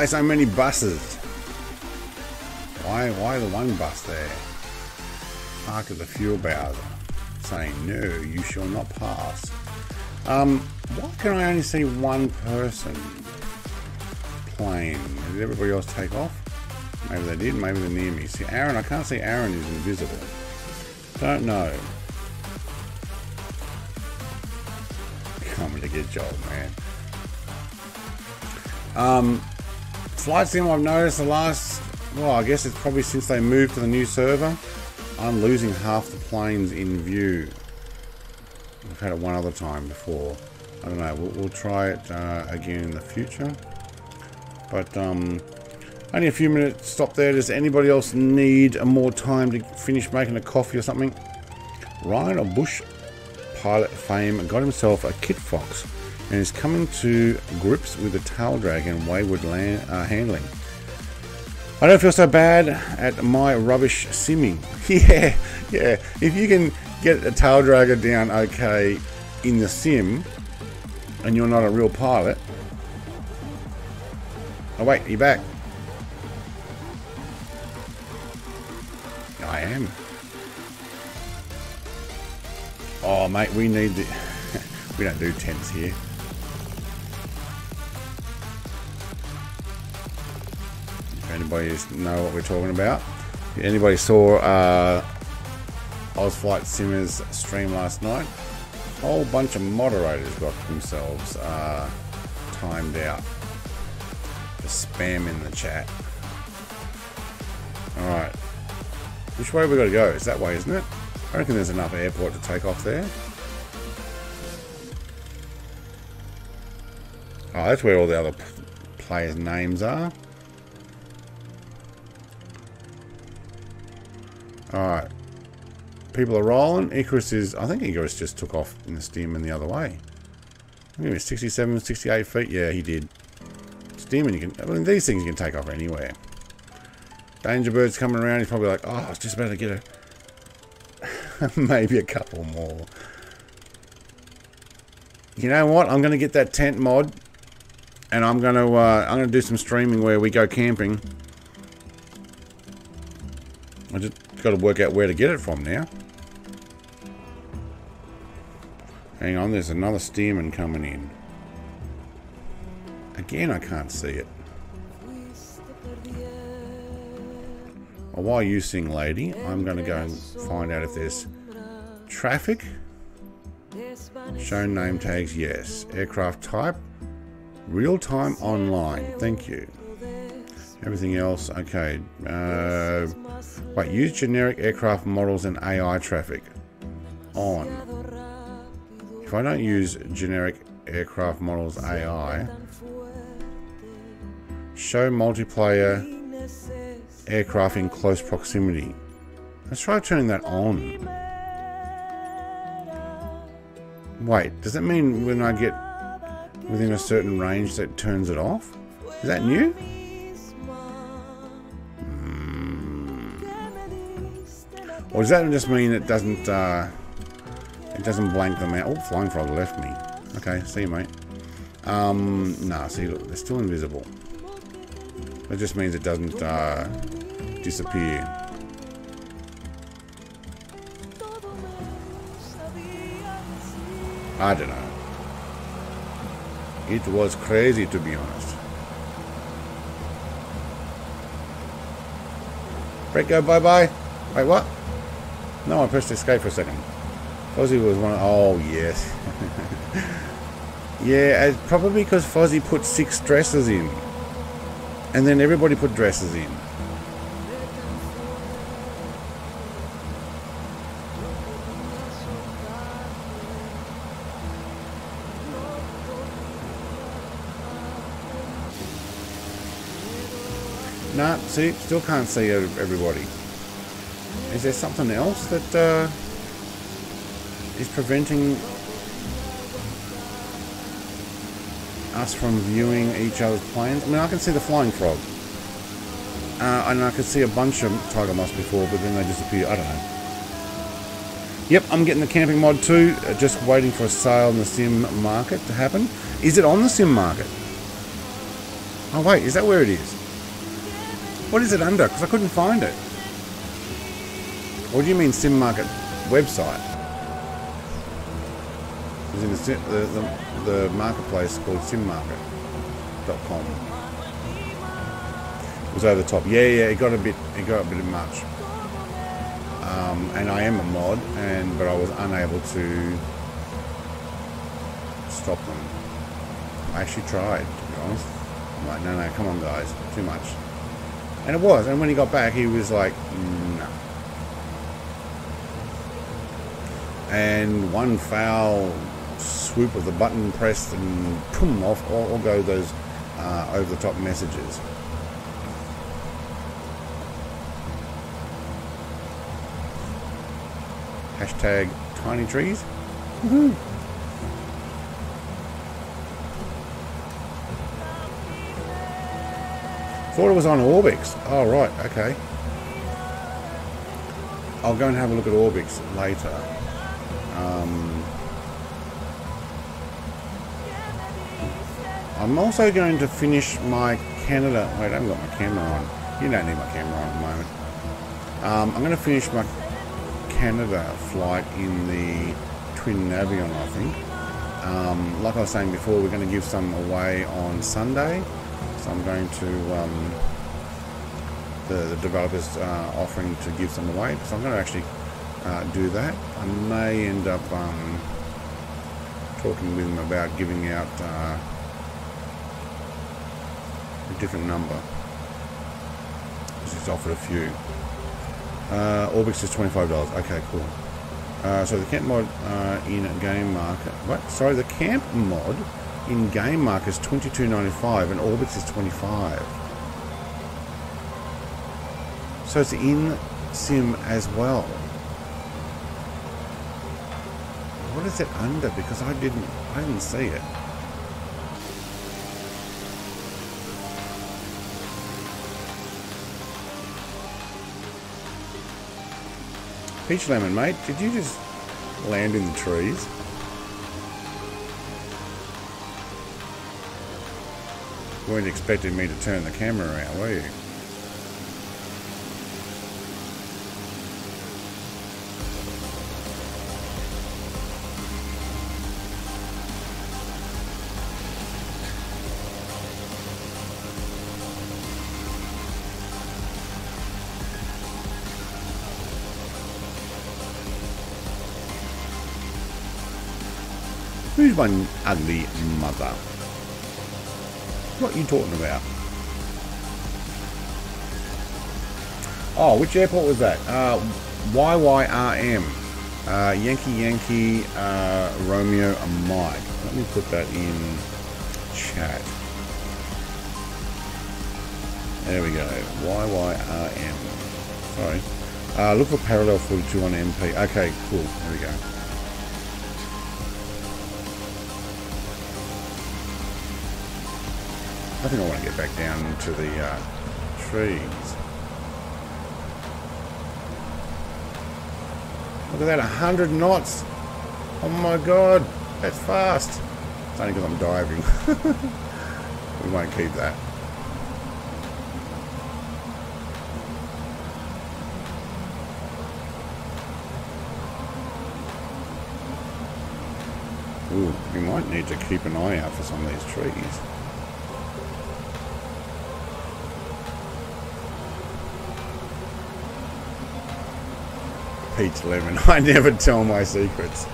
Why so many buses? Why why the one bus there? Park at the fuel bowser. Saying no, you shall not pass. Um, why can I only see one person plane? Did everybody else take off? Maybe they did, maybe they're near me. See Aaron, I can't see Aaron is invisible. Don't know. Coming to get Joel, man. Um, flight sim I've noticed the last, well, I guess it's probably since they moved to the new server. I'm losing half the planes in view. I've had it one other time before. I don't know. We'll, we'll try it uh, again in the future. But um, only a few minutes stop there. Does anybody else need a more time to finish making a coffee or something? Ryan or Bush pilot fame got himself a Kitfox and is coming to grips with the tail drag and wayward land, uh, handling. I don't feel so bad at my rubbish simming. Yeah, yeah. If you can get a tail dragger down okay in the sim, and you're not a real pilot. Oh wait, you're back? I am. Oh mate, we need the. we don't do tents here. Anybody know what we're talking about. If anybody saw uh, Ozflight Simmers stream last night? A whole bunch of moderators got themselves uh, timed out for spam in the chat. Alright. Which way we got to go? It's that way, isn't it? I reckon there's enough airport to take off there. Oh, that's where all the other players' names are. Alright. People are rolling. Icarus is... I think Icarus just took off in the Stearman the other way. Think 67, 68 feet. Yeah, he did. Steaming, you can... I mean, these things you can take off anywhere. Danger Bird's coming around. He's probably like, oh, I was just about to get a... Maybe a couple more. You know what? I'm going to get that tent mod. And I'm going to uh, I'm going to do some streaming where we go camping. I just got to work out where to get it from now. Hang on, there's another Stearman coming in. Again, I can't see it. Well, while you sing, lady, I'm going to go and find out if there's traffic. Show name tags, yes. Aircraft type, real-time online. Thank you. Everything else, okay. Uh, wait, use generic aircraft models and AI traffic. On. If I don't use generic aircraft models AI, show multiplayer aircraft in close proximity. Let's try turning that on. Wait, does that mean when I get within a certain range that turns it off? Is that new? Or does that just mean it doesn't uh, it doesn't blank them out? Oh, Flying Frog left me. Okay, see you, mate. Um, nah, see, look, they're still invisible. That just means it doesn't uh, disappear. I don't know. It was crazy, to be honest. Break go, bye-bye. Wait, what? No, I pressed escape for a second. Fozzie was one of, oh yes. yeah, probably because Fozzie put six dresses in. And then everybody put dresses in. Nah, see, still can't see everybody. Is there something else that uh, is preventing us from viewing each other's planes? I mean, I can see the flying frog. Uh, and I could see a bunch of tiger moths before, but then they disappear. I don't know. Yep, I'm getting the camping mod too. Uh, just waiting for a sale in the sim market to happen. Is it on the sim market? Oh wait, is that where it is? What is it under? Because I couldn't find it. What do you mean sim market website? It's in the, the, the, marketplace called simmarket.com. It was over the top. Yeah, yeah, it got a bit, it got a bit much. Um, and I am a mod, and but I was unable to stop them. I actually tried, to be honest. I'm like, no, no, come on, guys, too much. And it was. And when he got back, he was like, no. And one foul swoop of the button pressed and boom, off all, go those uh, over the top messages. Hashtag tiny trees. Woohoo! Thought it was on Orbx. Oh, right, okay. I'll go and have a look at Orbx later. Um, I'm also going to finish my Canada. Wait, I haven't got my camera on. You don't need my camera on at the moment. Um, I'm going to finish my Canada flight in the Twin Navion, I think. Um, like I was saying before, we're going to give some away on Sunday. So I'm going to um, the, the developers uh, offering to give some away. So I'm going to actually uh, do that. I may end up um, talking with them about giving out uh, a different number. He's offered a few. Uh, Orbx is $25. Okay, cool. Uh, so the camp mod uh, in game market. What? Sorry, the camp mod in game market is twenty two ninety five, and Orbx is twenty five. So it's in sim as well. What is it under? Because I didn't, I didn't see it. Peach Lemon, mate, did you just land in the trees? You weren't expecting me to turn the camera around, were you? One ugly mother? What are you talking about? Oh, which airport was that? Uh, YYRM. Uh, Yankee Yankee uh, Romeo Mike. Let me put that in chat. There we go. YYRM. Sorry. Uh, look for parallel 42 on MP. Okay, cool. There we go. I think I want to get back down to the uh, trees. Look at that, 100 knots. Oh my god, that's fast. It's only because I'm diving. we won't keep that. Ooh, we might need to keep an eye out for some of these trees. Peach Lemon. I never tell my secrets.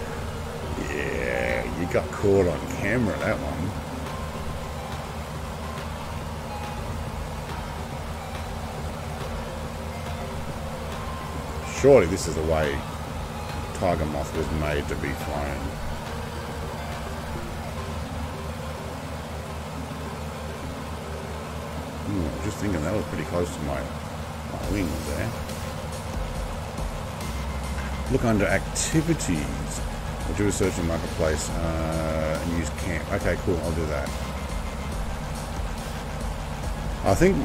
Yeah, you got caught on camera, that one. Surely this is the way Tiger Moth was made to be flown. Hmm, was just thinking that was pretty close to my, my there look under activities. Or do a search in marketplace uh, and use camp. Okay cool I'll do that. I think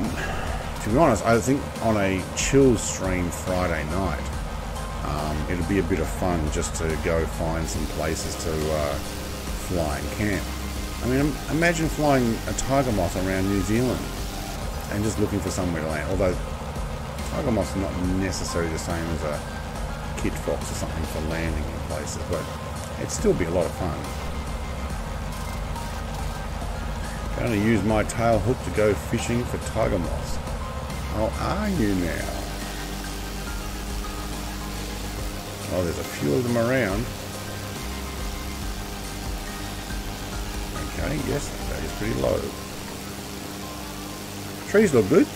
to be honest I think on a chill stream Friday night um, it'll be a bit of fun just to go find some places to uh, fly and camp. I mean imagine flying a tiger moth around New Zealand and just looking for somewhere to land although tiger moths are not necessarily the same as a Kitfox or something for landing in places, but it'd still be a lot of fun. Going to use my tail hook to go fishing for tiger moths. How are you now? Oh, there's a few of them around. Okay, yes, that is pretty low. Trees look good.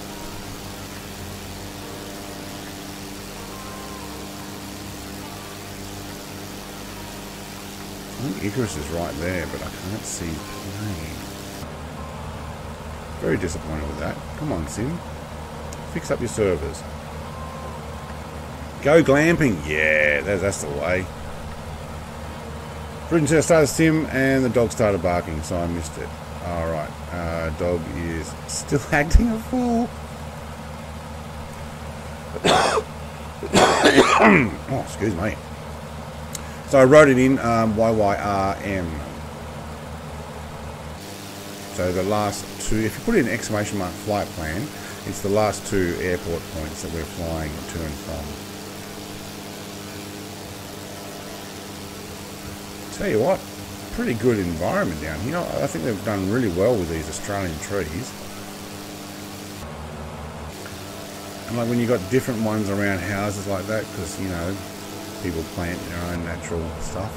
Icarus is right there, but I can't see plane. Very disappointed with that. Come on, Sim. Fix up your servers. Go glamping. Yeah, that's, that's the way. Britain started Sim and the dog started barking, so I missed it. Alright, uh, dog is still acting a fool. oh, excuse me. So I wrote it in um, YYRM. So the last two, if you put in exclamation mark flight plan, it's the last two airport points that we're flying to and from. Tell you what, pretty good environment down here. I think they've done really well with these Australian trees. And like when you've got different ones around houses like that, because you know people plant their own natural stuff.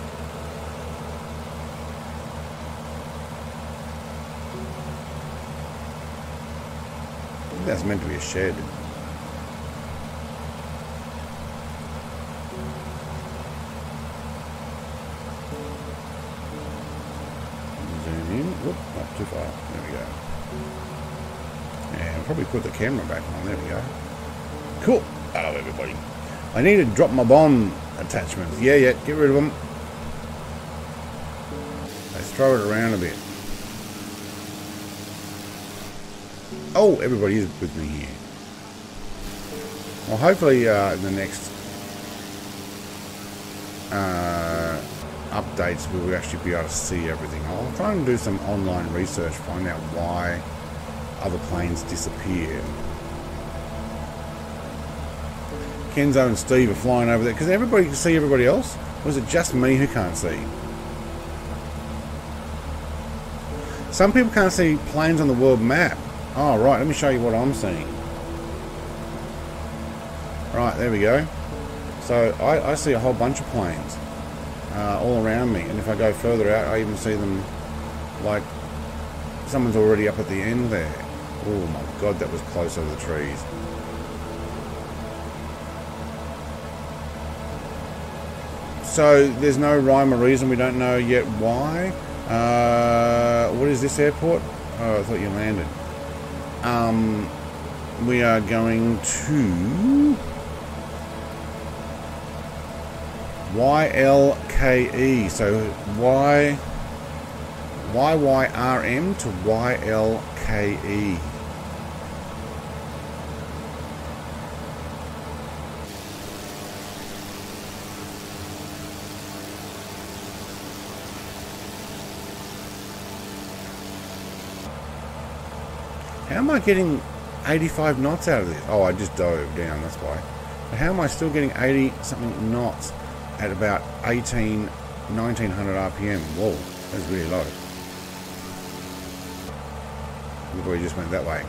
That's meant to be a shed. Zoom in. Whoop, not too far. There we go. And probably put the camera back on. There we go. Cool. Hello, everybody. I need to drop my bomb attachments. Yeah, yeah, get rid of them. Let's throw it around a bit. Oh, everybody is with me here. Well, hopefully uh, in the next uh, updates we will actually be able to see everything. I'll try and do some online research, find out why other planes disappeared. Kenzo and Steve are flying over there because everybody can see everybody else. Or is it just me who can't see? Some people can't see planes on the world map. Oh, right. Let me show you what I'm seeing. Right, there we go. So I, I see a whole bunch of planes uh, all around me. And if I go further out, I even see them like someone's already up at the end there. Oh my god, that was close over the trees. So there's no rhyme or reason. We don't know yet why. Uh, what is this airport? Oh, I thought you landed. Um, we are going to YLKE. So Y YYRM to YLKE. I getting 85 knots out of this? Oh, I just dove down, that's why. But how am I still getting 80 something knots at about 18, 1900 RPM? Whoa, that's really low. We just went that way.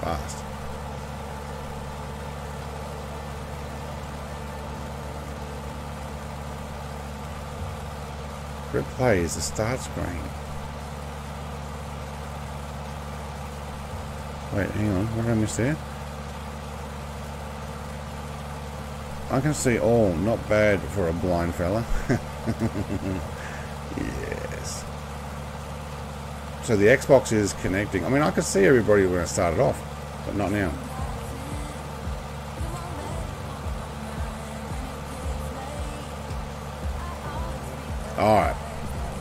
Fast. Replay is the start screen. Wait, hang on. What did I miss there? I can see all. Not bad for a blind fella. yes. So the Xbox is connecting. I mean, I could see everybody when I started off, but not now. Alright.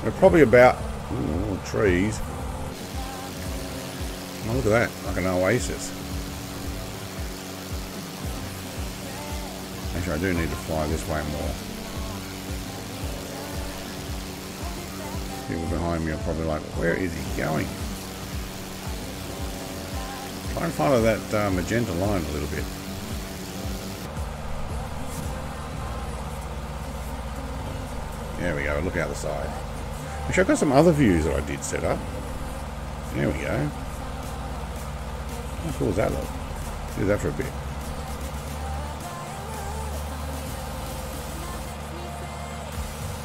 We're probably about... Ooh, trees. Oh, look at that, like an oasis. Actually, I do need to fly this way more. People behind me are probably like, where is he going? Try and follow that uh, magenta line a little bit. There we go, look out the side. Actually, I've got some other views that I did set up. There we go. How cool does that look? Do that for a bit.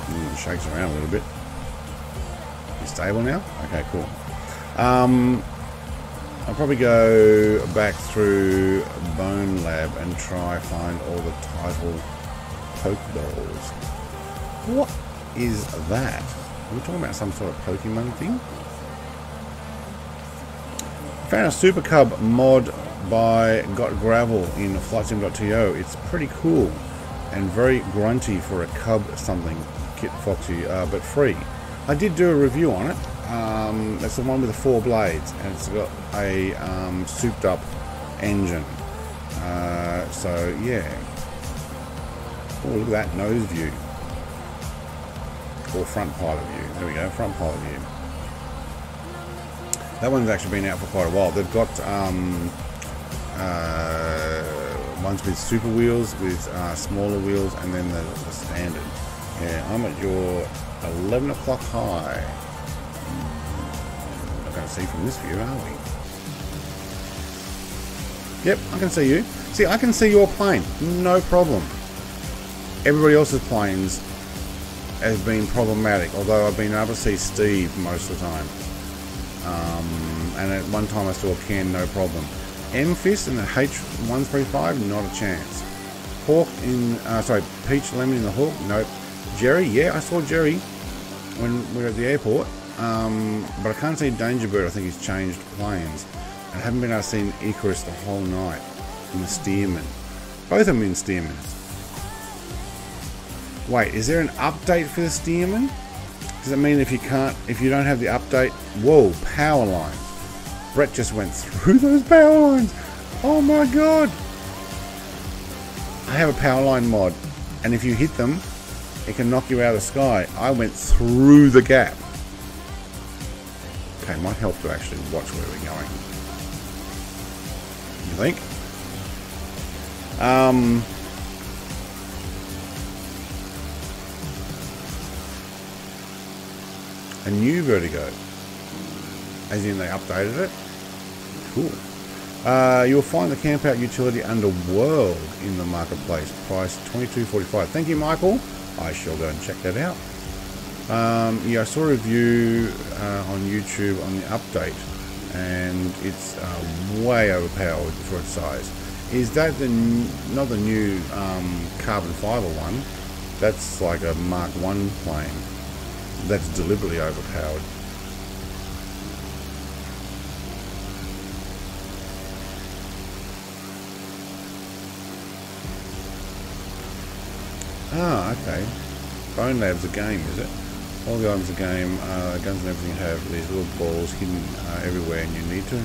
Mm, shakes around a little bit. You stable now? Okay, cool. Um, I'll probably go back through Bonelab and try find all the title Pokeballs. What is that? Are we talking about some sort of Pokemon thing? Found a Super Cub mod by Got Gravel in FlightSim.to. It's pretty cool and very grunty for a Cub something, Kit Foxy, uh, but free. I did do a review on it. Um, that's the one with the four blades, and it's got a um, souped up engine. Uh, so yeah. Oh, look at that nose view. Or front pilot view. There we go, front pilot view. That one's actually been out for quite a while. They've got um, uh, ones with super wheels, with uh, smaller wheels, and then the, the standard. Yeah, I'm at your 11 o'clock high. Hmm, Not going to see from this view, are we? Yep, I can see you. See, I can see your plane. No problem. Everybody else's planes has been problematic, although I've been able to see Steve most of the time. Um, and at one time I saw Ken, no problem. M-Fist and the H135, not a chance. Hawk in, uh, sorry, Peach Lemon in the Hawk, nope. Jerry, yeah, I saw Jerry when we were at the airport. Um, but I can't see Danger Bird, I think he's changed planes. I haven't been able to see Icarus the whole night in the Stearman. Both of them in Stearmans. Wait, is there an update for the Stearman? Does it mean if you can't, if you don't have the update? Whoa, power lines. Brett just went through those power lines. Oh my god. I have a power line mod, and if you hit them, it can knock you out of the sky. I went through the gap. Okay, might help to actually watch where we're going. You think? Um, a new Vertigo. As in they updated it. Cool. Uh, you'll find the campout utility under World in the marketplace. Price twenty two forty five. Thank you, Michael. I shall go and check that out. Um, yeah, I saw a review uh, on YouTube on the update, and it's uh, way overpowered for its size. Is that the not the new um, carbon fiber one? That's like a Mark One plane. That's deliberately overpowered. Ah, okay. Bonelab's a game, is it? All the items a game, uh, guns and everything have these little balls hidden uh, everywhere, and you need to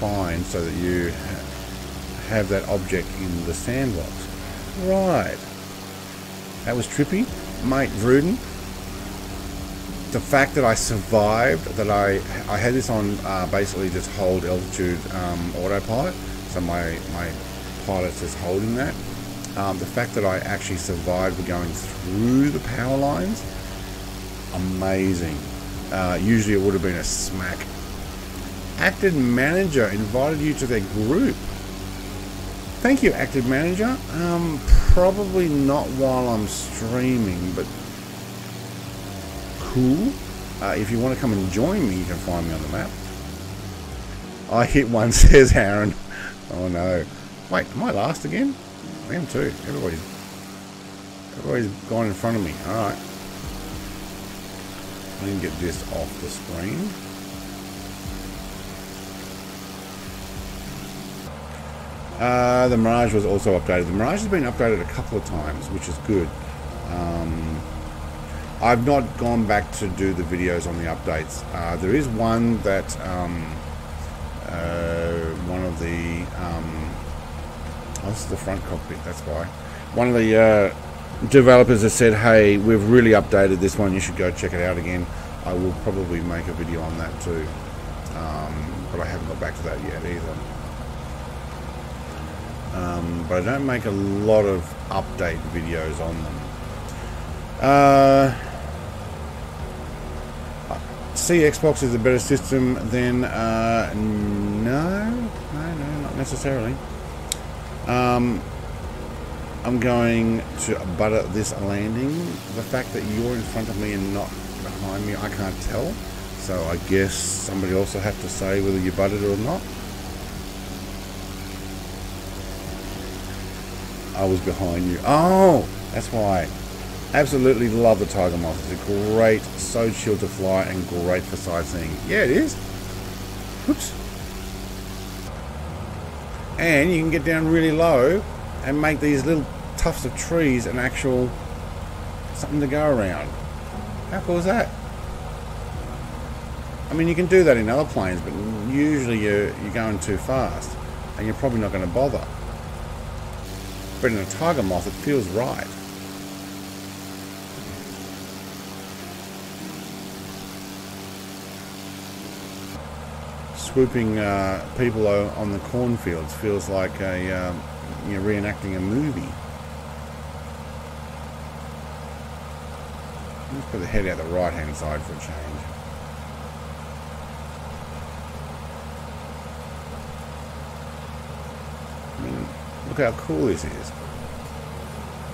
find so that you ha- have that object in the sandbox. Right. That was trippy. Mate, Vruden, the fact that I survived, that I I had this on uh, basically just hold altitude um, autopilot, so my, my pilot's just holding that. Um, the fact that I actually survived going through the power lines, amazing. Uh, usually it would have been a smack. Acted manager invited you to their group. Thank you, active manager. Um, probably not while I'm streaming, but cool. Uh, if you want to come and join me, you can find me on the map. I hit one, says Aaron. Oh no. Wait, am I last again? I am too. Everybody's everybody's gone in front of me. Alright. I can get this off the screen. Uh, the Mirage was also updated. The Mirage has been updated a couple of times, which is good. Um, I've not gone back to do the videos on the updates. Uh, there is one that um, uh, one of the um, oh, this is the front cockpit. That's why one of the uh, developers has said, "Hey, we've really updated this one. You should go check it out again." I will probably make a video on that too, um, but I haven't got back to that yet either. Um, but I don't make a lot of update videos on them. Uh, see, Xbox is a better system than uh, no, no, no, not necessarily. Um, I'm going to butter this landing. The fact that you're in front of me and not behind me, I can't tell. So I guess somebody also have to say whether you buttered it or not. I was behind you. Oh, that's why. Absolutely love the Tiger Moth. It's a great, so chill to fly and great for sightseeing. Yeah, it is. Oops. And you can get down really low and make these little tufts of trees an actual something to go around. How cool is that? I mean, you can do that in other planes, but usually you're, you're going too fast, and you're probably not going to bother. But in a Tiger Moth, it feels right. Swooping uh, people on the cornfields feels like a um, you're reenacting a movie. Let's put the head out the right hand side for a change. I mean, look how cool this is.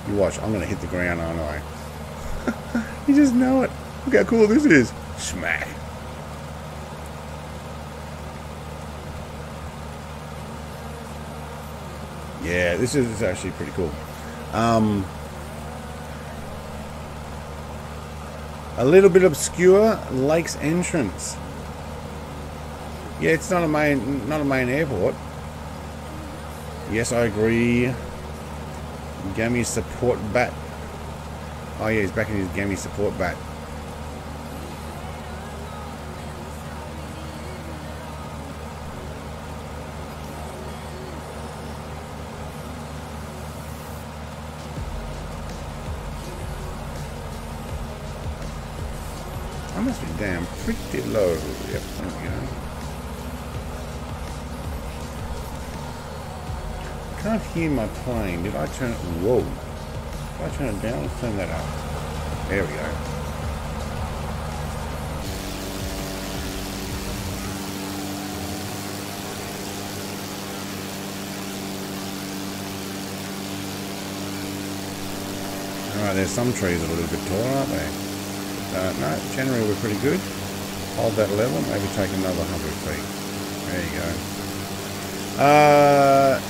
You watch, I'm going to hit the ground, aren't I? you just know it. Look how cool this is. Smack. Yeah, this is actually pretty cool. Um, a little bit obscure, Lakes Entrance. Yeah, it's not a main, not a main airport. Yes, I agree. Gammy support bat. Oh yeah, he's back in his Gammy support bat. There can't hear my plane. Did I turn it? Whoa. Did I turn it down? Let's turn that up. There we go. Alright, there's some trees that are a little bit taller, aren't they? Uh, no, generally we're pretty good. Hold that level, maybe take another 100 feet. There you go. Uh,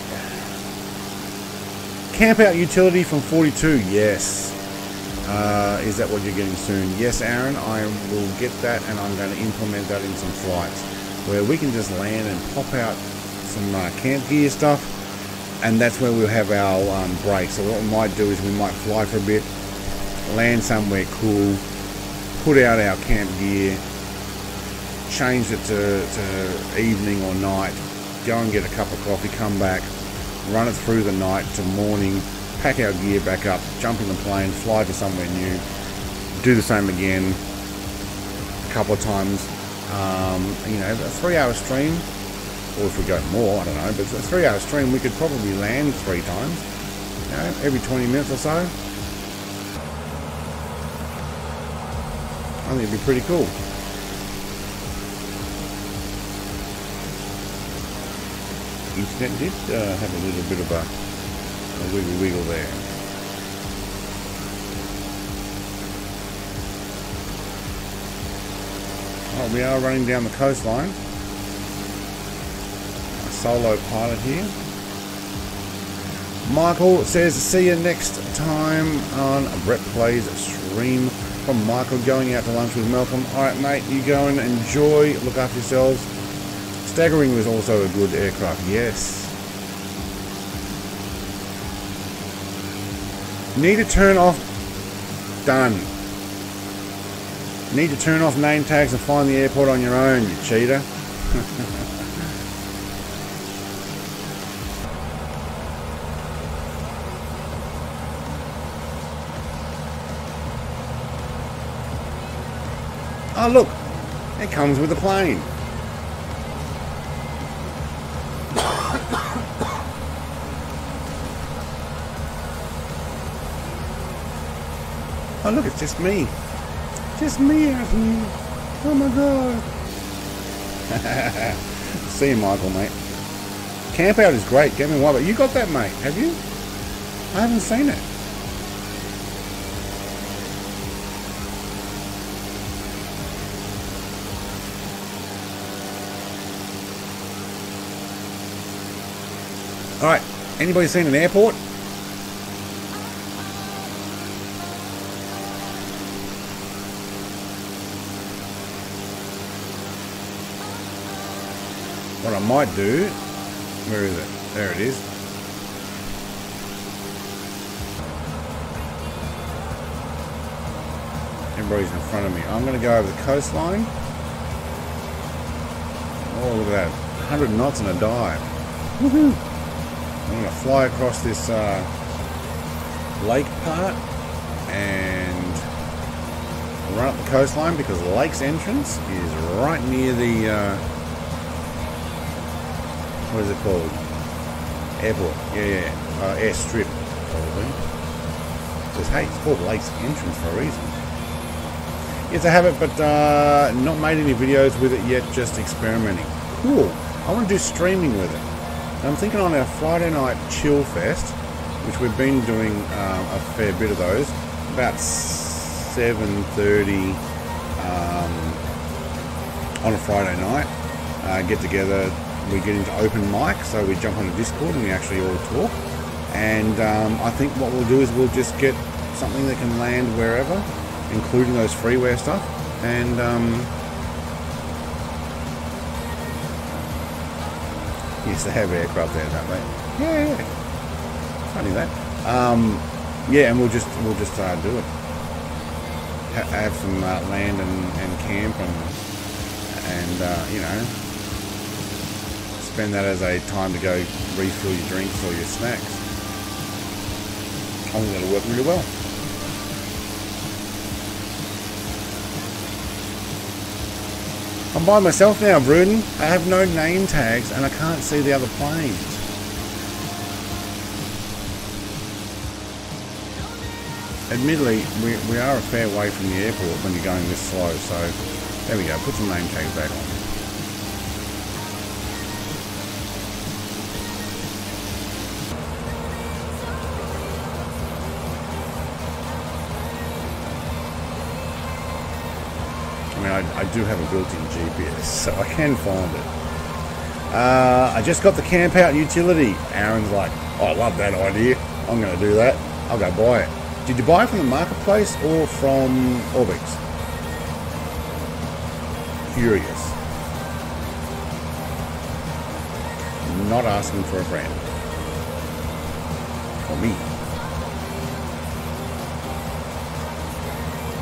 camp out utility from 42, yes. Uh, is that what you're getting soon? Yes, Aaron, I will get that and I'm going to implement that in some flights where we can just land and pop out some uh, camp gear stuff and that's where we'll have our um, break. So what we might do is we might fly for a bit, land somewhere cool, put out our camp gear, change it to, to evening or night, go and get a cup of coffee, come back, run it through the night to morning, pack our gear back up, jump in the plane, fly to somewhere new, do the same again a couple of times. Um, you know, a three hour stream, or if we go more, I don't know, but a three hour stream, we could probably land three times, you know, every 20 minutes or so. I think it'd be pretty cool. Internet did uh, have a little bit of a, a wiggle wiggle there. We are running down the coastline. A solo pilot here. Michael says, see you next time on Brett Plays stream from Michael going out to lunch with Malcolm. Alright mate, you go and enjoy, look after yourselves. Staggering was also a good aircraft, yes. Need to turn off. Done. Need to turn off name tags and find the airport on your own, you cheater. oh look, it comes with a plane. It's just me. Just me, Anthony. Oh my god. See you, Michael, mate. Camp out is great. Get me one, but you got that, mate? Have you? I haven't seen it. All right. Anybody seen an airport? What I might do, where is it? There it is. Everybody's in front of me. I'm going to go over the coastline. Oh, look at that. 100 knots and a dive. Woohoo! I'm going to fly across this uh, lake part and run up the coastline because the lake's entrance is right near the, uh, what is it called? Airport. Yeah, yeah. Uh, airstrip, probably. Says, hey, it's called Lake's Entrance for a reason. Yes, I have it, but uh, not made any videos with it yet, just experimenting. Cool. I want to do streaming with it. And I'm thinking on our Friday night chill fest, which we've been doing um, a fair bit of those, about 7.30 um, on a Friday night, uh, get together, we get into open mic, so we jump on a Discord and we actually all talk. And um, I think what we'll do is we'll just get something that can land wherever, including those freeware stuff, and um, yes, they have aircraft there, don't they? Yeah, yeah. Funny that. Um, yeah, and we'll just we'll just uh, do it. Ha- have some uh, land and, and camp and and uh, you know spend that as a time to go refill your drinks or your snacks. I think that'll work really well. I'm by myself now, Bruden. I have no name tags and I can't see the other planes. Admittedly, we, we are a fair way from the airport when you're going this slow, so there we go, put some name tags back on. I do have a built-in GPS, so I can find it. Uh, I just got the camp out utility. Aaron's like, oh, I love that idea. I'm going to do that. I'll go buy it. Did you buy it from the marketplace or from Orbx? Curious. Not asking for a friend. For me.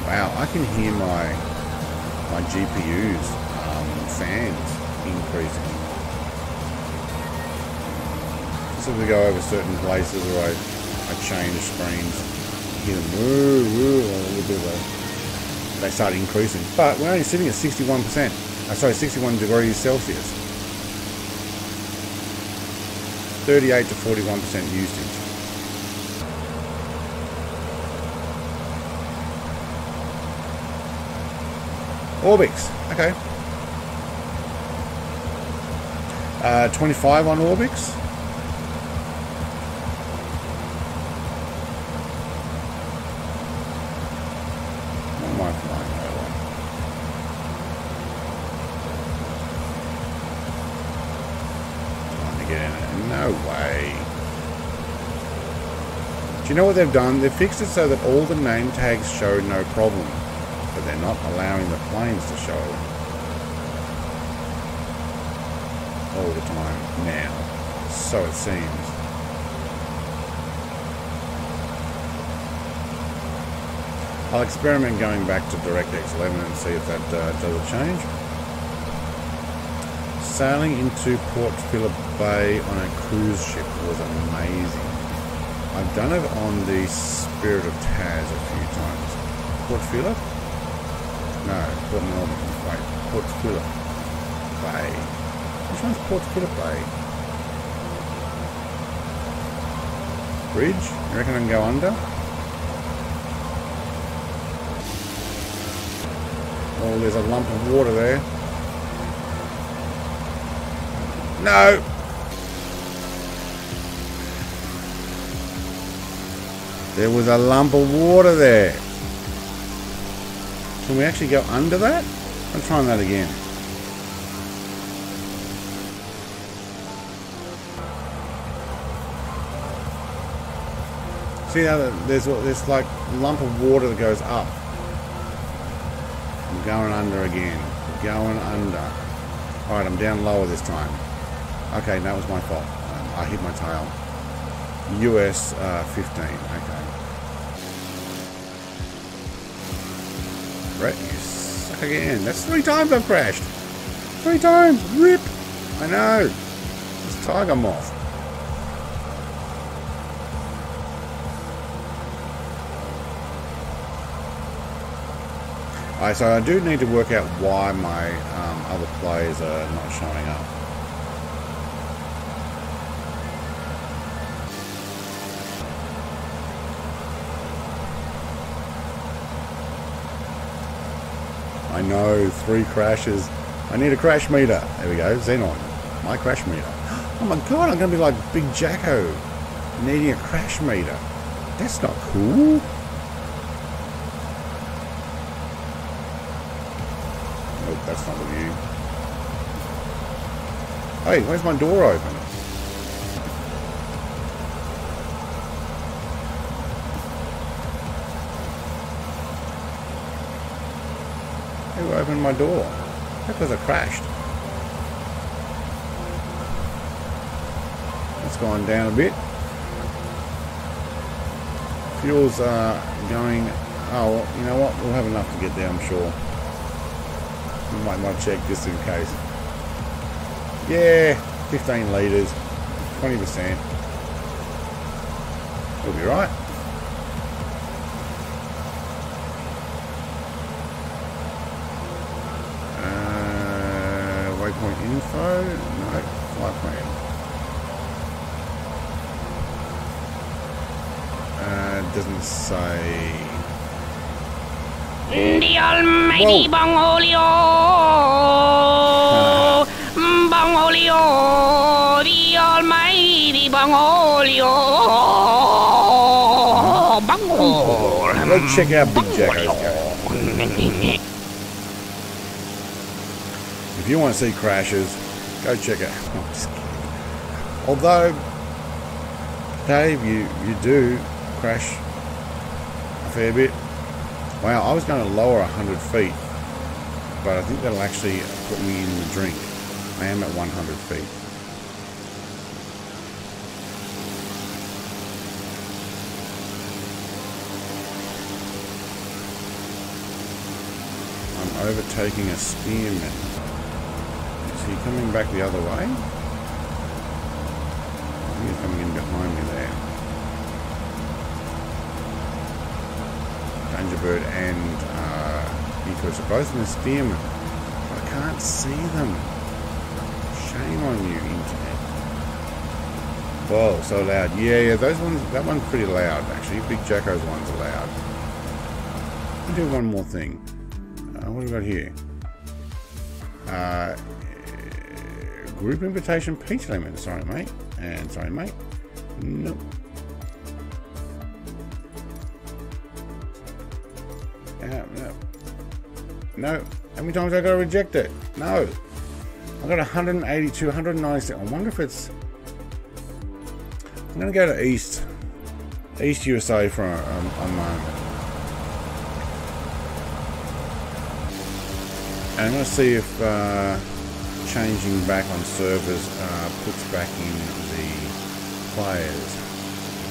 Wow, I can hear my my GPU's um, fans increasing. So we go over certain places where I, I change screens, hear them woo, woo, a little bit of a, they start increasing. But we're only sitting at 61%, uh, sorry, 61 degrees Celsius. 38 to 41% usage. Orbx, okay. Uh, 25 on Orbx. What am I flying to get in. No way. Do you know what they've done? They've fixed it so that all the name tags show no problem they're not allowing the planes to show all the time now. So it seems. I'll experiment going back to DirectX 11 and see if that uh, does a change. Sailing into Port Phillip Bay on a cruise ship was amazing. I've done it on the Spirit of Taz a few times. Port Phillip? No, Port Melbourne. Wait, Port Phillip Bay. Which one's Port Phillip Bay? Bridge? You reckon I can go under? Oh, there's a lump of water there. No! There was a lump of water there. Can we actually go under that? I'm trying that again. See how there's this like lump of water that goes up. I'm going under again. Going under. Alright, I'm down lower this time. Okay, that was my fault. Um, I hit my tail. US uh, 15. Okay. Again. That's three times I've crashed. Three times! Rip! I know! It's Tiger Moth. Alright, so I do need to work out why my um, other players are not showing up. I know, three crashes. I need a crash meter. There we go, Xenon. My crash meter. Oh my god, I'm going to be like Big Jacko, needing a crash meter. That's not cool. Nope, that's not with you. Hey, where's my door open? Who opened my door? Because I crashed. It's gone down a bit. Fuel's uh, going... Oh, well, you know what? We'll have enough to get there, I'm sure. We might not check just in case. Yeah, 15 litres, 20%. We'll be right. Uh, waypoint info? No, flight plan. Uh, doesn't say. The almighty Whoa. Bangolio! Bangolio! The almighty Bangolio! Bangol! Go check out Big. If you want to see crashes, go check it out. Although, Dave, you, you do crash a fair bit. Wow, I was going to lower 100 feet, but I think that'll actually put me in the drink. I am at 100 feet. I'm overtaking a Stearman. Coming back the other way? He's coming in behind me there. Dangerbird and uh, Ecos are both in the Stearman. I can't see them. Shame on you, internet. Whoa, so loud. Yeah, yeah, those ones, that one's pretty loud, actually. Big Jacko's one's are loud. Me do one more thing. Uh, what got here? Group invitation peach lemon. Sorry, mate. And sorry, mate. Nope. No. No. How many times I got to reject it? No. I got 182, 196. I wonder if it's. I'm to go to East. East USA for a, a, a moment. And I'm to see if uh, changing back on servers uh, puts back in the players.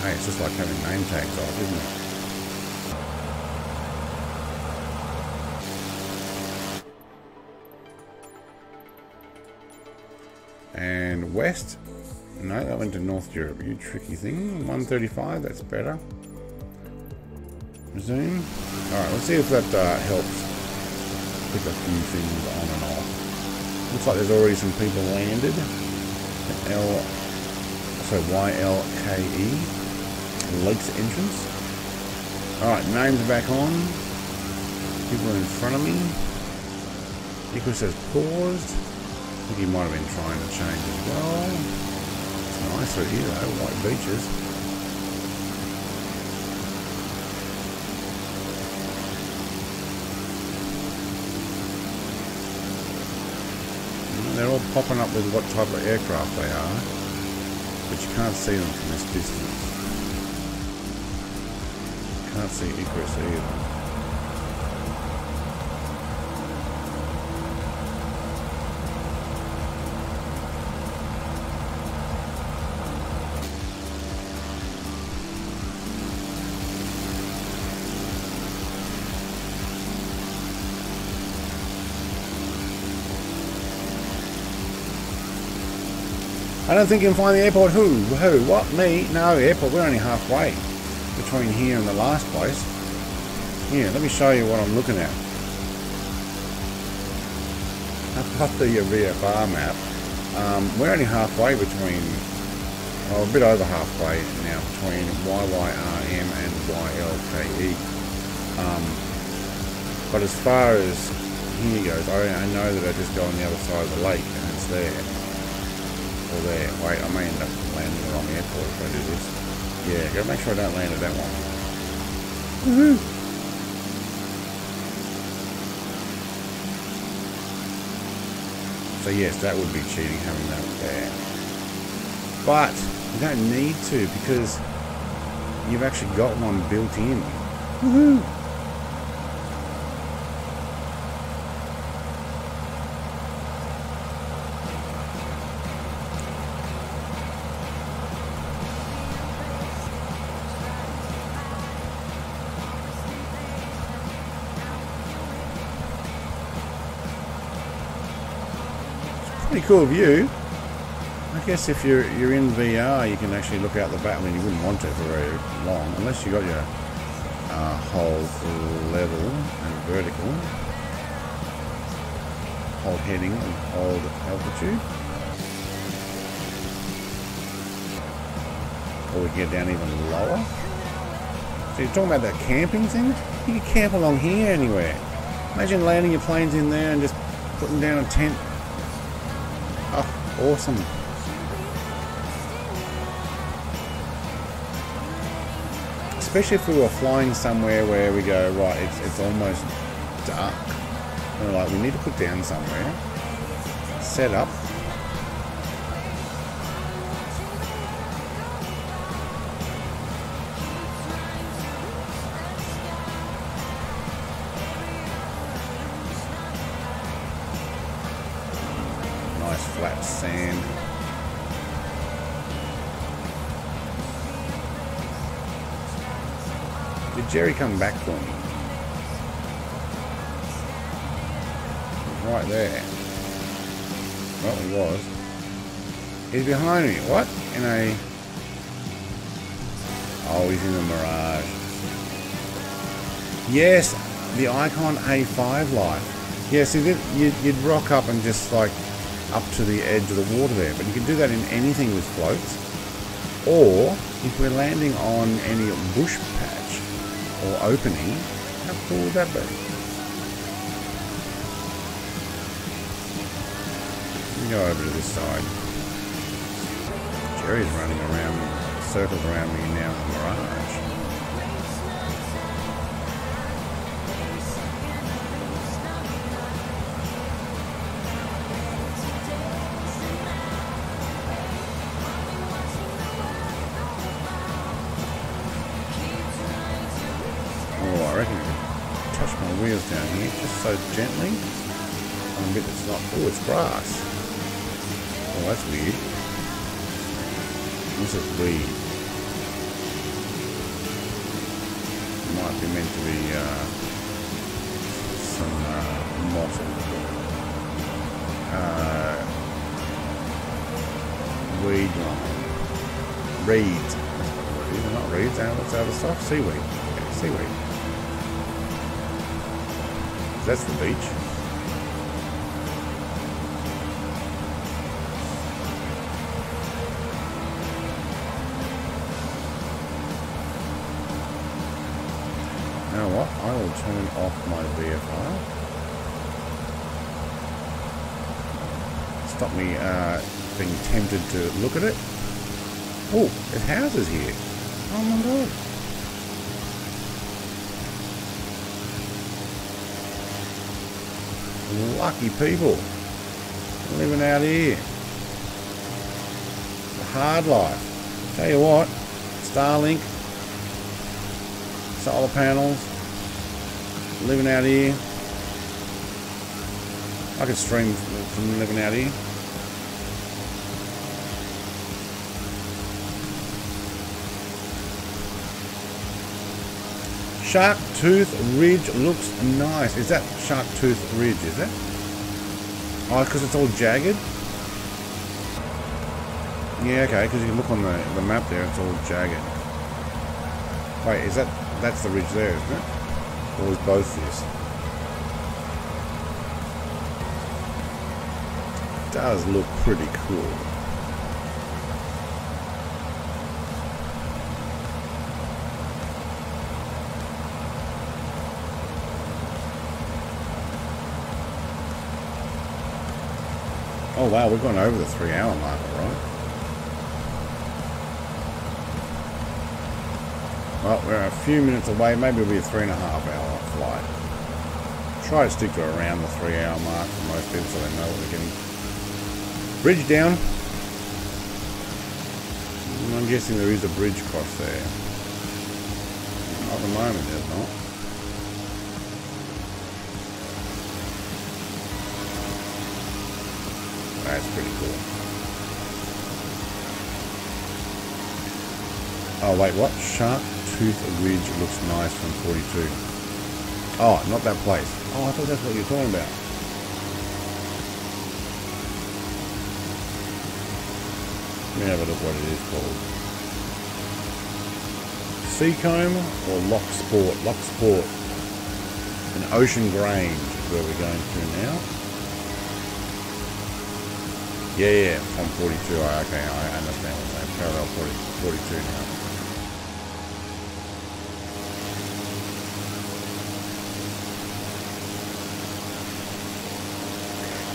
Hey, it's just like having name tags off, isn't it? And West? No, that went to North Europe. You tricky thing. 135, that's better. Resume. Alright, let's see if that uh, helps pick a few things on and off. Looks like there's already some people landed. L, so Y-L-K-E. Lakes entrance. Alright, names back on. People in front of me. Nico says paused. I think he might have been trying to change as well. It's nice through here though, white beaches. They're all popping up with what type of aircraft they are, but you can't see them from this distance. Can't see Icarus either. Don't think you can find the airport. Who? Who? What? Me? No, airport. We're only halfway between here and the last place. Here, let me show you what I'm looking at. I've got the VFR map. Um, we're only halfway between, well, a bit over halfway now between YYRM and YLKE. Um, but as far as here goes, I, I know that I just go on the other side of the lake and it's there. Or there. Wait, I may end up landing the wrong airport if I do this. Yeah, gotta make sure I don't land at that one. Woohoo! So yes, that would be cheating having that there. But you don't need to because you've actually got one built in. Woohoo! Cool view. I guess if you're you're in VR, you can actually look out the back. I mean, you wouldn't want to for very long, unless you got your uh, hold level and vertical, hold heading and hold altitude. Or we get down even lower. So you're talking about that camping thing? You can camp along here anywhere. Imagine landing your planes in there and just putting down a tent awesome. Especially if we were flying somewhere where we go, right, it's, it's almost dark. And we're like, we need to put down somewhere. Set up. Jerry come back for me? Right there. Well, he was. He's behind me. What? In a... Oh, he's in the Mirage. Yes, the Icon A5 life. Yeah, you'd, rock up and just like up to the edge of the water there. But you can do that in anything with floats. Or if we're landing on any bush or opening, how cool would that be? Me go over to this side. Jerry's running around, circles around me now in the Mirage. So gently. A bit that's not. Oh, it's grass. Oh, that's weird. This is weed. Might be meant to be uh, some uh, moss. Uh, weed line. Reeds. That's what it is. They're not reeds. uh, What's the other stuff? Seaweed. Yeah, seaweed. That's the beach. You know what? I will turn off my VFR. Stop me uh, being tempted to look at it. Oh, there's houses here. Oh my god. Lucky people living out here. Hard life. Tell you what, Starlink, solar panels, living out here. I could stream from living out here. Shark Tooth Ridge looks nice. Is that Shark Tooth Ridge, is it? Oh, because it's all jagged? Yeah, okay, because you can look on the, the map there, it's all jagged. Wait, is that, that's the ridge there, isn't it? Or is both this? Does look pretty cool. Oh wow, we've gone over the three hour mark, right? Well, we're a few minutes away, maybe it'll be a three and a half hour flight. Try to stick to around the three hour mark for most people so they know what they're getting. Bridge down. I'm guessing there is a bridge across there. At the moment there's not. That's pretty cool. Oh wait, what? Shark Tooth Ridge looks nice from 42. Oh, not that place. Oh, I thought that's what you're talking about. Let me have a look what it is called. Seacombe or Loch Sport? Loch Sport. And Ocean Grange is where we're going to now. Yeah, yeah, from 42. Oh, okay, I understand what you're saying. Parallel 40, 42 now.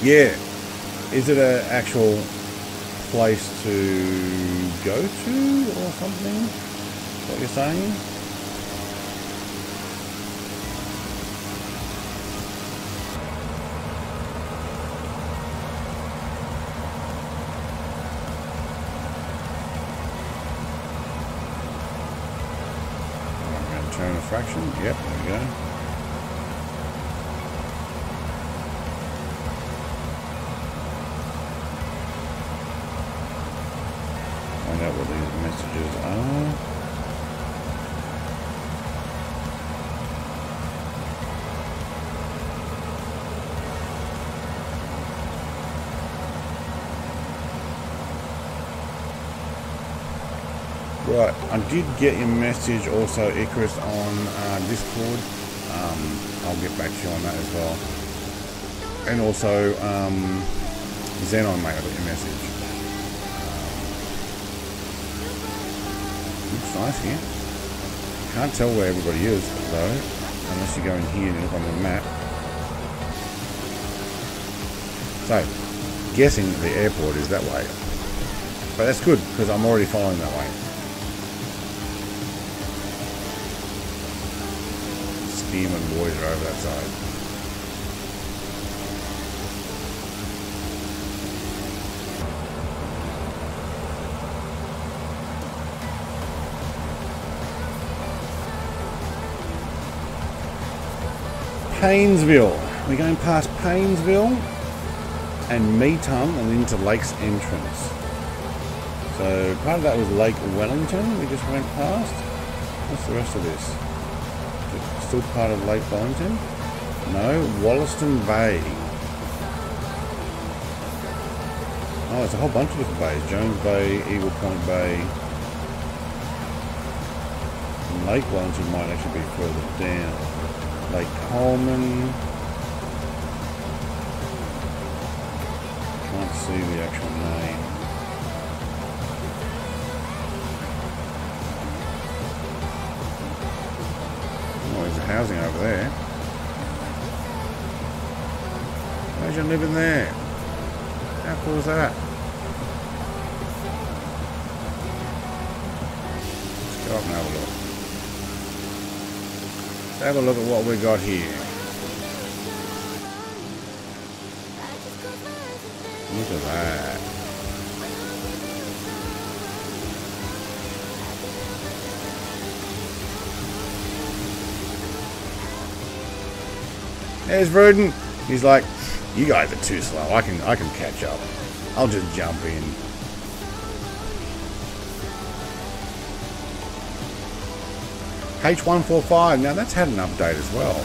Yeah. Is it an actual place to go to or something? What you're saying? I'm going to turn a fraction. Yep, there we go. Find out what these messages are. Right, I did get your message also, Icarus, on uh, Discord. Um, I'll get back to you on that as well. And also, um, Xenon, mate, I got your message. Looks nice here. Can't tell where everybody is, though, unless you go in here and look on the map. So, guessing the airport is that way. But that's good, because I'm already following that way. Over that side. We're going past Paynesville and Metung and into Lake's entrance. So part of that was Lake Wellington we just went past. What's the rest of this? Still part of Lake Wellington? No, Wollaston Bay. Oh, it's a whole bunch of different bays. Jones Bay, Eagle Point Bay. And Lake Wellington might actually be further down. Lake Coleman. Can't see the actual name. Housing over there. Imagine living there. How cool is that? Let's go up and have a look. Let's have a look at what we got here. There's Rudin. He's like, you guys are too slow. I can I can catch up. I'll just jump in. H145, now that's had an update as well.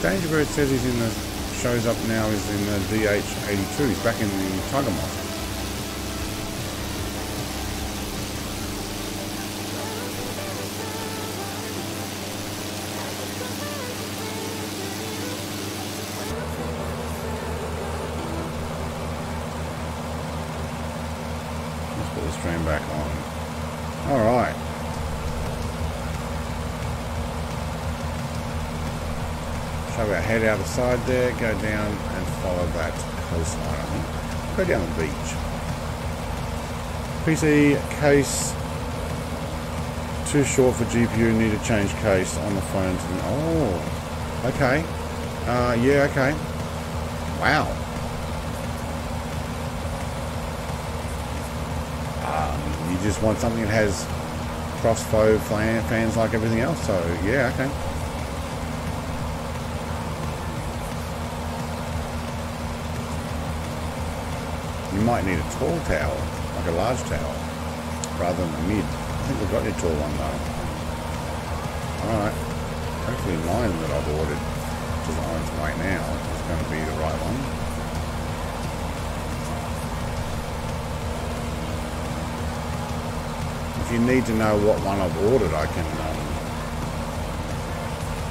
Dangerbird says he's in the shows up now is in the DH82. He's back in the Tiger Moth. Let's put the stream back on. All right. So we head out the side there, go down and follow that coastline, I think. Go down the beach. PC case too short for GPU, need to change case on the phone. To, oh, okay. Uh, yeah, okay. Wow. Um, you just want something that has crossflow fan- fans like everything else, so yeah, okay. Might need a tall tower, like a large tower, rather than a mid. I think we've got your tall one though. Alright. Hopefully mine that I've ordered, is on its way now, is going to be the right one. If you need to know what one I've ordered, I can um,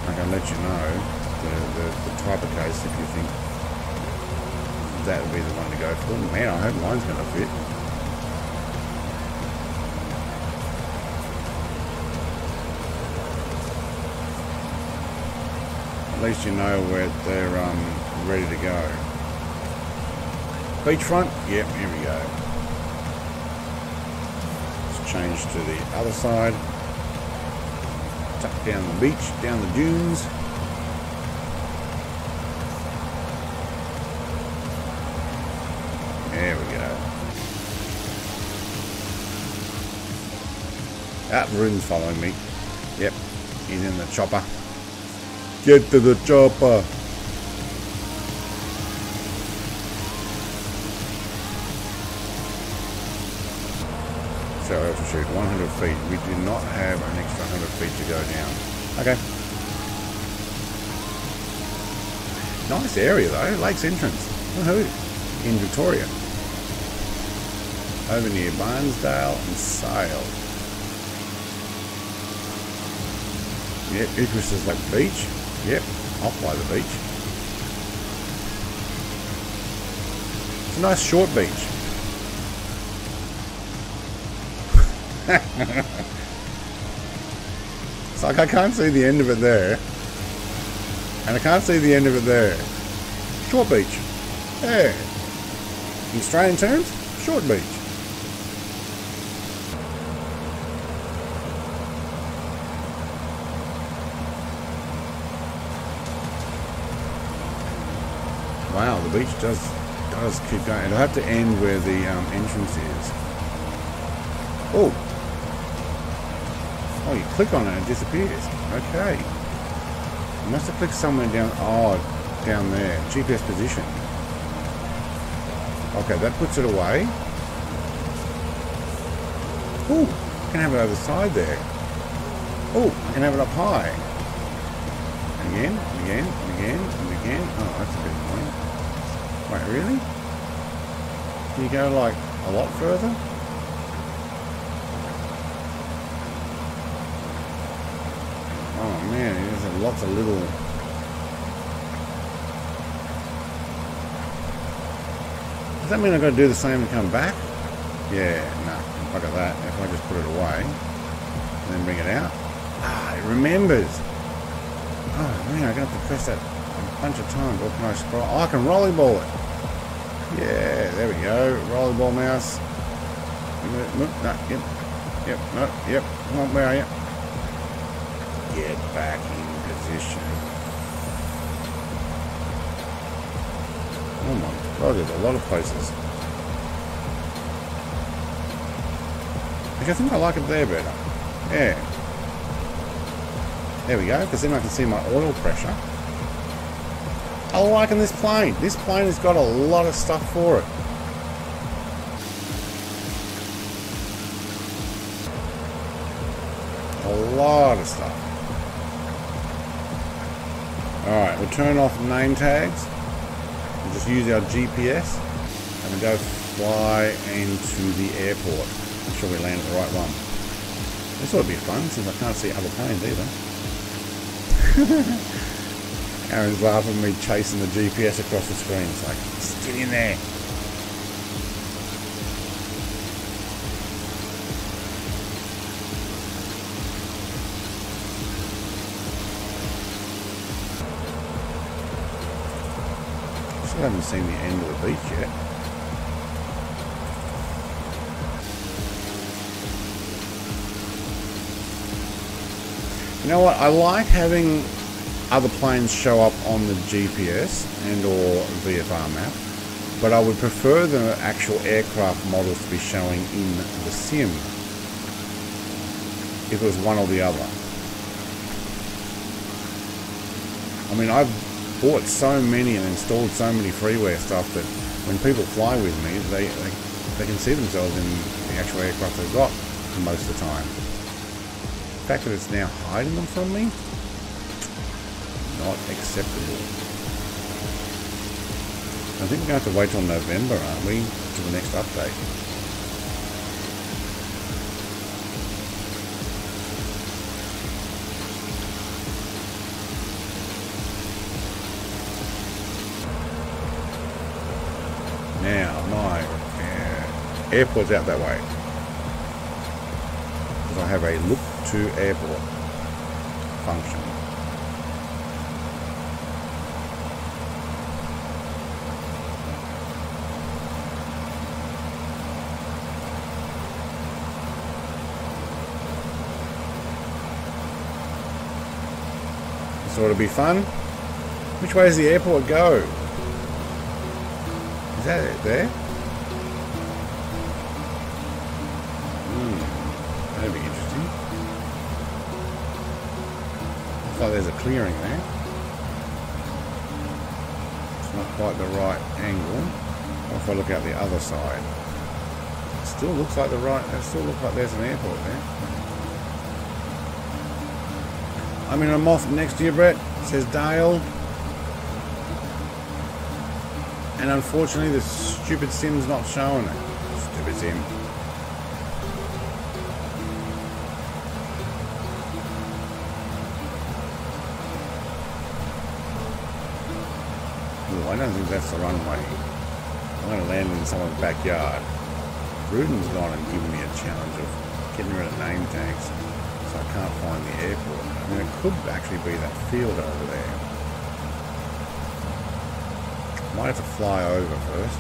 I can let you know the, the, the type of case if you think that would be the one to go for. Man, I hope mine's going to fit. At least you know where they're um, ready to go. Beachfront? Yep, here we go. Let's change to the other side. Tuck down the beach, down the dunes. There we go. Ah, Ruden's following me. Yep, he's in the chopper. Get to the chopper. So altitude 100 feet. We do not have an extra 100 feet to go down. Okay. Nice area though, Lakes Entrance. Woohoo! In Victoria. Over near Bairnsdale and Sale. Yep, Idris is like beach. Yep, off by the beach. It's a nice short beach. it's like I can't see the end of it there. And I can't see the end of it there. Short beach. There. In Australian terms, short beach. Wow, the beach does does keep going. It'll have to end where the um, entrance is. Oh. Oh, you click on it and it disappears. Okay. You must have clicked somewhere down. Oh, down there. GPS position. Okay, that puts it away. Oh, I can have it over the side there. Oh, I can have it up high. And again, and again, and again, and again. Oh, that's a bit annoying. Wait, really? Can you go like a lot further? Oh man, there's lots of little. Does that mean I've got to do the same and come back? Yeah, no, look at that. If I just put it away and then bring it out. Ah, it remembers. Oh man, I'm going to have to press that a bunch of times. Or can I scroll? Oh, I can rollerball it. Yeah, there we go. Rollerball mouse. No, no, yep. Yep, no, yep. Come on, where are you? Get back in position. Oh my god, there's a lot of places. I think I like it there better. Yeah. There we go, because then I can see my oil pressure. I'm liking this plane. This plane has got a lot of stuff for it. A lot of stuff. Alright, we'll turn off name tags. We'll just use our GPS and we'll go fly into the airport. Make sure we land at the right one. This ought to be fun since I can't see other planes either. Aaron's laughing at me chasing the GPS across the screen. It's like, just get in there. Still haven't seen the end of the beach yet. You know what? I like having other planes show up on the GPS and or VFR map, but I would prefer the actual aircraft models to be showing in the sim if it was one or the other. I mean, I've bought so many and installed so many freeware stuff that when people fly with me, they, they, they can see themselves in the actual aircraft they've got most of the time. The fact that it's now hiding them from me, not acceptable. I think we're going to have to wait till November, aren't we, to the next update. Now, my uh, airport's out that way. I have a look to airport function. Ought to be fun. Which way does the airport go? Is that it there? Hmm, that'd be interesting. Looks like there's a clearing there. It's not quite the right angle. What if I look out the other side? It still looks like the right, it still looks like there's an airport there. I'm in a moth next to you, Brett. Says Dale. And unfortunately, the stupid sim's not showing it. Stupid sim. Ooh, I don't think that's the runway. I'm going to land in someone's backyard. Ruden's gone and given me a challenge of getting rid of name tags, so I can't find the airport. Mean, it could actually be that field over there. Might have to fly over first.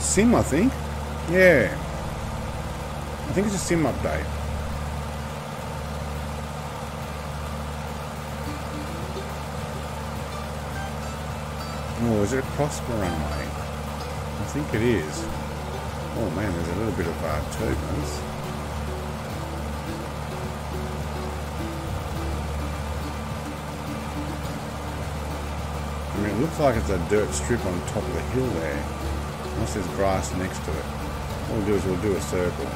Sim, I think. Yeah. I think it's a sim update. Oh, is it across the runway? I think it is. Oh man, there's a little bit of uh, turbulence. I mean, it looks like it's a dirt strip on top of the hill there. Unless there's grass next to it. What we'll do is we'll do a circle.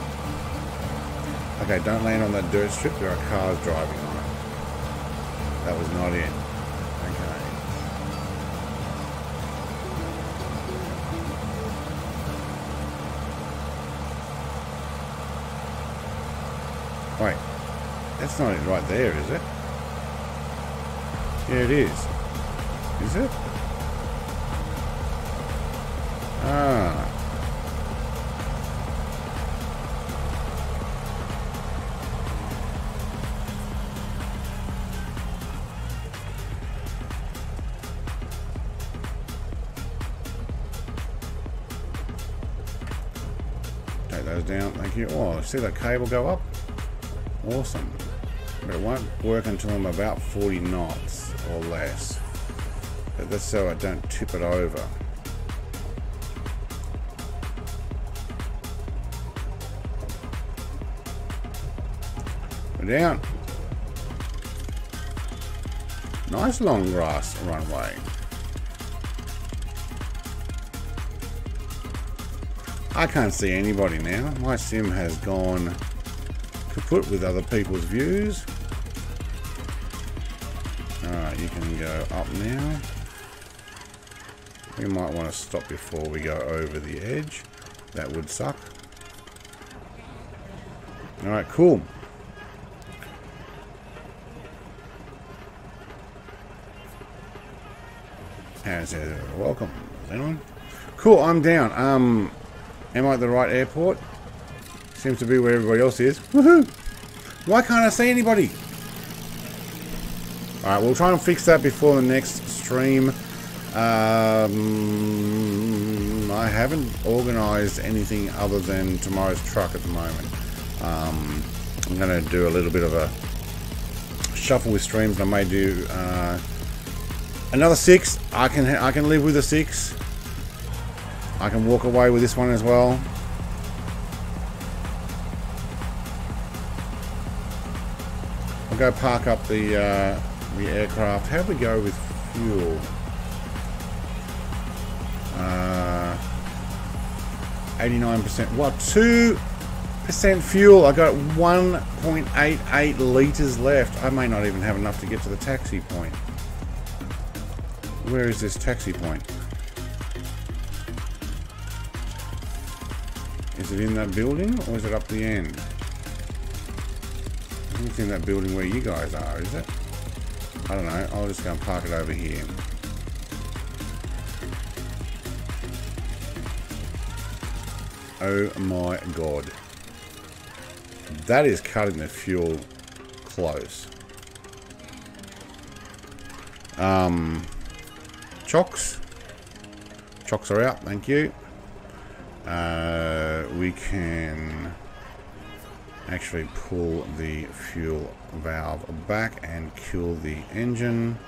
Okay, don't land on that dirt strip. There are cars driving on it. That was not it. That's not it right there, is it? Yeah, it is. Is it? Ah. Take those down, thank you. Oh, see that cable go up? Awesome. But it won't work until I'm about 40 knots or less. But that's so I don't tip it over. We're down. Nice long grass runway. I can't see anybody now. My sim has gone kaput with other people's views. You can go up now. We might want to stop before we go over the edge. That would suck. Alright, cool. And says, welcome. Anyone? Cool, I'm down. Um, am I at the right airport? Seems to be where everybody else is. Woohoo! Why can't I see anybody? Alright, we'll try and fix that before the next stream. Um, I haven't organised anything other than tomorrow's truck at the moment. Um, I'm going to do a little bit of a shuffle with streams. I may do uh, another six. I can I can live with a six. I can walk away with this one as well. I'll go park up the uh, the aircraft. How do we go with fuel? Uh, 89%. What? 2% fuel. I got 1.88 litres left. I may not even have enough to get to the taxi point. Where is this taxi point? Is it in that building or is it up the end? I think it's in that building where you guys are, is it? I don't know. I'll just go and park it over here. Oh my god. That is cutting the fuel close. Um, chocks. Chocks are out, thank you. Uh, we can actually pull the fuel valve back and kill the engine.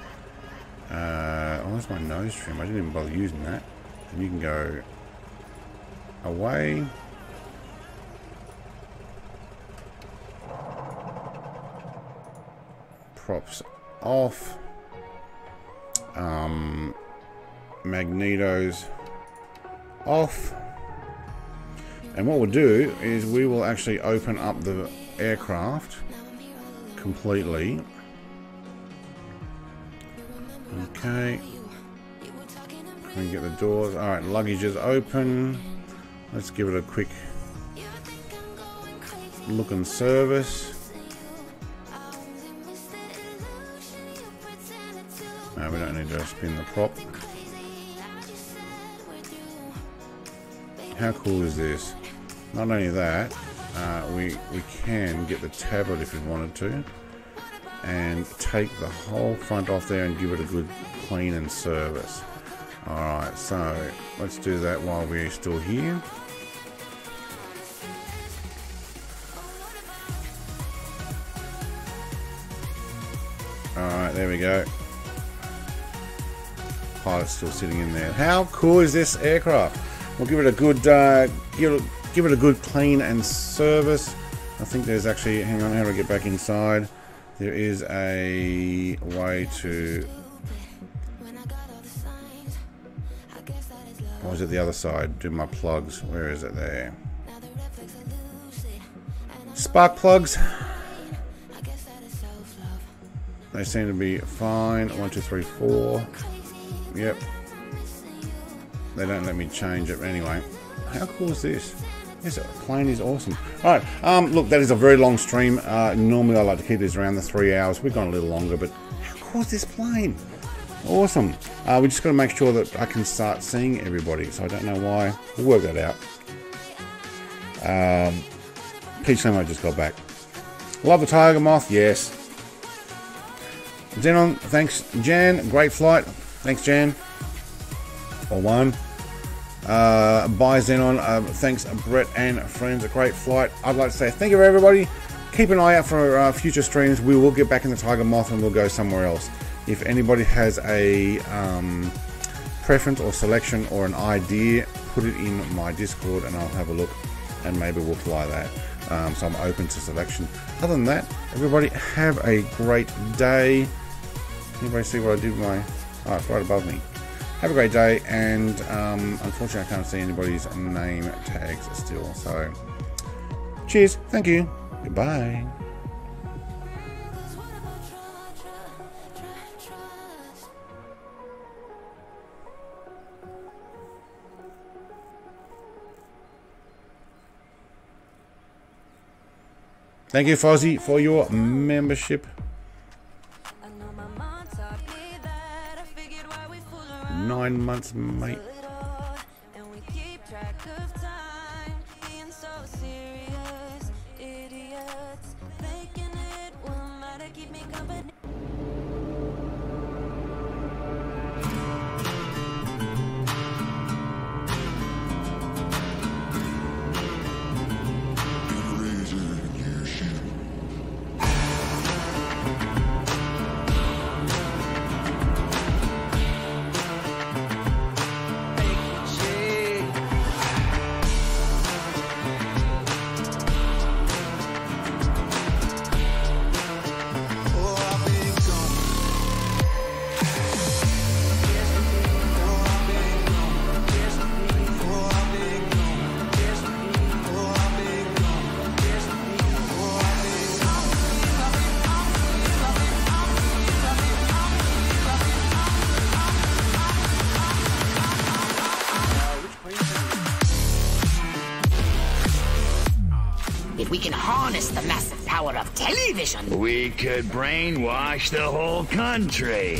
Uh, oh, that's my nose trim. I didn't even bother using that. And you can go away. Props off. Um, magnetos off. And what we'll do is we will actually open up the aircraft completely. Okay. And get the doors. Alright, luggage is open. Let's give it a quick look and service. No, we don't need to spin the prop. How cool is this? Not only that, uh, we, we can get the tablet if we wanted to and take the whole front off there and give it a good clean and service. Alright, so let's do that while we're still here. Alright, there we go. Pilot's still sitting in there. How cool is this aircraft? We'll give it a good, uh, give, it, give it a good clean and service. I think there's actually, hang on, how do I get back inside? There is a way to Or is it the other side? Do my plugs. Where is it there? Spark plugs. They seem to be fine. One, two, three, four. Yep. They don't let me change it anyway. How cool is this? This plane is awesome. All right. Um, look, that is a very long stream. Uh, normally I like to keep this around the three hours. We've gone a little longer, but how cool is this plane? Awesome. Uh, we just got to make sure that I can start seeing everybody. So I don't know why. We'll work that out. Um, Peach Limo just got back. Love the Tiger Moth. Yes. Xenon, thanks. Jan, great flight. Thanks, Jan. Or one. Uh, bye, Xenon. Uh, thanks, Brett and friends. A great flight. I'd like to say thank you, for everybody. Keep an eye out for uh, future streams. We will get back in the Tiger Moth and we'll go somewhere else. If anybody has a um, preference or selection or an idea, put it in my Discord and I'll have a look and maybe we'll fly that. Um, so I'm open to selection. Other than that, everybody have a great day. Anybody see what I did with my... Oh, it's right above me. Have a great day. And um, unfortunately, I can't see anybody's name tags still. So, cheers. Thank you. Goodbye. Thank you, Fozzie, for your membership. Nine months, mate. Television, We could brainwash the whole country.